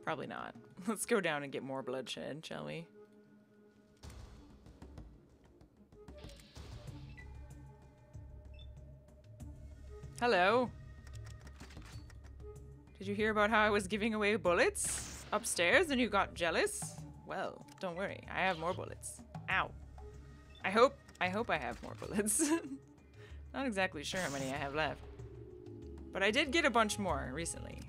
Probably not. <laughs> Let's go down and get more bloodshed, shall we? Hello. Did you hear about how I was giving away bullets upstairs and you got jealous? Well, don't worry. I have more bullets. Ow. I hope I hope I have more bullets. <laughs> Not exactly sure how many I have left. But I did get a bunch more recently.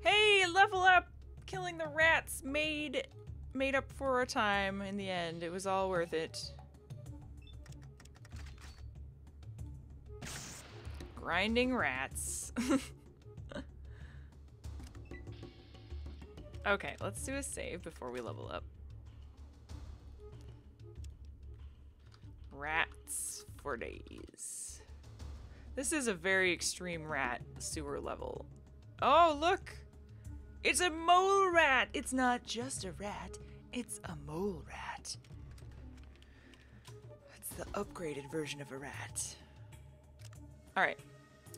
Hey, level up! Killing the rats made made up for our time in the end. It was all worth it. Grinding rats. <laughs> okay, let's do a save before we level up. Rats for days. This is a very extreme rat sewer level. Oh, look! It's a mole rat! It's not just a rat, it's a mole rat. It's the upgraded version of a rat. Alright.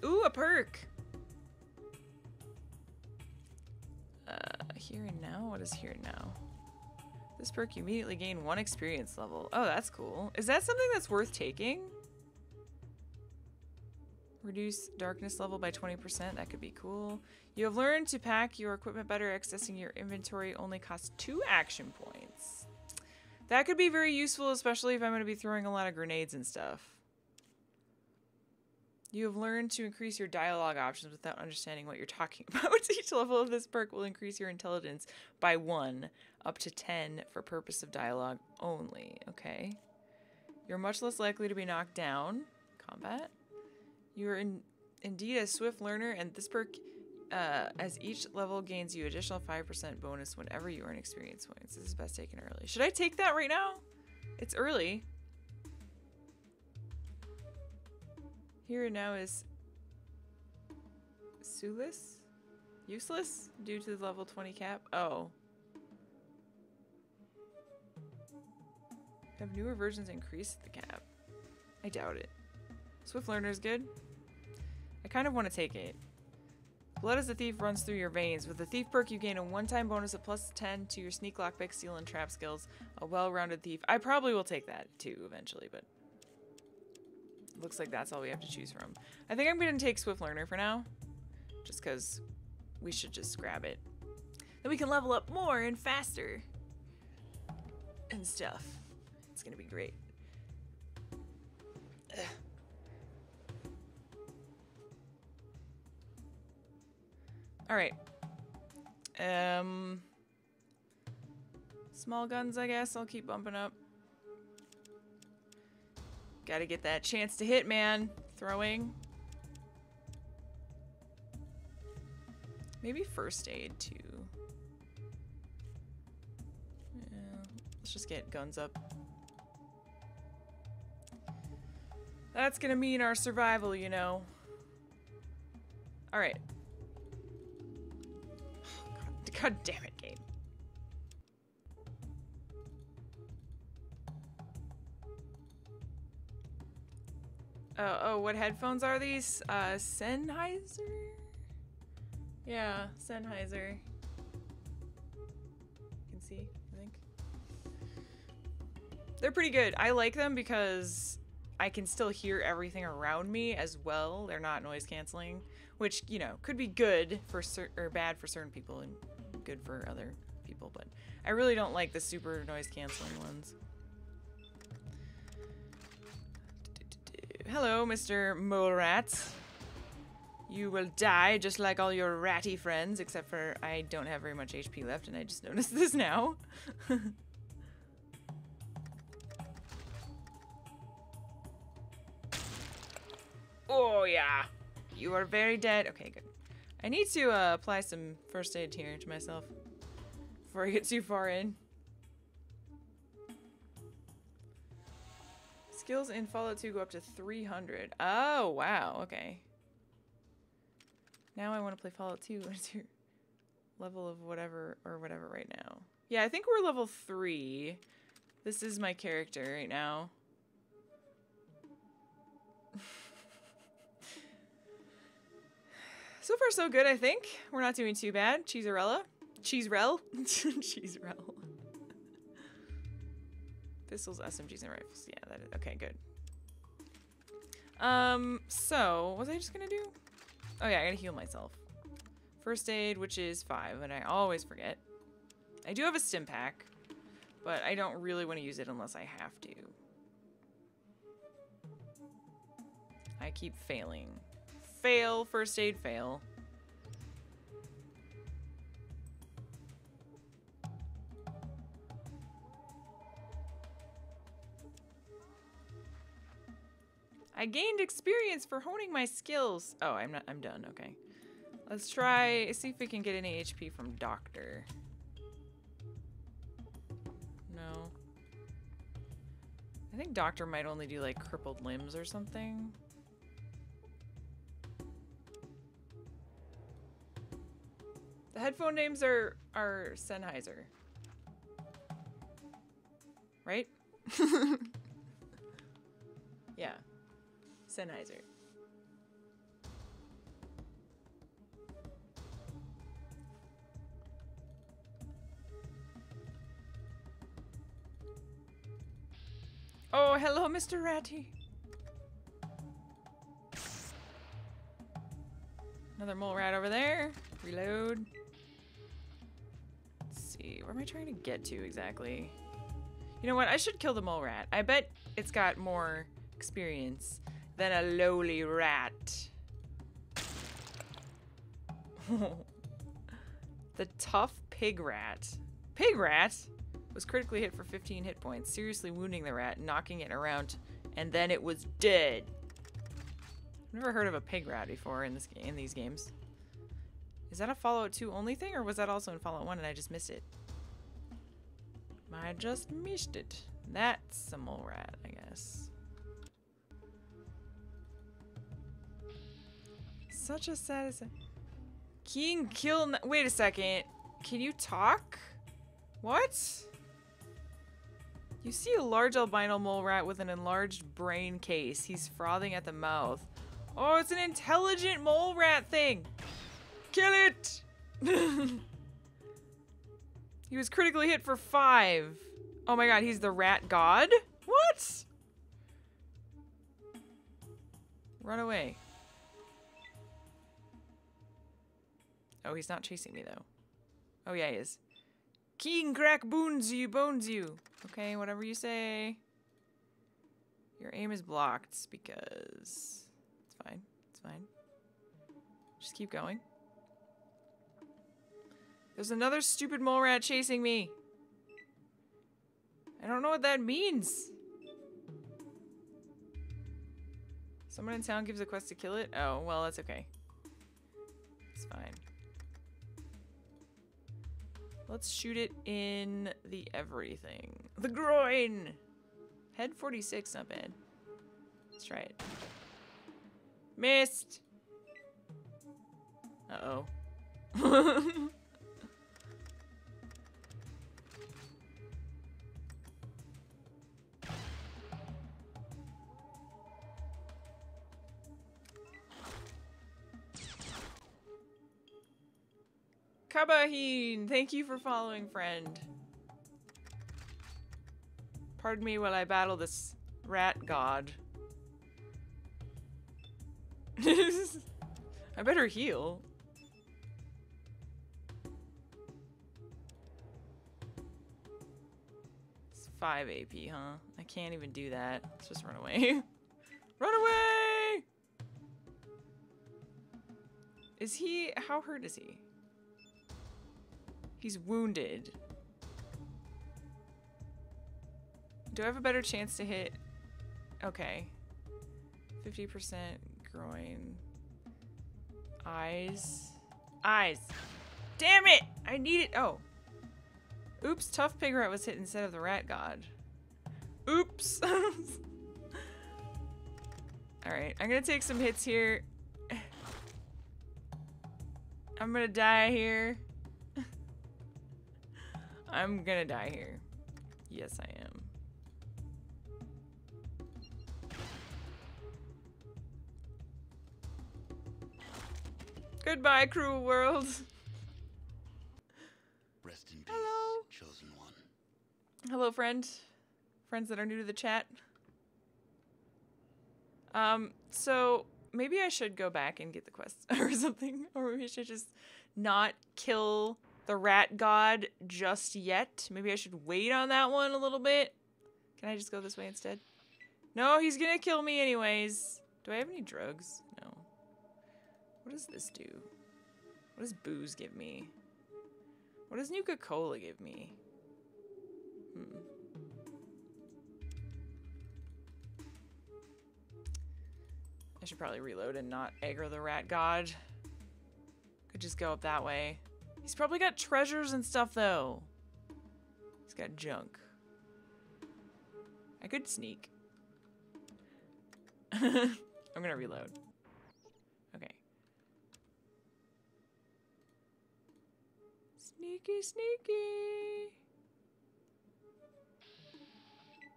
Ooh, a perk! Uh, here and now? What is here and now? This perk, you immediately gain one experience level. Oh, that's cool. Is that something that's worth taking? Reduce darkness level by 20%. That could be cool. You have learned to pack your equipment better. Accessing your inventory only costs two action points. That could be very useful, especially if I'm going to be throwing a lot of grenades and stuff. You have learned to increase your dialogue options without understanding what you're talking <laughs> about. Each level of this perk will increase your intelligence by one, up to 10 for purpose of dialogue only. Okay. You're much less likely to be knocked down. Combat. You're in Indeed, a Swift Learner, and this perk, uh, as each level gains you additional 5% bonus whenever you earn experience points. This is best taken early. Should I take that right now? It's early. Here and now is Sulis? Useless due to the level 20 cap? Oh. Have newer versions increased the cap? I doubt it. Swift Learner is good. I kind of want to take it. Blood as a thief runs through your veins. With the thief perk, you gain a one-time bonus of plus 10 to your sneak, lockpick, steal, and trap skills. A well-rounded thief. I probably will take that too eventually, but looks like that's all we have to choose from. I think I'm going to take Swift Learner for now, just because we should just grab it. Then we can level up more and faster and stuff. It's going to be great. Ugh. All right. Um, small guns, I guess. I'll keep bumping up. Got to get that chance to hit, man. Throwing. Maybe first aid too. Yeah, let's just get guns up. That's gonna mean our survival, you know. All right. <sighs> God, God damn it, Oh, oh, what headphones are these? Uh, Sennheiser? Yeah, Sennheiser. You can see, I think. They're pretty good. I like them because I can still hear everything around me as well. They're not noise canceling, which, you know, could be good for or bad for certain people and good for other people, but I really don't like the super noise canceling ones. Hello, Mr. Mole Rat. You will die just like all your ratty friends, except for I don't have very much HP left, and I just noticed <laughs> this now. oh, yeah. You are very dead. Okay, good. I need to uh, apply some first aid here to myself before I get too far in. Skills in Fallout 2 go up to 300. Oh, wow. Okay. Now I want to play Fallout 2. <laughs> What is your level of whatever or whatever right now? Yeah, I think we're level 3. This is my character right now. <laughs> so far, so good, I think. We're not doing too bad. Cheeserella. Cheeserell. <laughs> Cheeserell. Pistols, SMGs, and rifles. Yeah, that is, okay, good. Um, so, what was I just gonna do? Oh yeah, I gotta heal myself. First aid, which is five, and I always forget. I do have a stimpak, but I don't really want to use it unless I have to. I keep failing. Fail, first aid, fail. I gained experience for honing my skills. Oh, I'm not, I'm done, okay. Let's try, see if we can get any HP from Doctor. No. I think Doctor might only do like crippled limbs or something. The headphone names are, are Sennheiser. Right? <laughs> yeah. Sennheiser. Oh, hello, Mr. Ratty. Another mole rat over there. Reload. Let's see. Where am I trying to get to exactly? You know what? I should kill the mole rat. I bet it's got more experience than a lowly rat. the tough pig rat. Pig rat was critically hit for 15 hit points, seriously wounding the rat, knocking it around, and then it was dead. I've never heard of a pig rat before in this in these games. Is that a Fallout 2 only thing, or was that also in Fallout 1 and I just missed it? I just missed it. That's a mole rat, I guess. Such a satisfying. King kill. Wait a second. Can you talk? What? You see a large albino mole rat with an enlarged brain case. He's frothing at the mouth. Oh, it's an intelligent mole rat thing. Kill it! <laughs> he was critically hit for five. Oh my god, he's the rat god? What? Run away. Oh, he's not chasing me though. Oh yeah, he is. Keeng Ra'at boons you, bones you. Okay, whatever you say. Your aim is blocked because it's fine. It's fine. Just keep going. There's another stupid mole rat chasing me. I don't know what that means. Someone in town gives a quest to kill it? Oh, well, that's okay. It's fine. Let's shoot it in the everything. The groin! Head 46, not bad. Let's try it. Missed! Uh-oh. <laughs> Kabahin, thank you for following, friend. Pardon me while I battle this rat god. <laughs> I better heal. It's 5 AP, huh? I can't even do that. Let's just run away. <laughs> run away! Is he... How hurt is he? He's wounded. Do I have a better chance to hit? Okay. 50% groin. Eyes. Eyes. Damn it! I need it. Oh. Oops, tough pig rat was hit instead of the rat god. Oops. <laughs> Alright, I'm gonna take some hits here. <sighs> I'm gonna die here. I'm gonna die here. Yes, I am. Goodbye, cruel world. Rest in peace, Hello. chosen one. Hello, friend. Friends that are new to the chat. Um, so maybe I should go back and get the quest <laughs> or something, or maybe I should just not kill the rat god just yet. Maybe I should wait on that one a little bit. Can I just go this way instead? No, he's gonna kill me anyways. Do I have any drugs? No. What does this do? What does booze give me? What does Nuka Cola give me? Hmm. I should probably reload and not aggro the rat god. Could just go up that way. He's probably got treasures and stuff though. He's got junk. I could sneak. <laughs> I'm gonna reload. Okay. Sneaky, sneaky.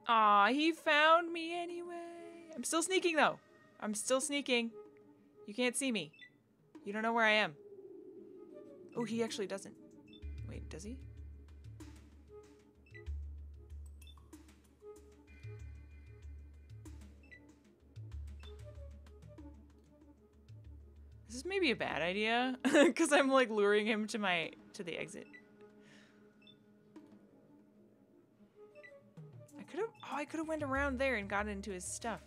Aw, he found me anyway. I'm still sneaking though. I'm still sneaking. You can't see me. You don't know where I am. Oh, he actually doesn't. Wait, does he? This is maybe a bad idea <laughs> because I'm like luring him to my to the exit. I could have oh I could have went around there and got into his stuff.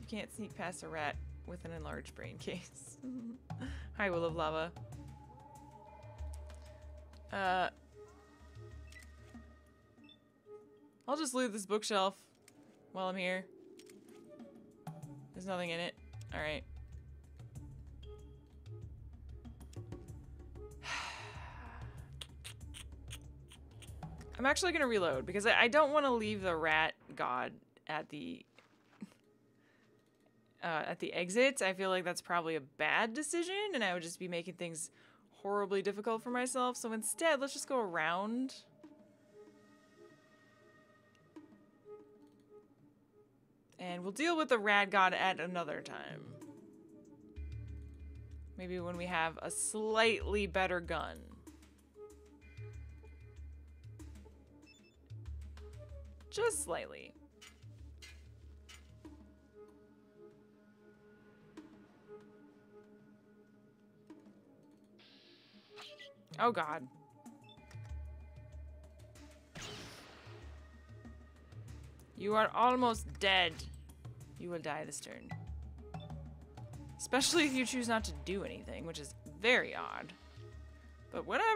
You can't sneak past a rat with an enlarged brain case. <laughs> Hi, Will of Lava. Uh, I'll just loot this bookshelf while I'm here. There's nothing in it. Alright. <sighs> I'm actually gonna reload because I, I don't want to leave the rat god at the uh, at the exit. I feel like that's probably a bad decision, and I would just be making things horribly difficult for myself. So instead, let's just go around. And we'll deal with the rad god at another time. Maybe when we have a slightly better gun. Just slightly. Oh god. You are almost dead. You will die this turn. Especially if you choose not to do anything, which is very odd. But whatever.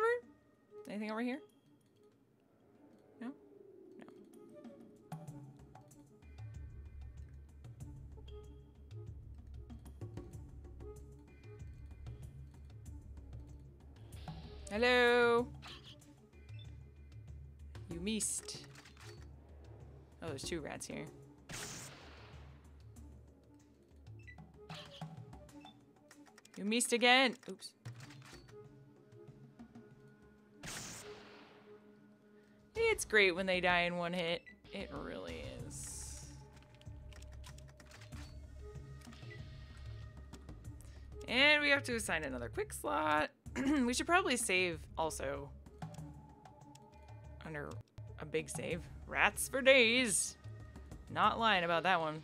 Anything over here? Hello? You missed. Oh, there's two rats here. You missed again. Oops. It's great when they die in one hit. It really is. And we have to assign another quick slot. <clears throat> we should probably save also under a big save. Rats for days. Not lying about that one.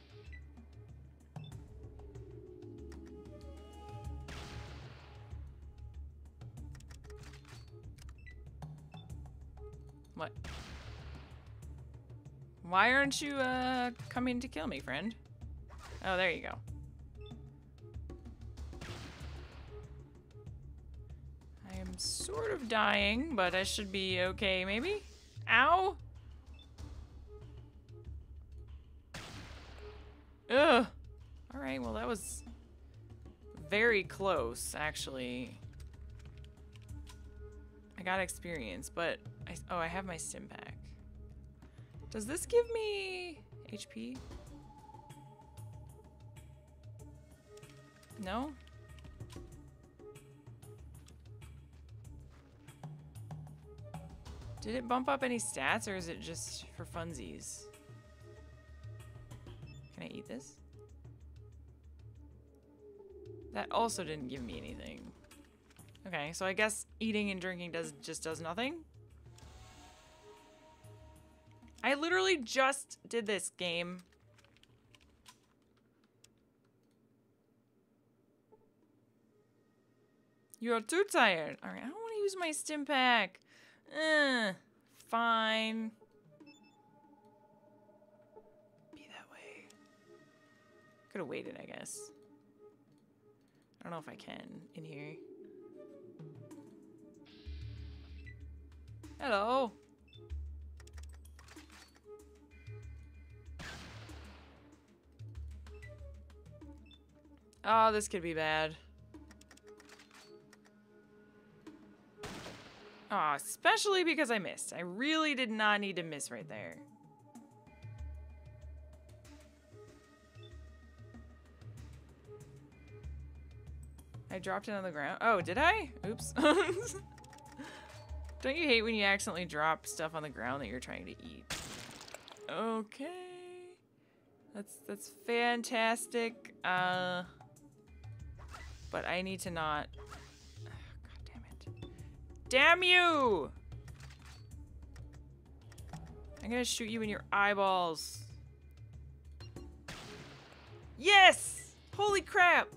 What? Why aren't you, uh, coming to kill me, friend? Oh, there you go. I am sort of dying, but I should be okay, maybe? Ow! Ugh! Alright, well that was very close, actually. I got experience, but I, oh, I have my stimpak. Does this give me HP? No? Did it bump up any stats or is it just for funsies? Can I eat this? That also didn't give me anything. Okay, so I guess eating and drinking does just does nothing. I literally just did this game. You are too tired. Alright, I don't want to use my stimpak. Eh, fine. Be that way. Could have waited, I guess. I don't know if I can in here. Hello. Oh, this could be bad. Oh, especially because I missed. I really did not need to miss right there. I dropped it on the ground. Oh, did I? Oops. <laughs> Don't you hate when you accidentally drop stuff on the ground that you're trying to eat? Okay. That's that's fantastic. Uh but I need to not Damn you! I'm gonna shoot you in your eyeballs. Yes! Holy crap!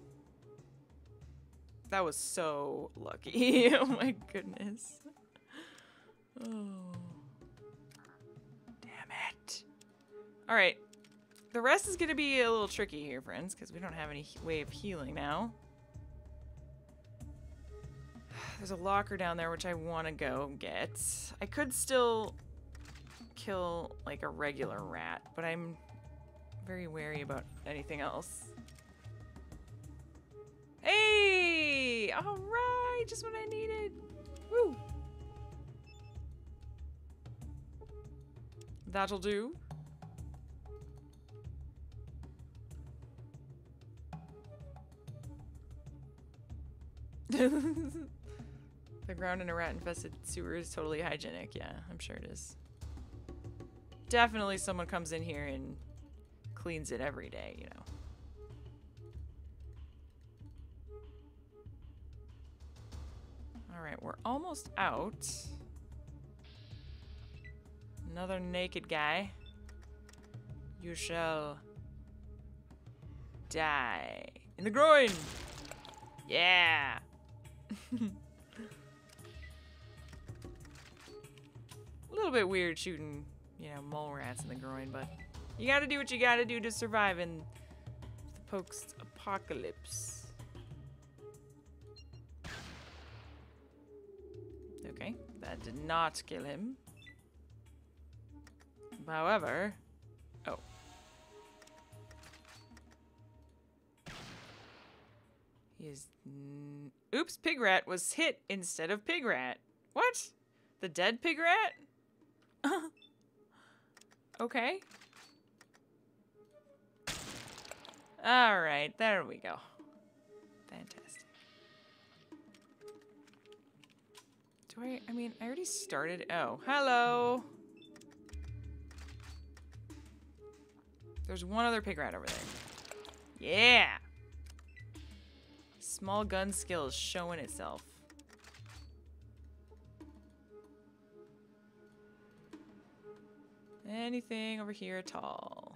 That was so lucky. <laughs> oh my goodness. Oh. Damn it. Alright. The rest is going to be a little tricky here, friends, because we don't have any way of healing now. There's a locker down there which I want to go get. I could still kill, like, a regular rat, but I'm very wary about anything else. Hey! All right, just what I needed. Woo! That'll do. <laughs> the ground in a rat-infested sewer is totally hygienic. Yeah, I'm sure it is. Definitely someone comes in here and cleans it every day, you know. Alright, we're almost out. Another naked guy. You shall die. In the groin! Yeah! <laughs> A little bit weird shooting, you know, mole rats in the groin, but you gotta do what you gotta do to survive in the post apocalypse. Okay, that did not kill him. However, oh. He is. Oops, pig rat was hit instead of pig rat. What? The dead pig rat? <laughs> okay. All right, there we go. Fantastic. Do I? I mean, I already started. Oh, hello. There's one other pig rat over there. Yeah. Small gun skills showing itself. Anything over here at all?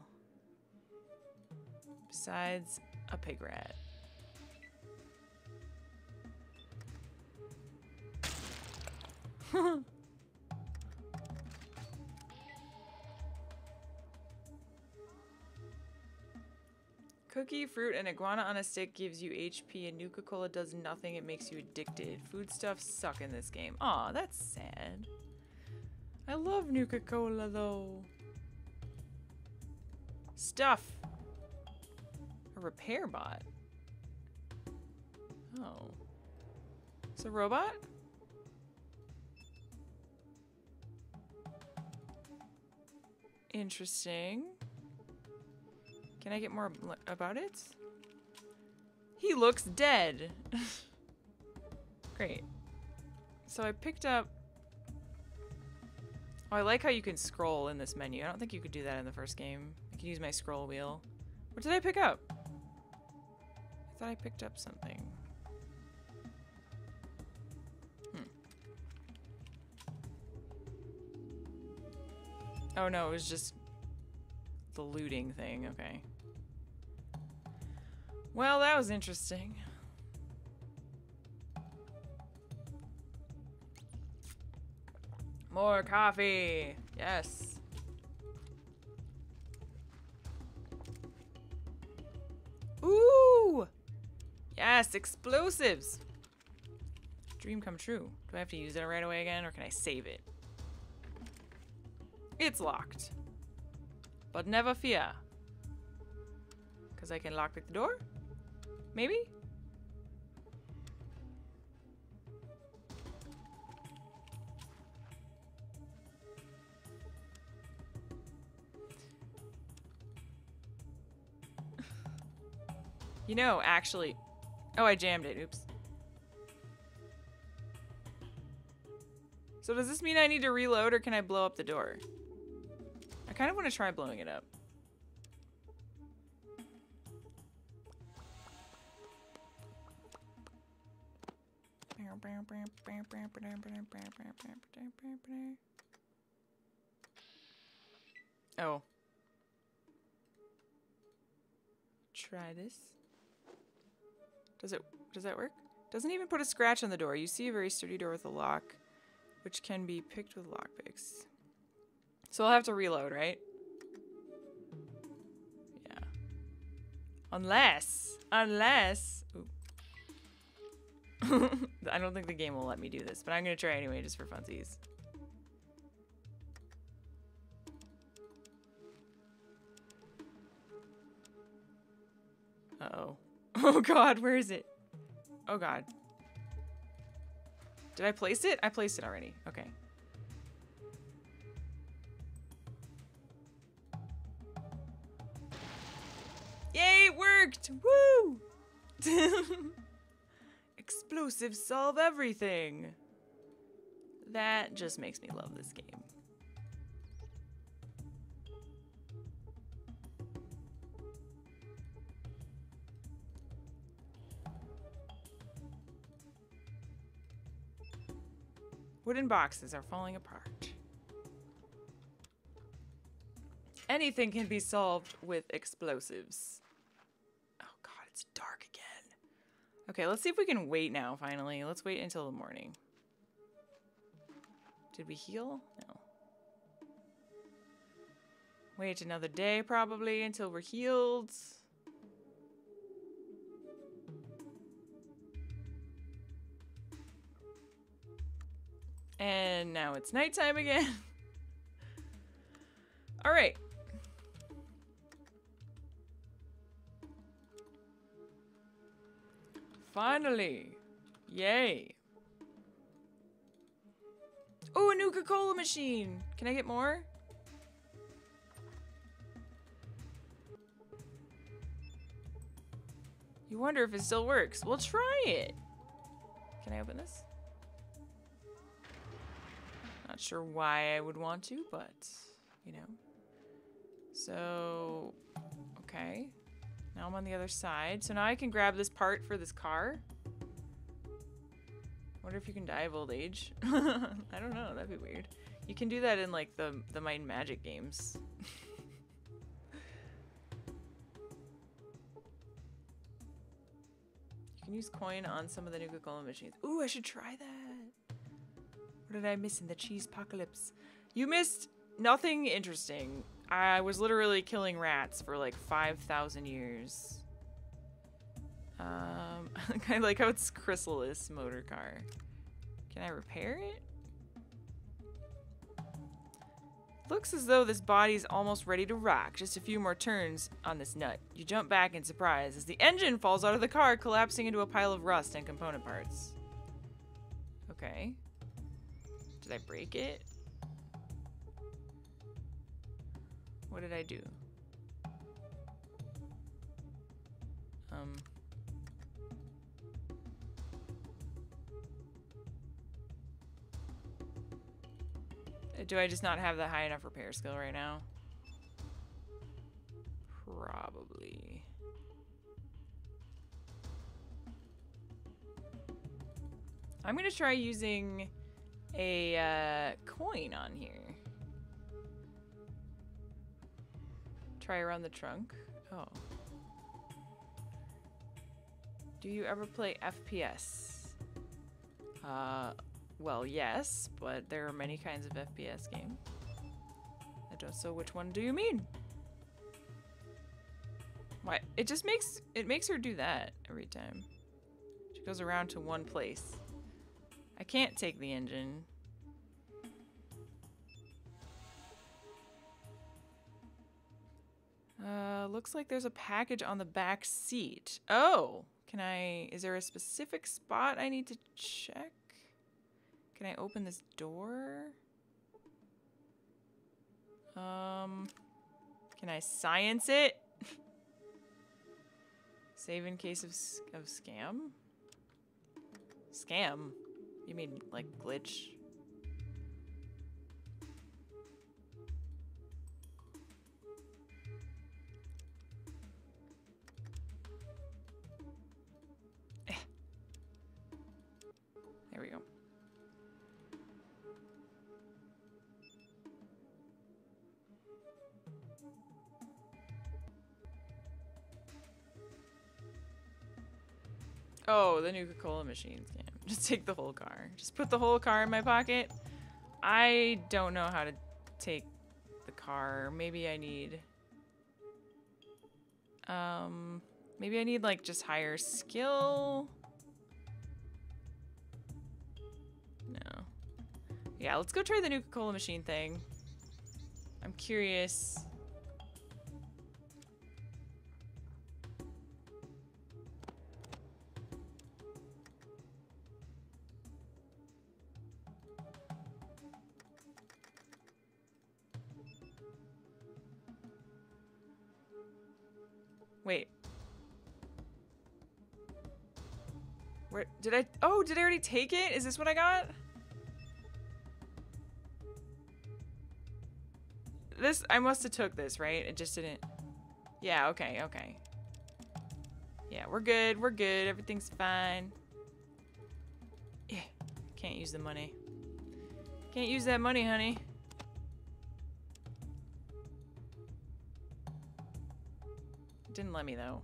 Besides a pig rat. <laughs> Cookie, fruit, and iguana on a stick gives you HP, and Nuka Cola does nothing. It makes you addicted. Foodstuffs suck in this game. Aw, that's sad. I love Nuka Cola though. Stuff. A repair bot. Oh. It's a robot? Interesting. Can I get more about it? He looks dead. <laughs> Great. So I picked up. Oh, I like how you can scroll in this menu. I don't think you could do that in the first game. I can use my scroll wheel. What did I pick up? I thought I picked up something. Hmm. Oh no, it was just the looting thing. Okay. Well, that was interesting. More coffee. Yes. Ooh. Yes, explosives. Dream come true. Do I have to use it right away again or can I save it? It's locked. But never fear. Because I can lockpick the door? Maybe? You know, actually. Oh, I jammed it. Oops. So does this mean I need to reload or can I blow up the door? I kind of want to try blowing it up. Oh. Try this. Does it does that work? Doesn't even put a scratch on the door. You see a very sturdy door with a lock, which can be picked with lockpicks. So I'll have to reload, right? Yeah. Unless, unless. <laughs> I don't think the game will let me do this, but I'm gonna try anyway, just for funsies. Uh-oh. <laughs> Oh god, where is it? Oh god. Did I place it? I placed it already. Okay. Yay, it worked! Woo! <laughs> Explosives solve everything. That just makes me love this game. Wooden boxes are falling apart. Anything can be solved with explosives. Oh god, it's dark again. Okay, let's see if we can wait now, finally. Let's wait until the morning. Did we heal? No. Wait another day, probably, until we're healed. And now it's nighttime again. <laughs> All right. Finally. Yay. Oh, a new Nuka-Cola machine. Can I get more? You wonder if it still works. We'll try it. Can I open this? Not sure why I would want to, but, you know. So, okay. Now I'm on the other side. So now I can grab this part for this car. wonder if you can die of old age. <laughs> I don't know. That'd be weird. You can do that in, like, the, the Might and Magic games. <laughs> you can use coin on some of the Nuka-Cola machines. Ooh, I should try that. What did I miss in the cheese apocalypse? You missed nothing interesting. I was literally killing rats for like 5,000 years. Um, <laughs> I like how it's Chrysalis motor car. Can I repair it? Looks as though this body's almost ready to rock. Just a few more turns on this nut. You jump back in surprise as the engine falls out of the car, collapsing into a pile of rust and component parts. Okay. Did I break it? What did I do? Um. Do I just not have the high enough repair skill right now? Probably. I'm gonna try using a uh, coin on here. Try around the trunk. Oh. Do you ever play FPS? Uh, well, yes, but there are many kinds of FPS games. I don't. So, which one do you mean? Why? It just makes it makes her do that every time. She goes around to one place. I can't take the engine. Uh, looks like there's a package on the back seat. Oh, can I, is there a specific spot I need to check? Can I open this door? Um, can I science it? <laughs> Save in case of, of scam? Scam? You mean like glitch? Eh. There we go. Oh, the Nuka-Cola machines, scam. <laughs> Just take the whole car. Just put the whole car in my pocket. I don't know how to take the car. Maybe I need... Um, maybe I need like just higher skill. No. Yeah, let's go try the Nuka-Cola machine thing. I'm curious. Where did I? Oh, did I already take it? Is this what I got? This I must have took this, right? It just didn't. Yeah. Okay. Okay. Yeah, we're good. We're good. Everything's fine. Yeah. Can't use the money. Can't use that money, honey. Didn't let me though.